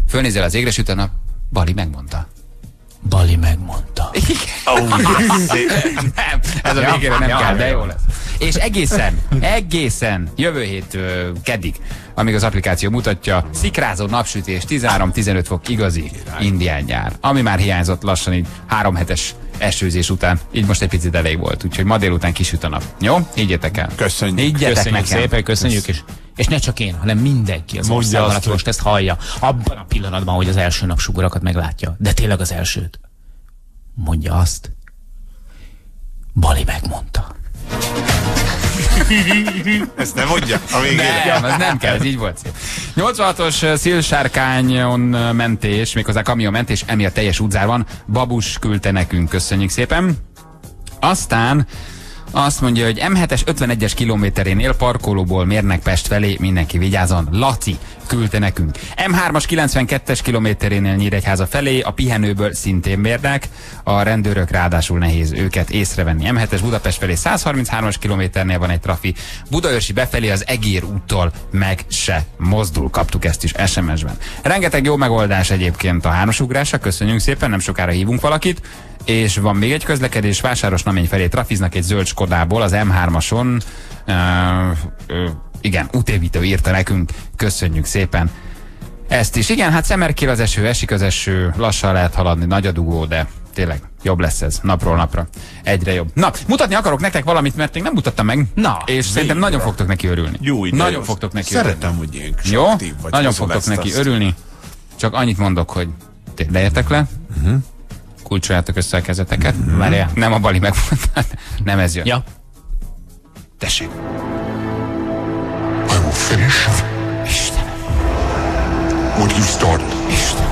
Fölnézel az égre, süt a nap. Bali megmondta. Bali megmondta. Nem, ez a végére nem ja, kell, de jó lesz. És egészen, egészen jövő hét keddig, amíg az applikáció mutatja, szikrázó napsütés, 13-15 fok igazi indián nyár, ami már hiányzott lassan így három hetes esőzés után, így most egy picit elég volt, úgyhogy ma délután kisüt a nap. Jó? Higgyétek el. Köszönjük. Higgyetek Köszönjük nekem. szépen, köszönjük, és, és ne csak én, hanem mindenki az Mondja országban, azt, aki hogy- most ezt hallja, abban a pillanatban, hogy az első nap sugarakat meglátja, de tényleg az elsőt. Mondja azt, Bali megmondta. Ezt nem mondja a végére. Nem, ez nem kell, ez így volt szép. 86-os szélsárkányon mentés, méghozzá kamion mentés, emiatt teljes útzár van. Babus küldte nekünk, köszönjük szépen. Aztán azt mondja, hogy M7-es 51-es kilométerénél parkolóból mérnek Pest felé, mindenki vigyázon. Laci küldte nekünk. M3-as 92-es kilométerénél Nyíregyháza felé, a pihenőből szintén mérnek, a rendőrök ráadásul nehéz őket észrevenni. M7-es Budapest felé 133-as kilométernél van egy trafi, Budaörsi befelé az Egér úttól meg se mozdul, kaptuk ezt is SMS-ben. Rengeteg jó megoldás egyébként a hármasugrásra, köszönjük szépen, nem sokára hívunk valakit. És van még egy közlekedés, Vásáros Namény felé trafiznak egy zöld Skodából az M3-ason. Uh, uh, igen, útévítő írta nekünk, köszönjük szépen. Ezt is. Igen, hát szemerkél az eső, esik az eső, lassan lehet haladni, nagy a dugó, de tényleg jobb lesz ez napról napra. Egyre jobb. Na, mutatni akarok nektek valamit, mert még nem mutattam meg. Na, és szerintem nagyon fogtok neki örülni. Jó idő. Nagyon fogtok neki örülni. Szeretem, hogy ilyen kis Jó? vagy. Nagyon fogtok neki azt. örülni. Csak annyit mondok, hogy leértek le, Mhm. kulcsoljátok össze a kezeteket. Várjál, nem a bali megmondta, nem ez jön. Ja. Tessék. Finish Istenem, what you started. Istenem.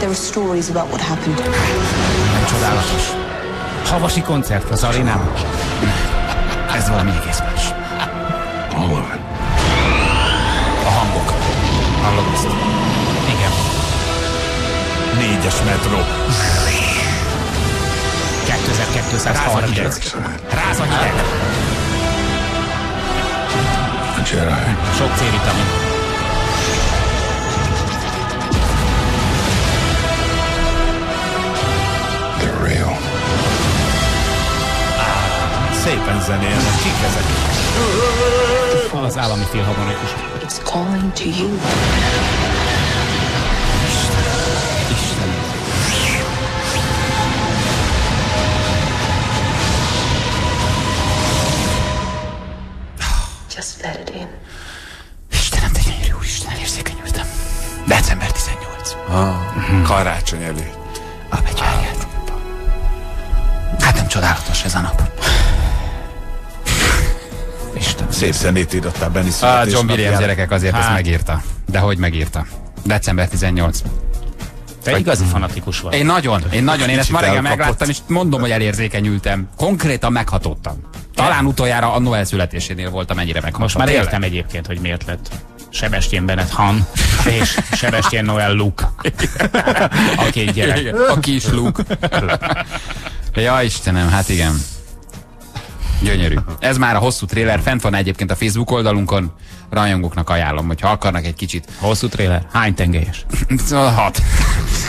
There are stories about what happened. Csodálatos. Havasi koncert az arénában. Ez valami egész más. All of it. A hangok. Hallod ezt? Igen. Négyes metró. 2230. Ráz a hideg. A Jedi. Sok C-vitamin. They're real. Szépen zenélnek. Kik ezek? Az állami filharmonikus. It's calling to you. Istenem. Just let it in. Istenem, te gyönyörű úristen, érzékenyültem. December 18. Ah, karácsony előtt. A betyárját. Hát nem csodálatos ez a nap. Isten. Szép zenét írottál Benny A John Williams gyerekek azért ezt Hát. megírta. De hogy megírta? December 18. Te igazi fanatikus vagy. Én nagyon, én nagyon, én ezt ma reggel megláttam, és mondom, hogy elérzékenyültem. Konkrétan meghatódtam. Talán utoljára a Noel születésénél voltam ennyire megható. Most már Tényleg. értem egyébként, hogy miért lett Sebastian Bennett Han és Sebastian Noel Luke. A két gyerek. Igen, A kis Luke. ja, Istenem, hát igen. Gyönyörű. Ez már a hosszú tréler, fent van egyébként a Facebook oldalunkon, rajongóknak ajánlom, hogyha akarnak egy kicsit Hosszú tréler. Hány tengelyes? Hat.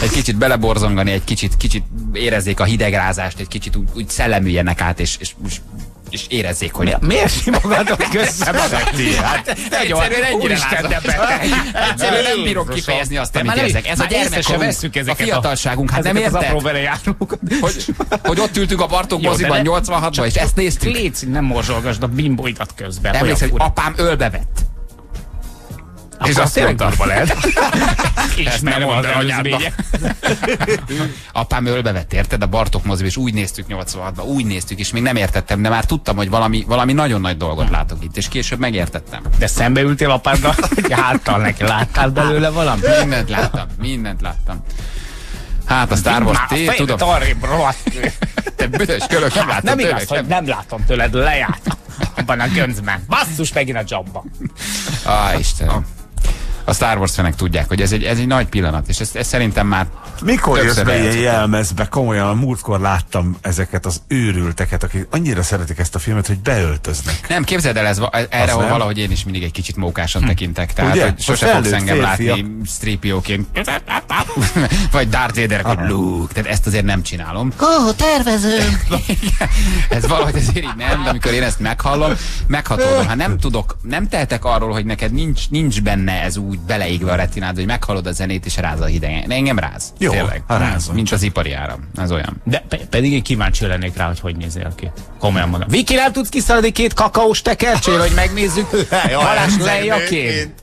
Egy kicsit beleborzongani, egy kicsit, kicsit érezzék a hidegrázást, egy kicsit úgy, úgy szellemüljenek át, és, és, és, és érezzék, hogy... Miért simogatok közbe? Hát, egyszerűen ennyire Úristen, de beteg. Egyszerűen nem bírok Jézusom. kifejezni azt, amit érzek. Ez a gyermekkorunk, a fiatalságunk. Hát nem érted? Hogy, hogy ott ültünk a de moziban ne- 86-ban, és ezt néztük. Légy, nem morzsolgasd a bimbóidat közben. Emlékszel, hogy apám ölbevett. fura. És azt darba lehet. És nem mondta anyádba. Apám ölbevett, érted? A Bartók moziban, és úgy néztük 86-ban, úgy néztük, és még nem értettem, de már tudtam, hogy valami, valami nagyon nagy dolgot látok itt, és később megértettem. De szembeültél apáddal, hogy háttal neki. Láttál belőle valamit? Mindent láttam, mindent láttam. Hát a Star Wars, té, tudom, rohadt. te büdös kölök, nem láttam Nem igaz, tőled hogy nem látom tőled, lejárt. Abban a göncben. Basszus megint a jobba. Á, Istenem. A Star Wars fenek tudják, hogy ez egy, ez egy nagy pillanat, és ez, ez szerintem már Mikor jössz be ilyen jelmezbe? Komolyan, a múltkor láttam ezeket az őrülteket, akik annyira szeretik ezt a filmet, hogy beöltöznek. Nem, képzeld el, ez, erre nem? valahogy én is mindig egy kicsit mókásan tekintek. Tehát, Ugye? hogy sose fogsz engem látni stripjóként. Vagy Darth Vader, hogy Luke. Tehát ezt azért nem csinálom. Ó, tervező! ez valahogy azért így nem, de amikor én ezt meghallom, meghatódom. Ha nem tudok, nem tehetek arról, hogy neked nincs, nincs benne ez úgy beleégve a retinád, hogy meghallod a zenét és ráz a hideg. De engem ráz. Jó, Tényleg. ha rázom. Mint az ipari áram. Ez olyan. De pe- pedig én kíváncsi lennék rá, hogy hogy nézel ki. Komolyan mondom. Viki, nem tudsz kiszaladni két kakaós tekercsél, hogy megnézzük? Balázs lejaként.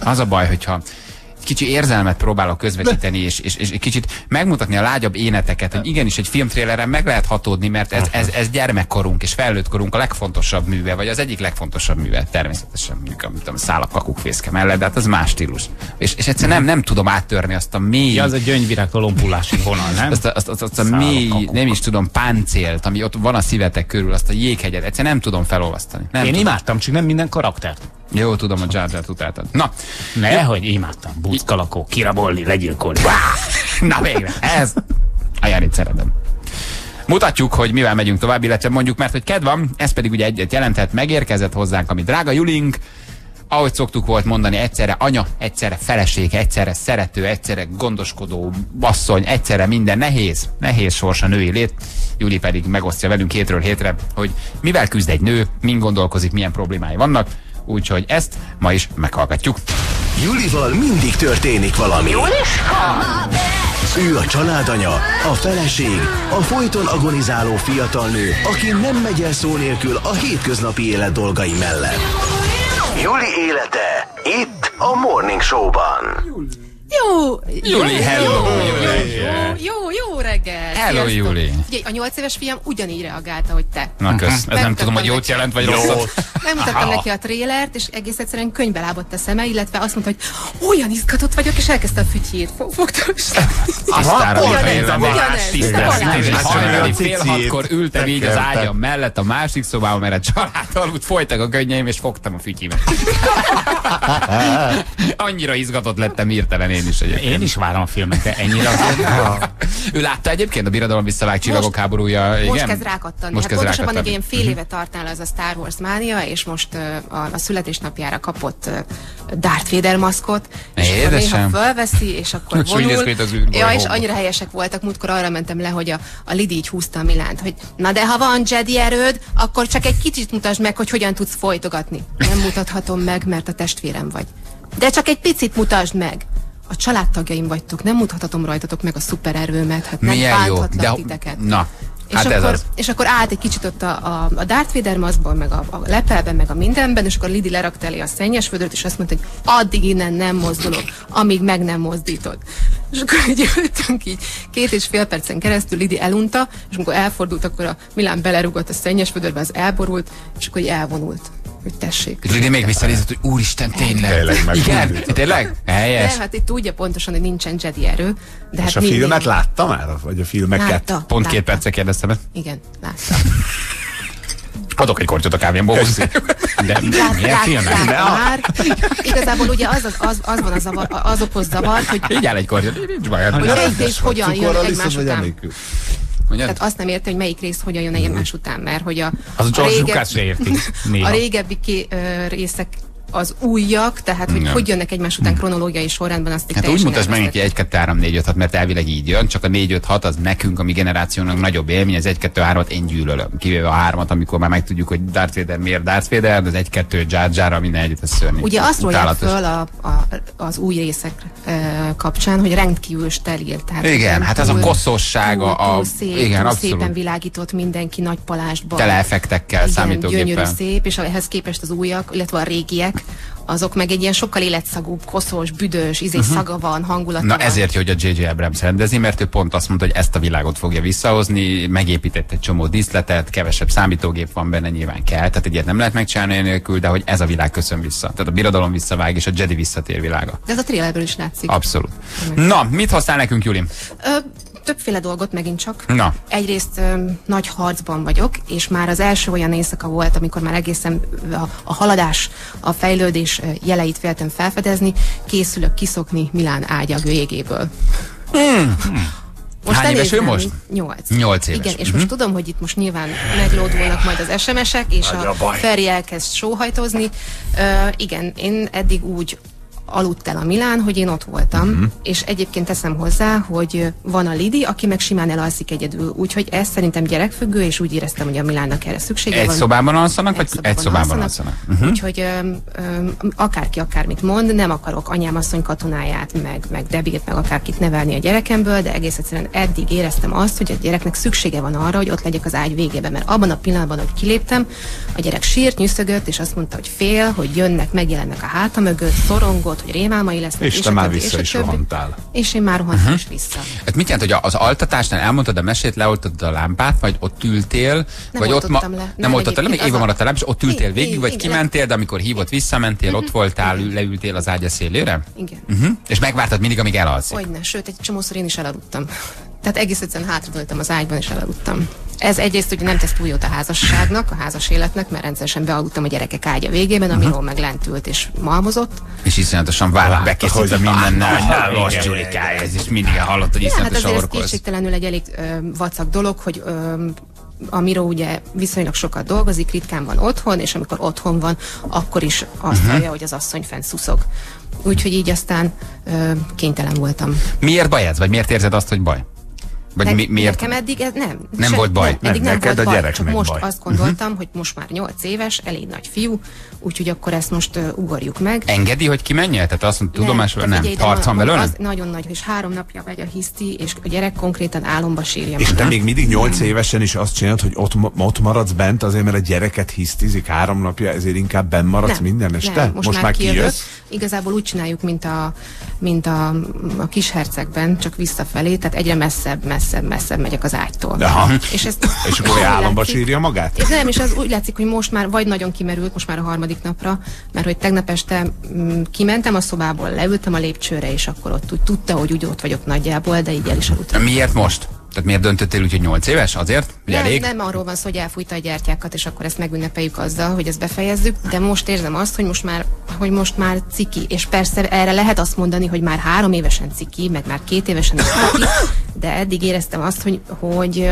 Az a baj, hogyha kicsi érzelmet próbálok közvetíteni, és, és, és kicsit megmutatni a lágyabb éneteket, hogy igenis egy filmtréleren meg lehet hatódni, mert ez, ez, ez gyermekkorunk és felnőtt korunk a legfontosabb műve, vagy az egyik legfontosabb műve, természetesen, mondjuk a, mit tudom, száll a kakukfészke mellett, de hát az más stílus. És, és egyszerűen nem, nem tudom áttörni azt a mély, Ja, az a gyöngyvirág lompulási vonal, nem? azt a, azt, azt, azt a mély, kakuk. nem is tudom, páncélt, ami ott van a szívetek körül, azt a jéghegyet, egyszerűen nem tudom felolvasztani. Nem Én tudom. imádtam, csak nem minden karaktert. Jó, tudom, a Jar Jar-t utáltad. Na, Ne, hogy imádtam. Buckalakó, kirabolni, legyilkolni. Na végre, ez. A Járit szeretem. Mutatjuk, hogy mivel megyünk tovább, illetve mondjuk, mert hogy kedv van, ez pedig ugye egyet jelenthet, megérkezett hozzánk, ami drága Julink, ahogy szoktuk volt mondani, egyszerre anya, egyszerre feleség, egyszerre szerető, egyszerre gondoskodó asszony, egyszerre minden nehéz, nehéz sors a női lét. Juli pedig megosztja velünk hétről hétre, hogy mivel küzd egy nő, min gondolkozik, milyen problémái vannak, úgyhogy ezt ma is meghallgatjuk. Julival mindig történik valami. Ő a családanya, a feleség, a folyton agonizáló fiatal nő, aki nem megy el szó nélkül a hétköznapi élet dolgai mellett. Juli élete itt a Morning Show-ban. Jó! Juli, hello, Jó, Juli. jó, jó, jó reggel! Hello, Juli. Ugye, a nyolc éves fiam ugyanígy reagálta, hogy te. Na kösz, ez nem tudom, hogy jót jelent, vagy rosszat. Megmutattam neki a trélert, és egész egyszerűen könyvbe lábadt a szeme, illetve azt mondta, hogy olyan izgatott vagyok, és elkezdte a fütyjét. Fog- Fogta, és Tisztára Ugyanez, fél hatkor ültem így az ágyam mellett a másik szobában, mert a család aludt, folytak a könnyeim, és fogtam a fütyimet. Annyira izgatott lettem hirtelen én is egyébként. Én is várom a filmet, de ennyire azért. Ő látta egyébként a Birodalom visszavág csillagok háborúja? Igen? Most kezd rákattanni. Most hát kezd pontosabban rákattanni. egy ilyen fél éve tartnál az a Star Wars mánia, és most uh, a, a születésnapjára kapott uh, Darth Vader maszkot, és akkor Édesem. néha fölveszi, és akkor És vonul. Ja, és annyira helyesek voltak, múltkor arra mentem le, hogy a, a Lidi így húzta a Milánt, hogy na de ha van Jedi erőd, akkor csak egy kicsit mutasd meg, hogy hogyan tudsz folytogatni. Nem mutathatom meg, mert a testvérem vagy. De csak egy picit mutasd meg. A családtagjaim vagytok, nem mutathatom rajtatok meg a szupererőmet, hát nem Milyen jó. bánthatlak titeket. na, És, hát akkor, és akkor állt egy kicsit ott a, a, a Darth Vader maszkban, meg a, a lepelben, meg a mindenben, és akkor Lidi lerakta elé a szennyes vödröt, és azt mondta, hogy addig innen nem mozdulok, amíg meg nem mozdítod. És akkor így ültünk így két és fél percen keresztül, Lidi elunta, és amikor elfordult, akkor a Milán belerugott a szennyes vödörbe, az elborult, és akkor így elvonult, hogy tessék. És Lidi még visszanézett, hogy úristen, tényleg. Tényleg meg Igen? mozdított. Tényleg? Helyes. De hát itt tudja pontosan, hogy nincsen Jedi erő, de hát És a mindig- filmet látta már? Vagy a filmeket? Látta. Pont két látta. percet kérdeztem ezt. Igen, látta. Adok egy kortyot a kávémból. De milyen filmek? már. Igazából ugye az, az, az, az van a zavar, az okoz zavart, hogy Így áll egy kortyot, nincs baj. hogy hát- melyik rész hogyan jön egymás után. Mondjad? Tehát azt nem érti, hogy melyik rész hogyan jön egymás után, mert hogy a, Az a, George Lucas se érti. Néha. a régebbi ké, ö, részek az újak, tehát hogy Nem. hogy jönnek egymás után kronológiai sorrendben, azt Hát úgy mutasd meg neki elvesztettem. 1, 2, 3, 4, 5, 6, mert elvileg így jön, csak a 4, 5, 6 az nekünk, a mi generációnak nagyobb élmény, az 1, 2, 3-at én gyűlölöm. Kivéve a 3-at, amikor már megtudjuk, hogy Darth Vader miért Darth Vader, de az 1, 2, Jar Jar, minden együtt, az szörnyű. Ugye azt Utálatos. föl a, a, az új részek ö, kapcsán, hogy rendkívül steril. Tehát Igen, hát ez a túl, a, szép, igen, túl abszolút. szépen világított mindenki nagy palástban. Tele effektekkel, Igen, számítógéppel. gyönyörű szép, és ehhez képest az újak, illetve a régiek, azok meg egy ilyen sokkal életszagúbb, koszos, büdös, ízés Mhm. szaga van, hangulata Na van. ezért hogy a J.J. Abrams rendezi, mert ő pont azt mondta, hogy ezt a világot fogja visszahozni, megépített egy csomó díszletet, kevesebb számítógép van benne, nyilván kell, tehát egy ilyet nem lehet megcsinálni nélkül, de hogy ez a világ köszön vissza. Tehát a birodalom visszavág, és a Jedi visszatér világa. De ez a trailerből is látszik. Abszolút. Na, mit hoztál nekünk, Juli? Ö, többféle dolgot megint csak. Na. Egyrészt ö, nagy harcban vagyok, és már az első olyan éjszaka volt, amikor már egészen a, a haladás, a fejlődés jeleit féltem felfedezni, készülök kiszokni Milán ágya végéből. Hány éves ő most? Nyolc. Nyolc éves. Igen, és Mhm. most tudom, hogy itt most nyilván meglódulnak majd az SMS-ek, és Nagy a, a. Feri elkezd sóhajtozni. Uh, igen, én eddig úgy aludt el a Milán, hogy én ott voltam, Mhm. és egyébként teszem hozzá, hogy van a Lidi, aki meg simán elalszik egyedül, úgyhogy ez szerintem gyerekfüggő, és úgy éreztem, hogy a Milánnak erre szüksége Egy van. szobában alszanak, vagy egy szobában alszanak? Uh-huh. Úgyhogy öm, öm, akárki akármit mond, nem akarok anyám asszony katonáját, meg, meg Debit, meg akárkit nevelni a gyerekemből, de egész egyszerűen eddig éreztem azt, hogy a gyereknek szüksége van arra, hogy ott legyek az ágy végében, mert abban a pillanatban, hogy kiléptem, a gyerek sírt, nyűszögött, és azt mondta, hogy fél, hogy jönnek, megjelennek a háta mögött, szorongott, hogy rémálmai lesznek. És te a már többi, vissza is többi. rohantál. És én már rohantam is vissza. Ez mit jelent, hogy az altatásnál elmondtad a mesét, leoltad a lámpát, vagy ott ültél, Nem vagy ott oltottam le. Nem, Nem, oltottad le, még a- maradt a lámpa, és ott ültél Igen, végig, vagy kimentél, de amikor hívott, visszamentél, ott voltál, ül- leültél az ágya szélére? Igen. Uh-huh. És megvártad mindig, amíg elalszik. Hogyne, sőt, egy csomószor én is elaludtam. Tehát egész egyszerűen hátradőltem az ágyban, és elaludtam. Ez egyrészt ugye nem tesz túl jót a házasságnak, a házas életnek, mert rendszeresen bealudtam a gyerekek ágya végében, amiről meg lent ült és malmozott. És iszonyatosan várod, bekészítve mindennel, hogy na, most igen, Julikája, ez is mindig hallott, hogy Ja, hát azért ez kétségtelenül egy elég ö, vacak dolog, hogy ö, a Miro ugye viszonylag sokat dolgozik, ritkán van otthon, és amikor otthon van, akkor is azt Mhm. hallja, hogy az asszony fent szuszog. Úgyhogy így aztán ö, kénytelen voltam. Miért baj ez? Vagy miért érzed azt, hogy baj? Vagy Ne- mi, miért? Nekem eddig ez nem. Nem volt baj. Nem, eddig Nem, nem, neked volt a baj. Csak most baj. azt gondoltam, hogy most már 8 éves, elég nagy fiú, úgyhogy akkor ezt most uh, ugorjuk meg. Engedi, hogy kimenjél? Tehát azt mondta, tudomásul te nem. figyelj, de Harc van ma- belőle? Az nagyon nagy, és három napja megy a hiszti, és a gyerek konkrétan álomba sírja. És te még mindig nyolc évesen is azt csinálod, hogy ott, ma- ott maradsz bent azért, mert a gyereket hisztizik három napja, ezért inkább benn maradsz minden este? Nem, most, már, kijövök. kijössz? Igazából úgy csináljuk, mint a, mint a, a kis hercegben, csak visszafelé, tehát egyre messzebb, messzebb. Messzebb-messzebb megyek az ágytól. Aha. És, ezt, És akkor álomba sírja magát? és nem, és az úgy látszik, hogy most már vagy nagyon kimerült, most már a harmadik napra, mert hogy tegnap este mm, kimentem a szobából, leültem a lépcsőre, és akkor ott úgy tudta, hogy úgy ott vagyok nagyjából, de így el is aludtam. Miért most? Tehát miért döntöttél úgy, hogy 8 éves? Azért? Hogy Nem, elég? nem arról van szó, hogy elfújta a gyertyákat, és akkor ezt megünnepeljük azzal, hogy ezt befejezzük, de most érzem azt, hogy most már, hogy most már ciki, és persze erre lehet azt mondani, hogy már három évesen ciki, meg már két évesen ciki, de eddig éreztem azt, hogy, hogy,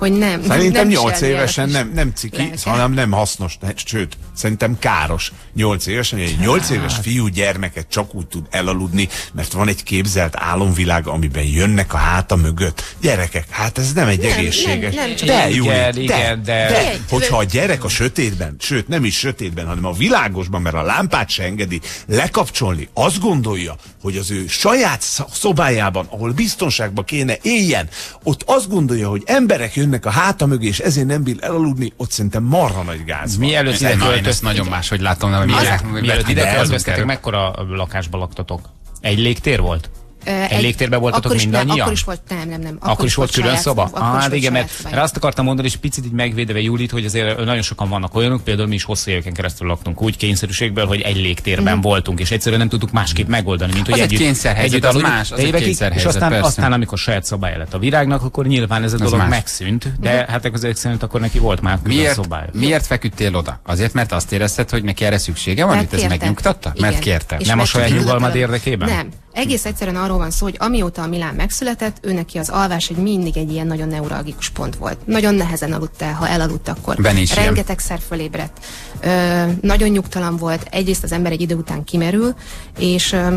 hogy nem. Szerintem nem 8 viselni évesen nem, nem ciki, lelke. hanem nem hasznos, ne- sőt, szerintem káros 8 évesen, hogy egy 8 Hát. éves fiú gyermeket csak úgy tud elaludni, mert van egy képzelt álomvilág, amiben jönnek a háta mögött. Gyerekek, hát ez nem egy Nem, egészséges. nem, nem csak- de, Igen, Júli, de, igen, de- de, Figyelj, hogyha a gyerek a sötétben, sőt nem is sötétben, hanem a világosban, mert a lámpát se engedi lekapcsolni, azt gondolja, hogy az ő saját sz- szobájában, ahol biztonságban kéne éljen, ott azt gondolja, hogy emberek jönnek a háta mögé, és ezért nem bír elaludni, ott szerintem marha nagy gáz van. Mielőtt ide költöztetek, nagyon máshogy látom, nem, mielőtt, hogy ide de költöztetek, mekkora lakásba laktatok? Egy légtér volt? Ö, Egy légtérben voltatok akkor is, nem, mindannyian? akkor is volt, nem, nem, nem. Akkor, is volt külön saját- szoba? akkor is Ah, hát igen, mert, mert azt akartam mondani, és picit így megvédve Julit, hogy azért nagyon sokan vannak olyanok, például mi is hosszú éveken keresztül laktunk úgy kényszerűségből, hogy egy légtérben Mhm. voltunk, és egyszerűen nem tudtuk másképp megoldani, mint hogy Az egy együtt, kényszerhelyzet, együtt az más, az De egy évekig, kényszerhelyzet, És aztán, persze. aztán, amikor saját szobája lett a virágnak, akkor nyilván ez a dolog más. megszűnt, de hát ezek szerint akkor neki volt már külön Miért, szobája. miért feküdtél oda? Azért, mert azt érezted, hogy neki erre szüksége van, Mert amit ez megnyugtatta? Mert kérte. Nem a saját nyugalmad érdekében? Nem. Egész egyszerűen arról van szó, hogy amióta a Milán megszületett, ő neki az alvás egy mindig egy ilyen nagyon neuralgikus pont volt. Nagyon nehezen aludt el, ha elaludt, akkor rengetegszer fölébredt. Ö, nagyon nyugtalan volt. Egyrészt az ember egy idő után kimerül, és, ö,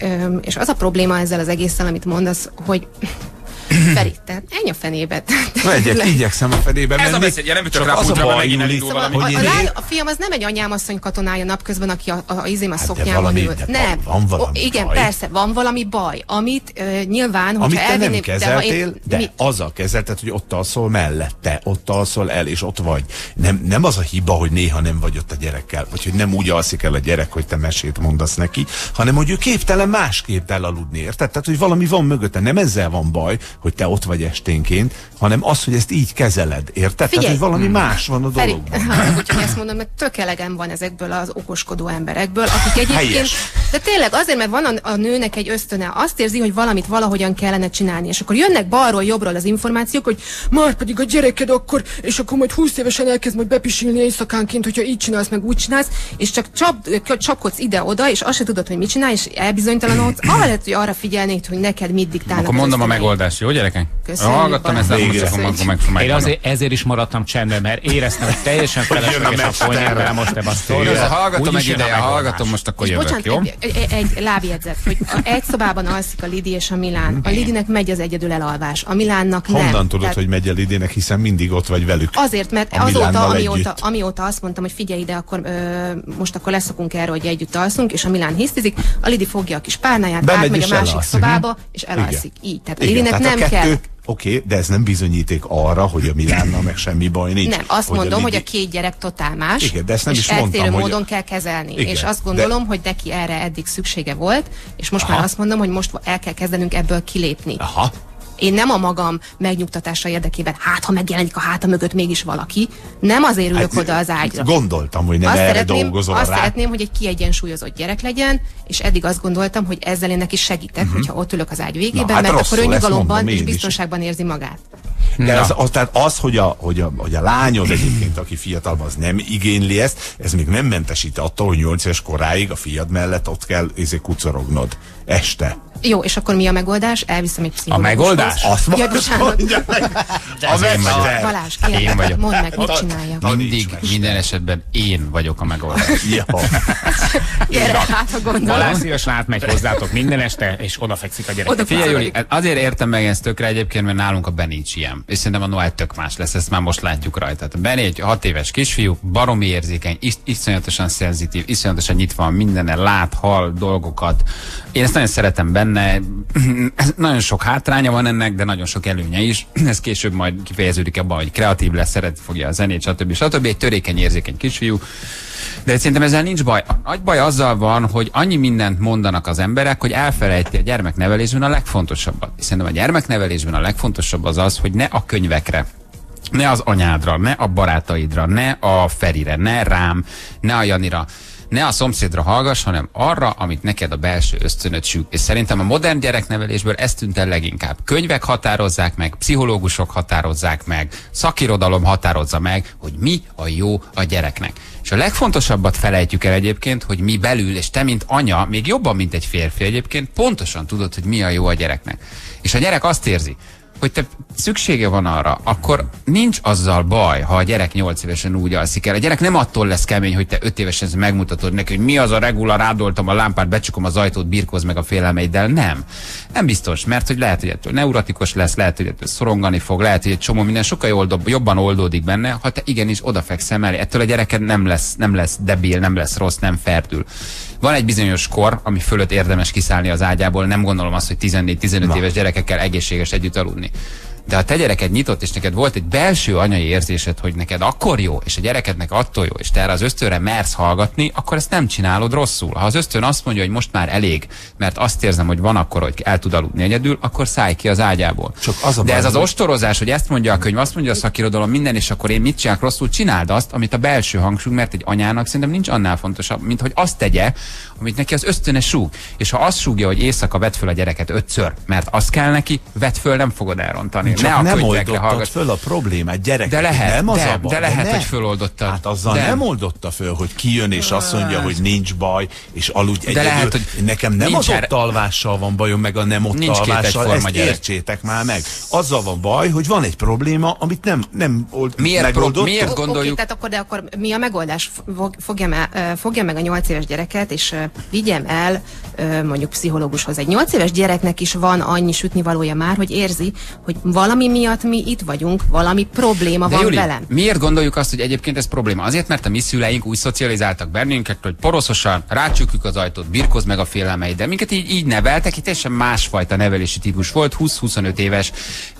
ö, és az a probléma ezzel az egésszel, amit mondasz, hogy Feri, te ennyi a fenébe. Megyek, igyekszem a fedébe Ez a menni. beszéd, nem csak csak rá az a putra, baj, megint elindul valami. Szóval hogy a, a, én lány, a fiam az nem egy anyámasszony katonája napközben, aki a, a, a izém a Hát de szoknyában valami- ül. de van- Nem. van valami o, igen, baj. persze, van valami baj, amit uh, nyilván, hogyha Amit te nem elvinném, kezeltél, de, ha de, én, mi, azzal kezelted, hogy ott alszol mellette, ott alszol el, és ott vagy. Nem, nem az a hiba, hogy néha nem vagy ott a gyerekkel, vagy hogy nem úgy alszik el a gyerek, hogy te mesét mondasz neki, hanem hogy ő képtelen másképp elaludni, érted? Tehát, hogy valami van mögötte. Nem ezzel van baj, hogy te ott vagy esténként, hanem az, hogy ezt így kezeled, érted? Tehát, Figyelj! hogy valami más van a Feri, dologban. úgyhogy ezt mondom, mert tök elegem van ezekből az okoskodó emberekből, akik egyébként... Helyes. De tényleg azért, mert van a, a nőnek egy ösztöne, azt érzi, hogy valamit valahogyan kellene csinálni, és akkor jönnek balról, jobbról az információk, hogy már pedig a gyereked akkor, és akkor majd 20 évesen elkezd majd bepisilni éjszakánként, hogyha így csinálsz, meg úgy csinálsz, és csak csap, csapkodsz ide-oda, és azt se tudod, hogy mit csinálj, és elbizonytalanodsz, ahelyett, hogy arra figyelnéd, hogy neked mit diktálnak. Akkor mondom a megoldást, jó gyerekek? Köszönjük, Hallgattam ezt, Balázs. most akkor akkor meg Én azért, ezért is maradtam csendben, mert éreztem, hogy teljesen felesleges a vele most ebbe a sztori. Jó, Hallgatom egy a ideje, hallgatom, most akkor jövök, bocsánat, jó? egy, egy, egy lábjegyzet, hogy a, egy szobában alszik a Lidi és a Milán. A Lidinek megy az egyedül elalvás, a Milánnak nem. Honnan tudod, Tehát hogy megy el idének, hiszen mindig ott vagy velük. Azért, mert a azóta, amióta, amióta azt mondtam, hogy figyelj ide, akkor ö, most akkor leszokunk erről, hogy együtt alszunk, és a Milán hisztizik, a Lidi fogja a kis párnáját, Bemegy átmegy a másik elalszik. szobába, és elalszik. Igen. Így. Tehát a Lidinek nem a kettő, kell. Oké, de ez nem bizonyíték arra, hogy a Milánnal meg semmi baj nincs. Nem, azt mondom, hogy a két gyerek totál más, Igen, de ezt nem és is mondtam, eltérő hogy- módon kell kezelni. Igen, és azt de- gondolom, hogy neki erre eddig szüksége volt, és most Aha. már azt mondom, hogy most el kell kezdenünk ebből kilépni. Aha. Én nem a magam megnyugtatása érdekében, hát ha megjelenik a háta mögött mégis valaki, nem azért ülök Hát, oda az ágyra. Gondoltam, hogy nem azt erre szeretném, dolgozol azt rá. szeretném, hogy egy kiegyensúlyozott gyerek legyen, és eddig azt gondoltam, hogy ezzel én neki segítek, uh-huh. hogyha ott ülök az ágy végében, Mhm. hát mert akkor ő nyugalomban és én is. biztonságban érzi magát. De az, az, tehát az, hogy a, hogy, a, hogy a lányod egyébként, aki fiatal, az nem igényli ezt, ez még nem mentesít attól, hogy 8 éves koráig a fiad mellett ott kell izé kucorognod. Este. Jó, és akkor mi a megoldás? Elviszem egy pszichológushoz. megoldás? Azt Ja, mondja, bocsánat. A Az én vagyok. mester. Balázs, kérlek, Én vagyok. mondd meg, mit csinálja. Mindig, minden esetben én vagyok a megoldás. Ja. Gyere, hát ha Balázs gondolom. szívesen átmegy hozzátok minden este, és odafekszik a gyerek. Oda Figyelj, Júli, azért értem meg ezt tökre egyébként, mert nálunk a Benny is ilyen. És szerintem a Noel tök más lesz, ezt már most látjuk rajta. Tehát a Benny egy hat éves kisfiú, baromi érzékeny, is, iszonyatosan szenzitív, iszonyatosan nyitva van mindenne, lát, hall dolgokat. Én ezt nagyon szeretem benne. Ez nagyon sok hátránya van ennek, de nagyon sok előnye is. Ez később majd kifejeződik abban, hogy kreatív lesz, szeretni fogja a zenét, stb. stb. Egy törékeny, érzékeny kisfiú. De szerintem ezzel nincs baj. A nagy baj azzal van, hogy annyi mindent mondanak az emberek, hogy elfelejti a gyermeknevelésben a legfontosabbat. És Szerintem a gyermeknevelésben a legfontosabb az az, hogy ne a könyvekre, ne az anyádra, ne a barátaidra, ne a Ferire, ne rám, ne a Janira, ne a szomszédra hallgass, hanem arra, amit neked a belső ösztönöd süt. És szerintem a modern gyereknevelésből ez tűnt el leginkább. Könyvek határozzák meg, pszichológusok határozzák meg, szakirodalom határozza meg, hogy mi a jó a gyereknek. És a legfontosabbat felejtjük el egyébként, hogy mi belül, és te, mint anya, még jobban, mint egy férfi egyébként, pontosan tudod, hogy mi a jó a gyereknek. És a gyerek azt érzi, hogy te szüksége van arra, akkor nincs azzal baj, ha a gyerek 8 évesen úgy alszik el. A gyerek nem attól lesz kemény, hogy te 5 évesen megmutatod neki, hogy mi az a regula, rádoltam a lámpát, becsukom az ajtót, birkóz meg a félelmeiddel. Nem. Nem biztos, mert hogy lehet, hogy ettől neuratikus lesz, lehet, hogy ettől szorongani fog, lehet, hogy egy csomó minden sokkal oldobb, jobban oldódik benne, ha te igenis odafekszem elé. Ettől a gyereked nem lesz, nem lesz debil, nem lesz rossz, nem ferdül. Van egy bizonyos kor, ami fölött érdemes kiszállni az ágyából, nem gondolom azt, hogy 14-15 éves gyerekekkel egészséges együtt aludni. De ha te gyereked nyitott, és neked volt egy belső anyai érzésed, hogy neked akkor jó, és a gyerekednek attól jó, és te erre az ösztönre mersz hallgatni, akkor ezt nem csinálod rosszul. Ha az ösztön azt mondja, hogy most már elég, mert azt érzem, hogy van akkor, hogy el tud aludni egyedül, akkor szállj ki az ágyából. Csak az a De ez az ostorozás, hogy ezt mondja a könyv, azt mondja a szakirodalom, minden, és akkor én mit csinálok rosszul, csináld azt, amit a belső hangsúly, mert egy anyának szerintem nincs annál fontosabb, mint hogy azt tegye, amit neki az ösztöne súg. És ha azt súgja, hogy éjszaka vedd föl a gyereket ötször, mert az kell neki, vedd föl, nem fogod elrontani. Csak ne a nem oldottad hallgass. föl a problémát, gyerek. De lehet, nem az de- a baj, de lehet, ne. hogy föloldottad. Hát azzal De. nem oldotta föl, hogy kijön és azt mondja, hogy nincs baj, és aludj egyedül. lehet, hogy Nekem nem az erre- ott alvással van bajom, meg a nem ott Nincs alvással, ezt gyerek. értsétek már meg. Azzal van baj, hogy van egy probléma, amit nem, nem old, Miért pro- megoldottuk. miért Oké, gondoljuk- tehát akkor, de akkor mi a megoldás? Fog, fogja, fogja meg a 8 éves gyereket, és vigyem el mondjuk pszichológushoz. Egy 8 éves gyereknek is van annyi sütnivalója már, hogy érzi, hogy valami miatt mi itt vagyunk, valami probléma De van Juli, velem. miért gondoljuk azt, hogy egyébként ez probléma? Azért, mert a mi szüleink úgy szocializáltak bennünket, hogy poroszosan rácsukjuk az ajtót, birkoz meg a félelmeid, de minket így, így neveltek, itt teljesen másfajta nevelési típus volt, 20-25 éves,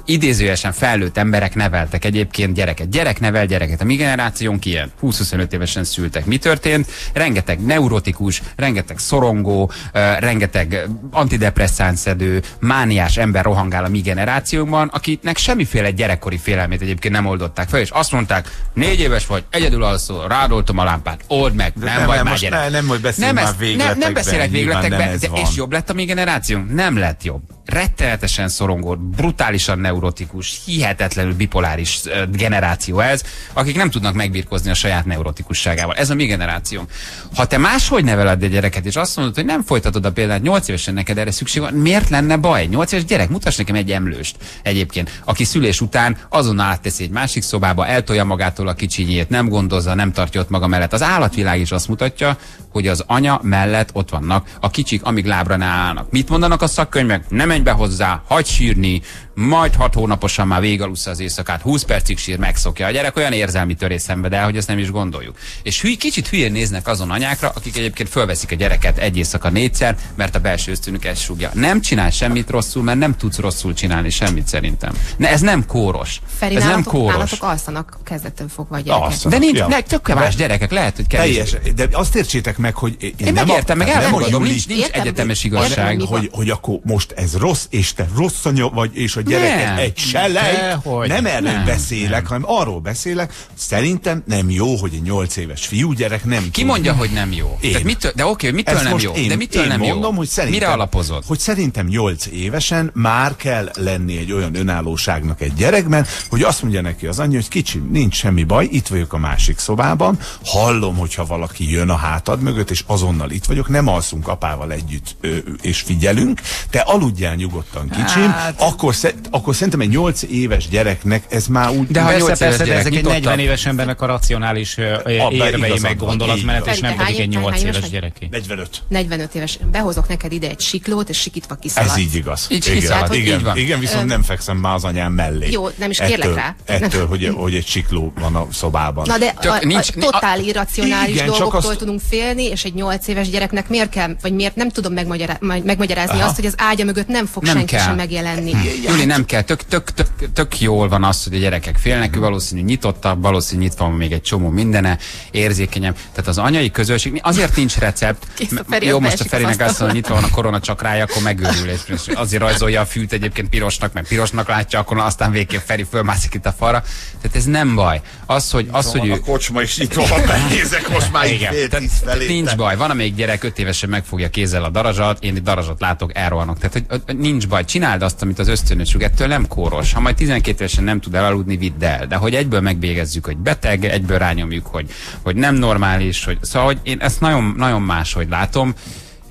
idézőjesen felnőtt emberek neveltek egyébként gyereket. Gyerek nevel gyereket. A mi generációnk ilyen. 20-25 évesen szültek. Mi történt? Rengeteg neurotikus, rengeteg szorongó, ö, rengeteg antidepresszánszedő, mániás ember rohangál a mi generációnkban, akiknek semmiféle gyerekkori félelmét egyébként nem oldották fel, és azt mondták, négy éves vagy, egyedül alszol, rádoltam a lámpát, old meg, De nem, nem, vagy nem, már gyerek. ne- nem, hogy beszéljünk már ezt- nem, nem beszélek végletekben, nem de, és jobb lett a mi generációnk? Nem lett jobb. Rettenetesen szorongó, brutálisan neurotikus, hihetetlenül bipoláris generáció ez, akik nem tudnak megbirkózni a saját neurotikusságával. Ez a mi generációnk. Ha te máshogy neveled egy gyereket, és azt mondod, hogy nem folytatod a példát, 8 évesen neked erre szükség van, miért lenne baj? 8 éves gyerek, mutass nekem egy emlőst egyébként, aki szülés után azonnal átteszi egy másik szobába, eltolja magától a kicsinyét, nem gondozza, nem tartja ott maga mellett. Az állatvilág is azt mutatja, hogy az anya mellett ott vannak a kicsik, amíg lábra ne állnak. Mit mondanak a szakkönyvek? Ne menj be hozzá, hagyj sírni, majd hat hónaposan már végalussza az éjszakát, 20 percig sír, megszokja. A gyerek olyan érzelmi törés szenved el, hogy ezt nem is gondoljuk. És hű, kicsit hülyén néznek azon anyákra, akik egyébként fölveszik a gyereket egy éjszaka négyszer, mert a belső ösztönük ezt súgja. Nem csinál semmit rosszul, mert nem tudsz rosszul csinálni semmit szerintem. Ne, ez nem kóros. Feri, ez nem nálatok, kóros. nálatok alszanak kezdettől fogva a gyerekek. Alszanak. De nincs, Ja. ne, tök más gyerekek, lehet, hogy kevés. Teljes, de azt értsétek meg, hogy én, Én nem megértem, a, meg nem elfogadom, nincs, nincs Értem, egyetemes értem, igazság. van. hogy, hogy akkor most ez rossz, és te rossz anya vagy, és a gyereked Nem. egy selej. Dehogy. Nem erről Nem, beszélek, hanem arról beszélek. Szerintem nem jó, hogy egy nyolc éves fiúgyerek nem Ki tud- mondja, hogy nem jó? Én. Tehát mitől, de oké, mitől Ezt nem jó? Én, de mitől én nem mondom, jó? hogy szerintem, Mire alapozod? Hogy szerintem 8 évesen már kell lenni egy olyan önállóságnak egy gyerekben, hogy azt mondja neki az anyja, hogy kicsi, nincs semmi baj, itt vagyok a másik szobában, hallom, hogyha valaki jön a hátad mögött, és azonnal itt vagyok, nem alszunk apával együtt, ö, és figyelünk, te aludjál nyugodtan kicsim, Hát- akkor, sze, akkor szerintem egy 8 éves gyereknek ez már úgy... De ha Persze, persze, de gyerek ezek egy nyitottabb. 40 éves embernek a racionális érvei, meg gondolatmenet, és nem pedig egy hány- 8 hány éves gyereké. 45. 45 éves. Behozok neked ide egy siklót, és sikítva kiszaladsz. Ez így igaz. Így igen, kiszalad, igen, így van. igen, viszont nem fekszem már az anyám mellé. Jó, nem is kérlek ettől, rá. Ettől, hogy, hogy egy sikló van a szobában. Na de a, nincs- totál irracionális Igen, csak dolgoktól azt- tudunk félni, megélni, és egy 8 éves gyereknek miért kell, vagy miért nem tudom megmagyarázni Aha. azt, hogy az ágya mögött nem fog Nem senki kell. sem megjelenni. Júli, nem kell, tök, tök, tök, tök jól van az, hogy a gyerekek félnek, ő valószínű nyitottabb, valószínű nyitva van még egy csomó mindene, érzékenyem. Tehát az anyai közösség, azért nincs recept. Jó, most a Ferinek az azt mondja, nyitva van a korona csakrája, akkor megőrül, és azért rajzolja a fűt egyébként pirosnak, mert pirosnak látja, akkor aztán végképp Feri fölmászik itt a falra. Tehát ez nem baj. Az, hogy, az, hogy ő, a kocsma is nyitva van, benézek most már így igen. fél tíz felé. Nincs baj. Van, amelyik gyerek öt évesen megfogja kézzel a darazsat, én itt darazsat látok, elrohanok. Tehát hogy, nincs baj. Csináld azt, amit az ösztönös ettől nem kóros. Ha majd 12 évesen nem tud elaludni, vidd el. De hogy egyből megvégezzük, hogy beteg, egyből rányomjuk, hogy, hogy nem normális, hogy szóval, hogy én ezt nagyon, nagyon máshogy látom.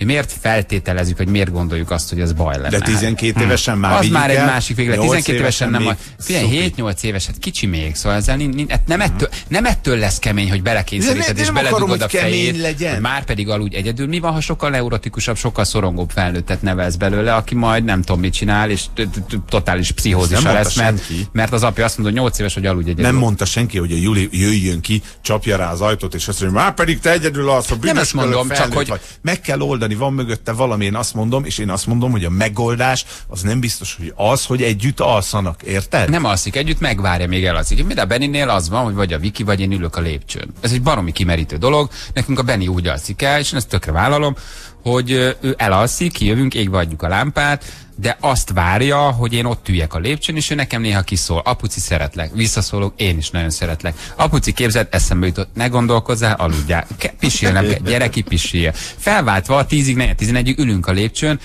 Miért feltételezzük, hogy miért gondoljuk azt, hogy ez baj lenne? De 12 évesen már Az már egy másik véglet. 8 12 évesen nem. A, figyelj, 7-8 éves, hát kicsi még, szóval ezzel hát nem, ettől, nem ettől lesz kemény, hogy belekényszeríted és nem beledugod a fejét, legyen. már pedig aludj egyedül. Mi van, ha sokkal neurotikusabb, sokkal szorongóbb felnőttet nevelsz belőle, aki majd nem tudom mit csinál, és totális pszichózisa Nem lesz, mert, mert az apja azt mondja, hogy 8 éves, hogy aludj egyedül. Nem mondta senki, hogy a Juli jöjjön ki, csapja rá az ajtót, és azt mondja, már pedig te egyedül alsz, a büdös ezt mondom, csak hogy-. Meg kell oldani, van mögötte valami, én azt mondom, és én azt mondom, hogy a megoldás az nem biztos, hogy az, hogy együtt alszanak, érted? Nem alszik együtt, megvárja, még elalszik. Mind a Beninél az van, hogy vagy a Viki, vagy én ülök a lépcsőn. Ez egy baromi kimerítő dolog. Nekünk a Beni úgy alszik el, és én ezt tökre vállalom, hogy ő elalszik, kijövünk, égve adjuk a lámpát, de azt várja, hogy én ott üljek a lépcsőn, és ő nekem néha kiszól. Apuci, szeretlek. Visszaszólok, én is nagyon szeretlek. Apuci, képzeld, eszembe jutott, ne gondolkozzál, aludjál. Pisil, nem kell, gyereki pisil. Felváltva, 10-ig, 11-ig ülünk a lépcsőn,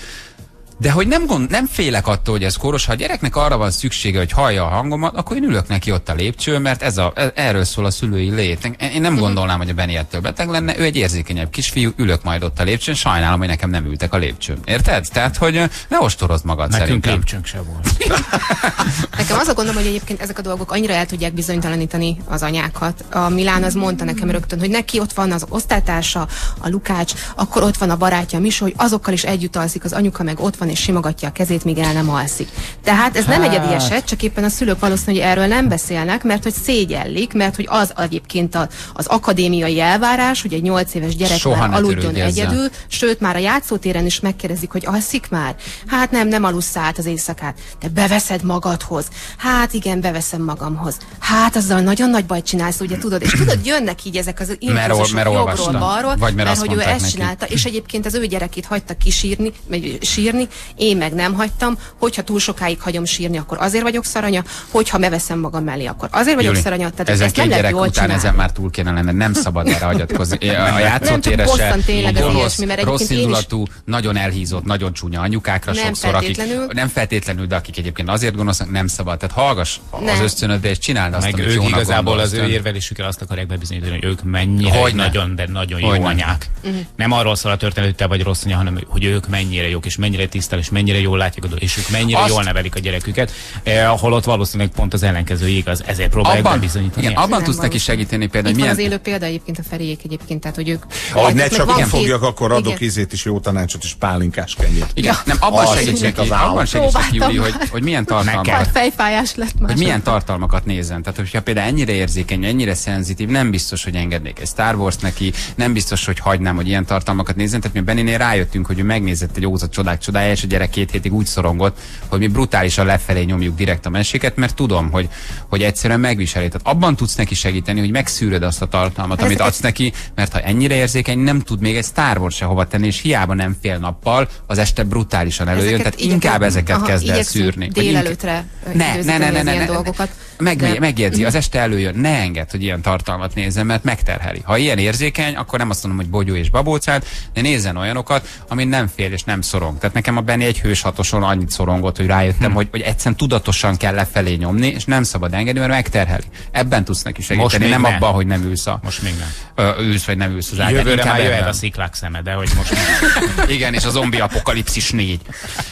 de hogy nem, gond, nem félek attól, hogy ez koros, ha a gyereknek arra van szüksége, hogy hallja a hangomat, akkor én ülök neki ott a lépcsőn, mert ez a, e- erről szól a szülői lét. Én nem gondolnám, hogy a Benny ettől beteg lenne, ő egy érzékenyebb kisfiú, ülök majd ott a lépcsőn, sajnálom, hogy nekem nem ültek a lépcsőn. Érted? Tehát, hogy ne ostorozd magad Nekünk szerintem. lépcsőnk se volt. Nekem az a gondom, hogy egyébként ezek a dolgok annyira el tudják bizonytalanítani az anyákat. A Milán az mondta nekem rögtön, hogy neki ott van az osztálytársa, a Lukács, akkor ott van a barátja, a Misó, hogy azokkal is együtt alszik, az anyuka meg ott van és simogatja a kezét, míg el nem alszik. Tehát ez nem egyedi Hát. eset, csak éppen a szülők valószínűleg erről nem beszélnek, mert hogy szégyellik, mert hogy az egyébként a, az akadémiai elvárás, hogy egy nyolc éves gyerek Soha már aludjon egyedül, sőt már a játszótéren is megkérdezik, hogy alszik már? Hát nem, nem alussza át az éjszakát. De beveszed magadhoz. Hát igen, beveszem magamhoz. Hát azzal nagyon nagy bajt csinálsz, ugye tudod? És tudod, jönnek így ezek az impulzusok mert jobbról, balról, Vagy mert azt hogy ő ezt neki. csinálta, és egyébként az ő gyerekét hagyta kisírni, vagy sírni, én meg nem hagytam, hogyha túl sokáig hagyom sírni, akkor azért vagyok szaranya, hogyha beveszem magam mellé, akkor azért vagyok Júli, szaranya. Tehát ezen ezt nem két gyerek jól után csinálni. ezen már túl kéne lenne, nem szabad erre hagyatkozni. A játszótére csak se bosszant tényleg az gonosz, ilyesmi, mert rossz én is- indulatú, nagyon elhízott, nagyon csúnya anyukákra Nem sokszor, akik nem feltétlenül, de akik egyébként azért gonoszak, nem szabad. Tehát hallgass az Nem. ösztönödbe, és csináld azt, Meg amit ők igazából az ő érvelésükkel azt akarják bebizonyítani, hogy ők mennyire Hogyne. nagyon, de nagyon jó anyák. Mhm. Nem arról szól a történet, hogy te vagy rossz anya, hanem hogy ők mennyire jók, és mennyire tisztel, és mennyire jól látják a és ők mennyire Azt- jól nevelik a gyereküket. Eh, holott valószínűleg pont az ellenkező igaz, ezért próbálják Abban, bebizonyítani. igen, abban tudsz neki segíteni például, Itt hogy van milyen... az élő példa egyébként a Feriék egyébként, tehát hogy ők... Hogy ne csak van két- kifogjak, akkor adok Igen. izét is jó tanácsot, és pálinkás kenyét. Igen, nem, abban Azt segíts hiszik neki, az abban segíts neki, Próbáltam Júli, hogy, hogy milyen tartalmakat fejfájás lett már. hogy milyen tartalmakat nézzen. Tehát, hogyha például ennyire érzékeny, ennyire szenzitív, nem biztos, hogy engednék egy Star Wars neki, nem biztos, hogy hagynám, hogy ilyen tartalmakat nézzen. Tehát mi a Beninél rájöttünk, hogy ő megnézett egy ózott csodák csodája, és a gyerek két hétig úgy szorongott, hogy mi brutálisan lefelé nyomjuk direkt a meséket, mert tudom, hogy, hogy egyszerűen megviseli. Tehát abban tudsz neki segíteni, hogy megszűröd azt a tartalmat, Ez- amit adsz neki, mert ha ennyire érzékeny, nem tud még egy Star Wars se hova tenni, és hiába nem fél nappal, az este brutálisan előjön. Tehát igyekszem- inkább ezeket aha, kezd el szűrni. Vagy inkább- Délelőtre ne, ne, időzíteni ne, ne, az ne, ilyen ne, dolgokat. Meg, megjegyzi, az este előjön, ne enged, hogy ilyen tartalmat nézzen, mert megterheli. Ha ilyen érzékeny, akkor nem azt mondom, hogy bogyó és babócát, de nézzen olyanokat, amin nem fél és nem szorong. Tehát nekem a Benny egy hős hatoson annyit szorongott, hogy rájöttem, Hm. hogy, hogy egyszerűen tudatosan kell lefelé nyomni, és nem szabad engedni, mert megterheli. Ebben tudsz neki segíteni, nem ne. abban, hogy nem ülsz a, Most még nem. ö, ülsz vagy nem ülsz az ágyán. Jövőre már jöhet a sziklák szeme, de hogy most Igen, és a zombi apokalipszis négy.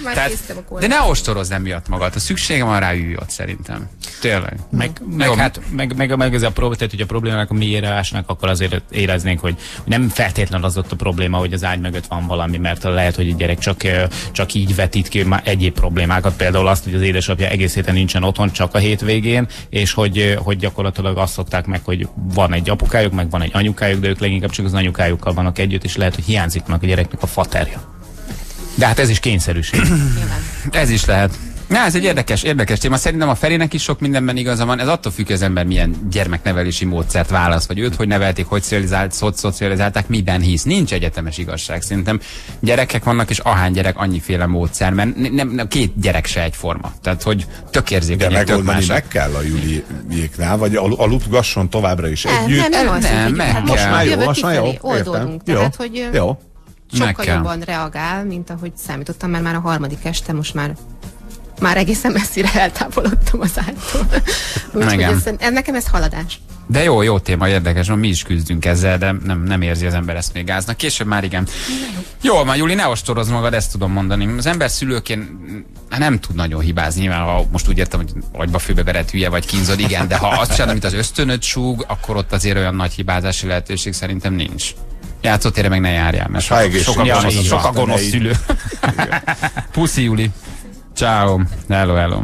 Már Tehát, de ne ostorozz emiatt magad. Ha szükségem van rá, ülj ott szerintem. Tényleg. Meg, meg, hát, meg, meg, meg ez a probléma, tehát, hogy a problémának a mélyére ásnak, akkor azért éreznénk, hogy nem feltétlenül az ott a probléma, hogy az ágy mögött van valami, mert lehet, hogy a gyerek csak, csak így vetít ki már egyéb problémákat, például azt, hogy az édesapja egész héten nincsen otthon, csak a hétvégén, és hogy, hogy gyakorlatilag azt szokták meg, hogy van egy apukájuk, meg van egy anyukájuk, de ők leginkább csak az anyukájukkal vannak együtt, és lehet, hogy hiányzik meg a gyereknek a faterja. De hát ez is kényszerűség. Ez is lehet. Na, ez egy érdekes, érdekes téma. Szerintem a Ferinek is sok mindenben igaza van. Ez attól függ, hogy az ember milyen gyermeknevelési módszert választ, vagy őt hogy nevelték, hogy szocializált, szoc- szocializálták, miben hisz. Nincs egyetemes igazság. Szerintem gyerekek vannak, és ahány gyerek annyiféle módszer, mert ne- nem, nem, két gyerek se egyforma. Tehát, hogy tök De érzékenyek, tök megoldani másak. meg kell a Juliéknál, vagy al- aludgasson továbbra is Nem, együtt. nem, nem, azt Nem, mondjuk, meg kell. most Már jó, most már jó, oldódunk. Tehát, hogy Jó. Sokkal jobban reagál, mint ahogy számítottam, mert már a harmadik este most már már egészen messzire eltávolodtam az ágytól. Úgyhogy ez, ez, nekem ez haladás. De jó, jó téma, érdekes, mi is küzdünk ezzel, de nem, nem érzi az ember ezt még gáznak. Később már igen. Jó, már Juli, ne ostoroz magad, ezt tudom mondani. Az ember szülőként hát nem tud nagyon hibázni. Nyilván, ha most úgy értem, hogy agyba főbe verett hülye vagy kínzod, igen, de ha azt csinálod, amit az ösztönöd súg, akkor ott azért olyan nagy hibázási lehetőség szerintem nincs. Játszótére meg ne járjál, mert Ha sok, sok, a gonosz, sok a szülő. Puszi, Juli. Ciao. Hello, hello.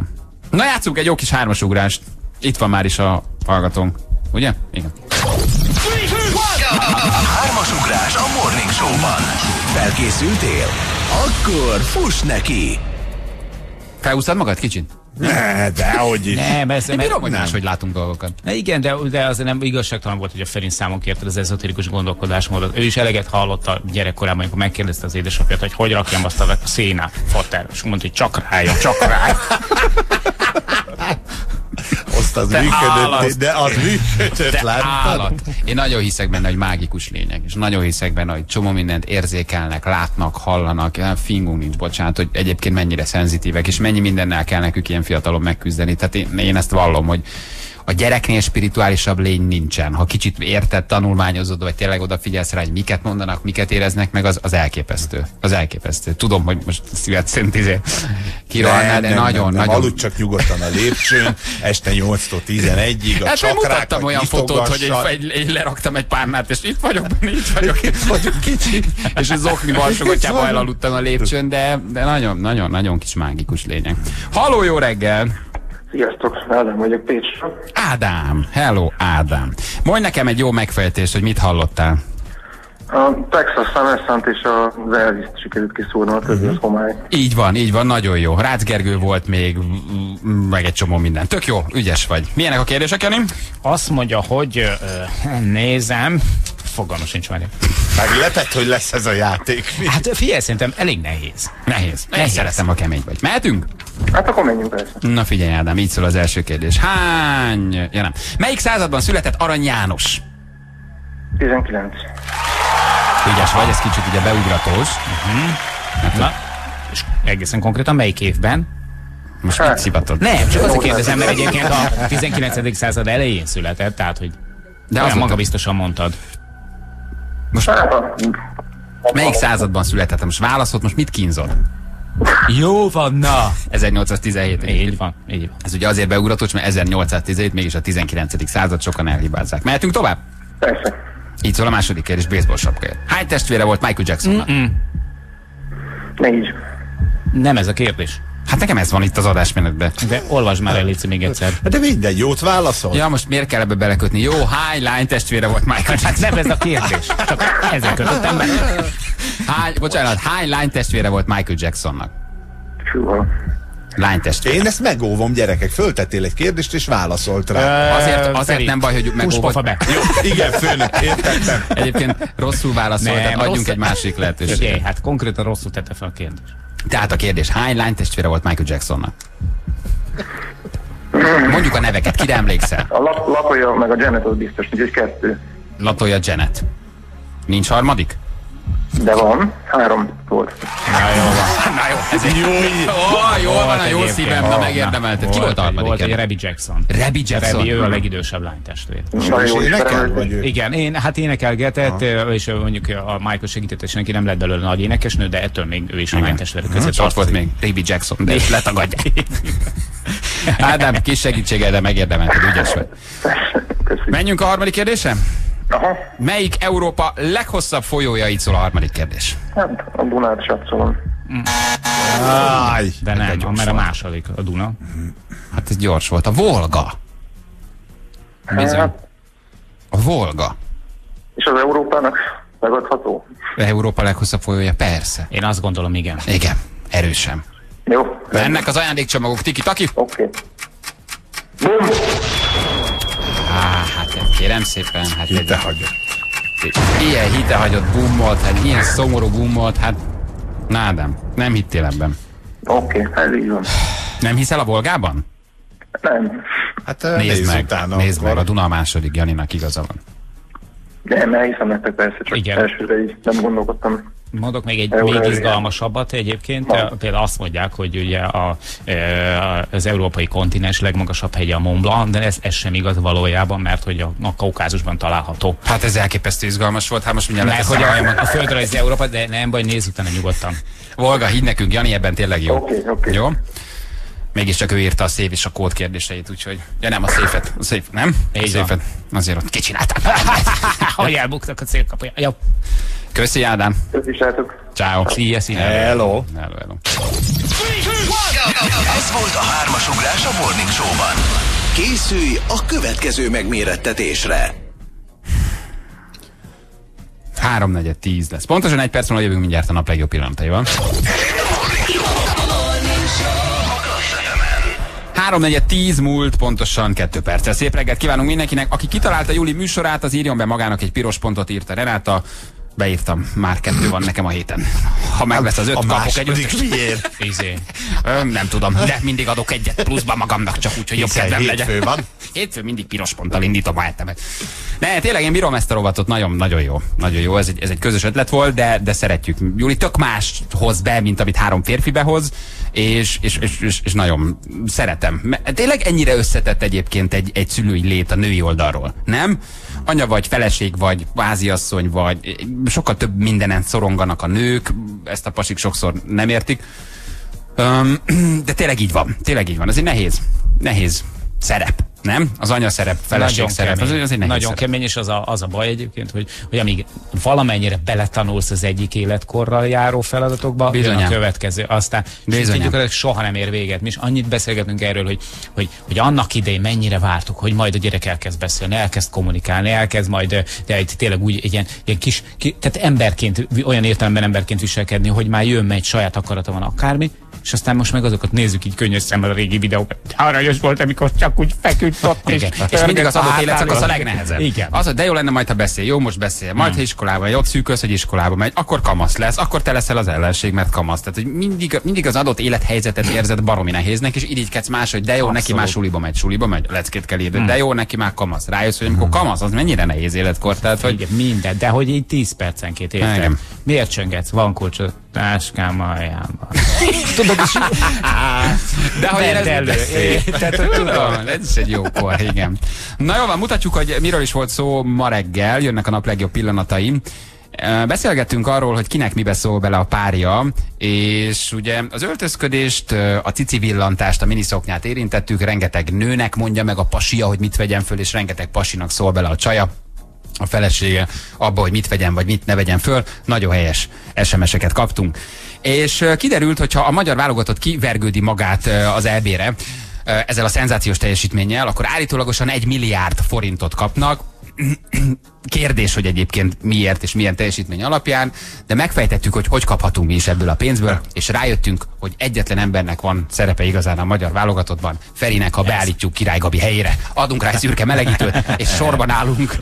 Na játszunk egy jó kis hármasugrást. Itt van már is a hallgatónk. Ugye? Igen. Hármas ugrás a Morning Show-ban. Felkészültél? Akkor fuss neki! Felhúztad magad kicsit? Ne, dehogy is. Nem, ez, mert- bírom, hogy nem. máshogy látunk dolgokat. Na igen, de, de azért nem igazságtalan volt, hogy a Ferin számon kérte az ezoterikus gondolkodásmódot. Ő is eleget hallott a gyerekkorában, amikor megkérdezte az édesapját, hogy hogy rakjam azt a szénát, fater. És mondta, hogy csak rája, csak rája. Azt az Te állat. működött, de az működött, Te láttad? állat. Én nagyon hiszek benne, hogy mágikus lények, és nagyon hiszek benne, hogy csomó mindent érzékelnek, látnak, hallanak, ja, fingunk nincs, bocsánat, hogy egyébként mennyire szenzitívek, és mennyi mindennel kell nekük ilyen fiatalon megküzdeni. Tehát én, én ezt vallom, hogy a gyereknél spirituálisabb lény nincsen. Ha kicsit érted, tanulmányozod, vagy tényleg odafigyelsz rá, hogy miket mondanak, miket éreznek meg, az, az elképesztő. Az elképesztő. Tudom, hogy most szívet szent izé kirohannál, de nagyon, nem, nem. nagyon. Aludj csak nyugodtan a lépcsőn, este 8-tól 11-ig, a Hát mutattam olyan fotót, hogy egy, egy, leraktam egy párnát, és itt vagyok benne, itt vagyok. Itt vagyok kicsi. És az okni balsogatjába elaludtam a lépcsőn, de, de nagyon, nagyon, nagyon kis mágikus lények. Halló, jó reggel! Sziasztok, Ádám vagyok Pécsről. Ádám, hello Ádám. Mondj nekem egy jó megfejtést, hogy mit hallottál. A Texas Sun és az Elvis-t sikerült kiszúrni, a többi az homály. Így van, így van, nagyon jó. Rácz Gergő volt még, meg egy csomó minden. Tök jó, ügyes vagy. Milyenek a kérdések, Jani? Azt mondja, hogy ö, nézem, fogalmam sincs már. Meglepett, hogy lesz ez a játék. Hát figyelj, szerintem elég nehéz. Nehéz. Én Nehéz. szeretem, ha kemény vagy. Mehetünk? Hát akkor menjünk persze. Na figyelj Ádám, így szól az első kérdés. Hány... Ja nem. Melyik században született Arany János? 19. Ügyes vagy, ez kicsit ugye beugratós. Na, és egészen konkrétan melyik évben? Most mit szivatod? Nem, csak azért kérdezem, mert egyébként a 19. század elején született, tehát hogy De olyan azóta- magabiztosan mondtad. Most Hát, melyik században született? Most válaszol, most mit kínzod? Jó van, na! 1817. Így van, így van. Ez ugye azért beugratós, mert 1817 mégis a 19. század, sokan elhibázzák. Mehetünk tovább? persze. Így szól a második kérdés, baseball sapkáért. Hány testvére volt Michael Jacksonnak? Négy. Nem ez a kérdés. Hát nekem ez van itt az adásmenetben. De olvasd már el, még egyszer. De mindegy, jót válaszol. Ja, most miért kell ebbe belekötni? Jó, hány lány testvére volt Michael Hát Jackson? nem ez a kérdés. Csak ezzel kötöttem be. Hány, bocsánat, hány lány testvére volt Michael Jacksonnak? Hűha. Lány testvére. Én ezt megóvom, gyerekek. Föltettél egy kérdést, és válaszolt rá. Azért, azért Feri, nem baj, hogy megóvod. be. Jó, igen, főnök, értettem. Egyébként rosszul válaszolt, Nem, adjunk rossz- egy másik Figyelj, lehetőséget. hát konkrétan rosszul tette fel a kérdést. Tehát a kérdés, hány lány testvére volt Michael Jacksonnak? Mondjuk a neveket, kire emlékszel? A lap, lapolja meg a Janet az biztos, úgyhogy kettő. Latolja Janet. Nincs harmadik? De van, három volt. Na jó van. Na jó, ez egy jó. Ó, jól van, a jó szívem, na megérdemelted. Ki volt a harmadik? Volt egy? Rebi Jackson. Rebi Jackson. Rebi, ő a legidősebb lánytestvér. Jó ismerem őt. Igen, én, hát énekelgetett, és mondjuk a Michael segített, és neki nem lett belőle nagy énekesnő, de ettől még ő is a lánytestvérek között És ott volt tartozik. még Rebi Jackson, de letagadják. Ádám, kis segítséggel, de megérdemelted, ügyes vagy. Menjünk a harmadik kérdésre? Aha, Melyik Európa leghosszabb folyója? Így szól a harmadik kérdés. hát a Dunát satszolom. Áj, De nem, gyors mert a második, a Duna. Hát ez gyors volt. A Volga. Bizony. Hát, A Volga. és az Európának megadható? Európa leghosszabb folyója? Persze. Én azt gondolom, igen. Igen, erősen. Jó. Mennek az ajándékcsomagok, tiki-taki? Oké. Okay. Á, hát kérem szépen, hát Hitte egy, ilyen hitehagyott bummolt, hát ilyen szomorú bummolt, hát nádám, nem hittél ebben. Oké, okay, ez így van. Nem hiszel a Volgában? Nem. Hát Nézd nézd meg, utána. nézd meg, a Duna a második, Janinak igaza van. Nem, elhiszem nektek persze, csak Igen. elsőre így nem gondolkodtam. Mondok még egy Euró- még izgalmasabbat egyébként. Például azt mondják, hogy ugye a, e, az európai kontinens legmagasabb hegye a Mont Blanc, de ez, ez sem igaz valójában, mert hogy a, a Kaukázusban található. Hát ez elképesztő izgalmas volt, hát most mindjárt Mert hogy a a, hajamat. a földrajzi Európa, de nem baj, nézz utána nyugodtan. Volga, higgy nekünk, Jani ebben tényleg jó. Oké, oké. Jó? Mégiscsak ő írta a szév és a kód kérdéseit, úgyhogy... Ja nem, a széfet. A széf, nem? Így a van. széfet. Azért ott kicsináltam. hogy elbuktak a célkapuja. Jó. Köszi, Ádám. Köszi, srácok. Ciao. Szia, szia. Hello. Hello, hello. Ez volt a hármas ugrás a Morning Show-ban. Készülj a következő megmérettetésre. 3 10 lesz. Pontosan egy perc múlva jövünk mindjárt a nap legjobb pillanataival. 3 10 múlt, pontosan 2 perccel. Szép reggelt kívánunk mindenkinek. Aki kitalálta Júli műsorát, az írjon be magának egy piros pontot, írta Renáta. Beírtam, már kettő van nekem a héten. Ha meg lesz az öt, A kapok egy ötös. miért? Izé. Nem tudom, de mindig adok egyet pluszba magamnak, csak úgy, hogy jobb Hiszen kedvem legyen. hétfő van. Hétfő mindig piros ponttal indítom a hetemet. Ne, tényleg én bírom ezt a rovatot, nagyon, nagyon jó. Nagyon jó, ez egy, ez egy közös ötlet volt, de, de szeretjük. Júli tök más hoz be, mint amit három férfi behoz, és, és, és, és, és nagyon szeretem. Tényleg ennyire összetett egyébként egy, egy szülői lét a női oldalról, nem? Anya vagy, feleség vagy, váziasszony vagy, sokkal több mindenen szoronganak a nők, ezt a pasik sokszor nem értik. De tényleg így van, tényleg így van. Ez egy nehéz, nehéz szerep, nem? Az anya szerep, feleség Nagyon szerep, az, kemény. az egy Nagyon szerep. kemény, és az a, az a baj egyébként, hogy, hogy amíg valamennyire beletanulsz az egyik életkorral járó feladatokba, Bizonyám. a következő. Aztán tudjuk, hogy soha nem ér véget. Mi is annyit beszélgetünk erről, hogy, hogy, hogy annak idején mennyire vártuk, hogy majd a gyerek elkezd beszélni, elkezd kommunikálni, elkezd majd de egy, tényleg úgy egy ilyen, ilyen kis, ki, tehát emberként, olyan értelemben emberként viselkedni, hogy már jön, megy, saját akarata van akármi, és aztán most meg azokat nézzük így könnyes szemmel a régi videókat. Aranyos volt, amikor csak úgy feküdt ott, és. És mindig az adott életszakasz a legnehezebb. Igen. Az, hogy de jó lenne majd, ha beszél. Jó, most beszél. Majd, ha iskolában megy, ott szűkös, hogy iskolába megy, akkor kamasz lesz. Akkor te leszel az ellenség, mert kamasz. Tehát, hogy mindig, mindig az adott élethelyzetet érzed baromi nehéznek, és irigykedsz más, hogy de jó, neki Abszolút. már suliba megy, suliba megy, leckét kell írni, de jó, neki már kamasz. Rájössz, hogy amikor kamasz, az mennyire nehéz életkor. Tehát, hogy Igen, minden, de hogy így 10 percenként. Igen. Miért csöngetsz? Van kulcsod, táskám aljában. Tudod, és De hogy ezt elő. Tehát, Tudom, ez is egy jó kor, igen. Na jó van, mutatjuk, hogy miről is volt szó ma reggel, jönnek a nap legjobb pillanatai. Ö, Beszélgettünk arról, hogy kinek mibe szól bele a párja, és ugye az öltözködést, a cici villantást, a miniszoknyát érintettük, rengeteg nőnek mondja meg a pasia, hogy mit vegyen föl, és rengeteg pasinak szól bele a csaja a felesége abba, hogy mit vegyen, vagy mit ne vegyen föl. Nagyon helyes SMS-eket kaptunk. És kiderült, hogyha a magyar válogatott kivergődi magát az EB-re, ezzel a szenzációs teljesítménnyel, akkor állítólagosan egy milliárd forintot kapnak. Kérdés, hogy egyébként miért és milyen teljesítmény alapján, de megfejtettük, hogy hogy kaphatunk mi is ebből a pénzből, és rájöttünk, hogy egyetlen embernek van szerepe igazán a magyar válogatottban, Ferinek, ha beállítjuk Király Gabi helyére. Adunk rá egy szürke melegítőt, és sorban állunk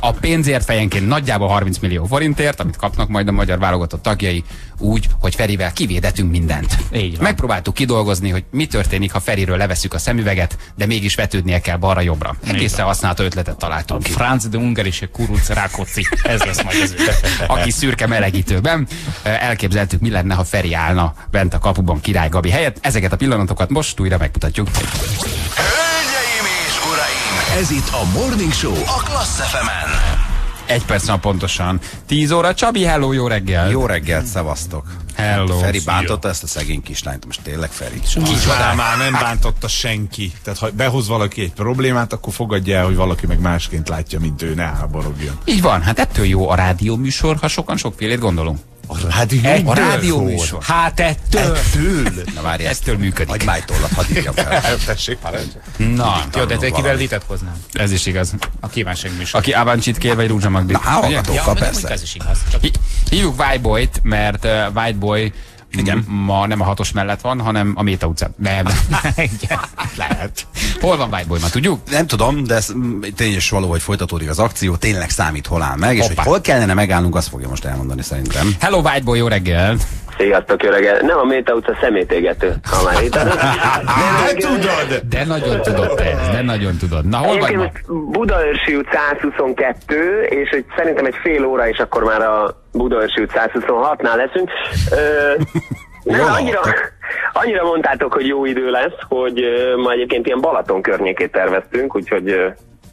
a pénzért fejenként nagyjából 30 millió forintért, amit kapnak majd a magyar válogatott tagjai, úgy, hogy Ferivel kivédetünk mindent. Így van. Megpróbáltuk kidolgozni, hogy mi történik, ha Feriről leveszük a szemüveget, de mégis vetődnie kell balra-jobbra. Egészen használható ötletet találtunk ki. Franz de Ungarische Kuruc Rákóczi. Ez lesz majd az ő. aki szürke melegítőben. Elképzeltük, mi lenne, ha Feri állna bent a kapuban Király Gabi helyett. Ezeket a pillanatokat most újra megmutatjuk. Hölgyeim és uraim! Ez itt a Morning Show a Klassz fm Egy perc pontosan. 10 óra. Csabi, hello, jó reggel. Jó reggelt, szevasztok. Hello. Feri bántotta ezt a szegény kislányt, most tényleg Feri. Már, már nem bántotta senki. Tehát ha behoz valaki egy problémát, akkor fogadja el, hogy valaki meg másként látja, mint ő, ne háborogjon. Így van, hát ettől jó a rádió műsor, ha sokan sokfélét gondolunk. A rádió? A rádió műsor. Hát ettől. Ettől? Na várj, Ettől működik. hagyj májtollat, hadd írjam fel. Tessék. Na, Jó, de te kivel valami. vitatkoznál? ez is igaz. A kívánság műsor. Aki Avancsit kér, vagy Rúzsa Magdit. Na, hallgatókkal, Ja, persze. Ez is igaz. Csak Hí- Hívjuk Whiteboy-t, mert uh, Whiteboy igen. ma nem a hatos mellett van, hanem a Méta utcán. Nem. Igen. Lehet. Hol van Whiteboy, ma tudjuk? Nem tudom, de ez tényleg is való, hogy folytatódik az akció, tényleg számít, hol áll meg, és Hoppá. hogy hol kellene megállnunk, azt fogja most elmondani szerintem. Hello Whiteboy, jó reggel! Sziasztok, reggel. Nem a Méta utca szemétégető, ha már itt. Te tudod! De nagyon tudod te ezt, de nagyon tudod. Na, hol vagy Egyébként ma? most Budaörsi út 122, és hogy szerintem egy fél óra, és akkor már a Budaörsi út 126-nál leszünk. Ö, nem, annyira, annyira mondtátok, hogy jó idő lesz, hogy ma egyébként ilyen Balaton környékét terveztünk, úgyhogy ö,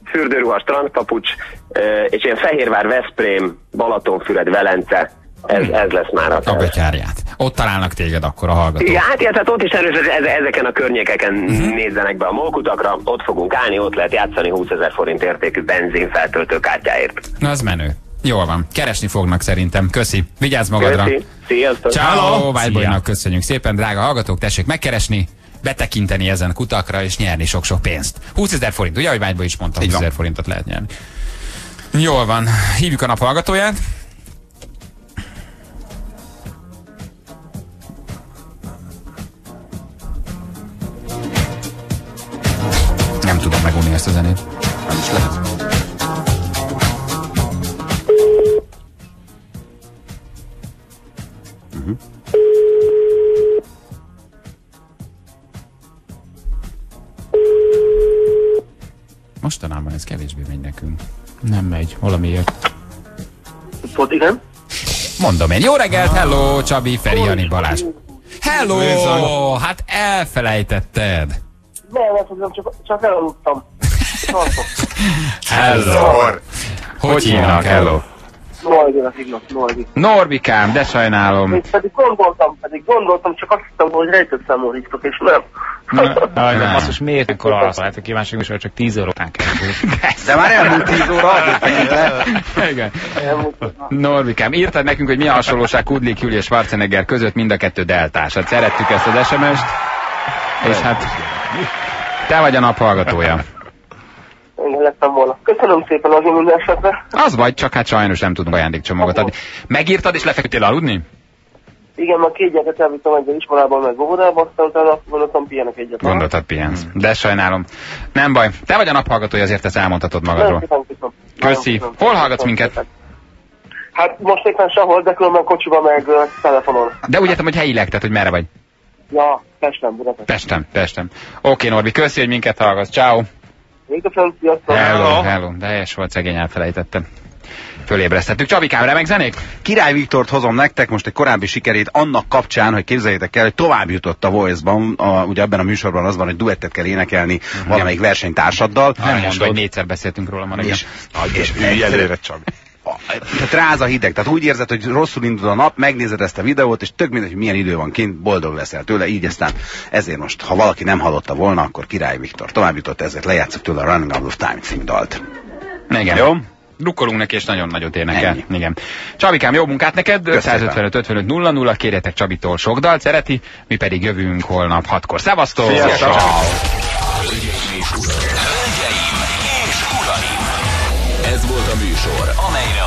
fürdőruha, strandpapucs, ö, és ilyen Fehérvár, Veszprém, Balatonfüred, Velence, ez, ez lesz már a A betyárját. Ott találnak téged akkor a hallgatók. Ja, hát, ja, tehát ott is eze- ezeken a környékeken uh-huh. nézzenek be a molkutakra, ott fogunk állni, ott lehet játszani 20 ezer forint értékű benzinfeltöltő kártyáért. Na, az menő. Jól van. Keresni fognak szerintem. Köszi. Vigyázz magadra. Köszi, sziasztok! Ciao, Whiteboynak köszönjük szépen, drága hallgatók, tessék megkeresni, betekinteni ezen kutakra, és nyerni sok-sok pénzt. 20 ezer forint, ugye, ahogy Whiteboy is mondta, 20 ezer forintot lehet nyerni. Jól van, hívjuk a nap hallgatóját. Ezt a zenét. Nem is lehet. Mostanában ez kevésbé megy nekünk. Nem megy, valamiért. Ott igen? Mondom én. Jó reggelt, hello, Csabi, Feri, Jani, Balázs. Hello! Hát elfelejtetted. Nem, nem csak, csak elaludtam. Hello! Hogy hívnak, hello? Hívnak, Nordi. Norbikám, de sajnálom. Még pedig gondoltam, pedig gondoltam, csak azt hittem, hogy rejtett számon hívtok, és nem. Aj, de basszus, miért ekkor arra szólt a kívánság műsor, csak 10 óra után kezdődik. De már elmúlt 10 óra. Igen. Norbikám, írtad nekünk, hogy mi a hasonlóság Kudlik Júli és Schwarzenegger között mind a kettő deltás. Hát szerettük ezt az SMS-t, és hát te vagy a nap hallgatója. Én lettem volna. Köszönöm szépen az minden esetre. Az vagy, csak hát sajnos nem tudunk ajándékcsomagot adni. Megírtad és lefeküdtél aludni? Igen, ma két gyereket elvittem egy iskolából, meg óvodába, aztán utána gondoltam, pihenek egyet. Gondoltad, pihensz. De sajnálom. Nem baj. Te vagy a nap hallgatója, azért ezt elmondhatod magadról. szépen köszönöm. Köszi. Hol hallgatsz minket? Hát most éppen sehol, de különben kocsiba meg ö, telefonon. De úgy értem, hogy helyileg, tehát hogy merre vagy? Ja, Pesten, Budapest. Pestem, Pestem. Oké, Norbi, köszi, hogy minket hallgatsz. Ciao. Még sziasztok! Hello, hello. De helyes volt, szegény elfelejtettem. Fölébresztettük. Csabikám, remek zenék? Király Viktort hozom nektek most egy korábbi sikerét annak kapcsán, hogy képzeljétek el, hogy tovább jutott a Voice-ban, a, ugye ebben a műsorban az van, hogy duettet kell énekelni valamelyik versenytársaddal. Nem mondod, hogy négyszer beszéltünk róla ma reggel. És, És ülj előre, Csabi. Tehát ráz a hideg, tehát úgy érzed, hogy rosszul indul a nap, megnézed ezt a videót, és tök mindegy, hogy milyen idő van kint, boldog leszel tőle, így aztán ezért most, ha valaki nem hallotta volna, akkor Király Viktor tovább jutott, ezért lejátszok tőle a Running Out of Time című dalt. Igen. Jó? Drukkolunk neki, és nagyon nagyot énekel. Ennyi. Igen. Csabikám, jó munkát neked. Köszönöm. 555 55 00 0 kérjetek Csabitól sok dalt, szereti, mi pedig jövünk holnap hatkor. Szevasztok! Sziasztok! Hölgyeim műsor, amelyre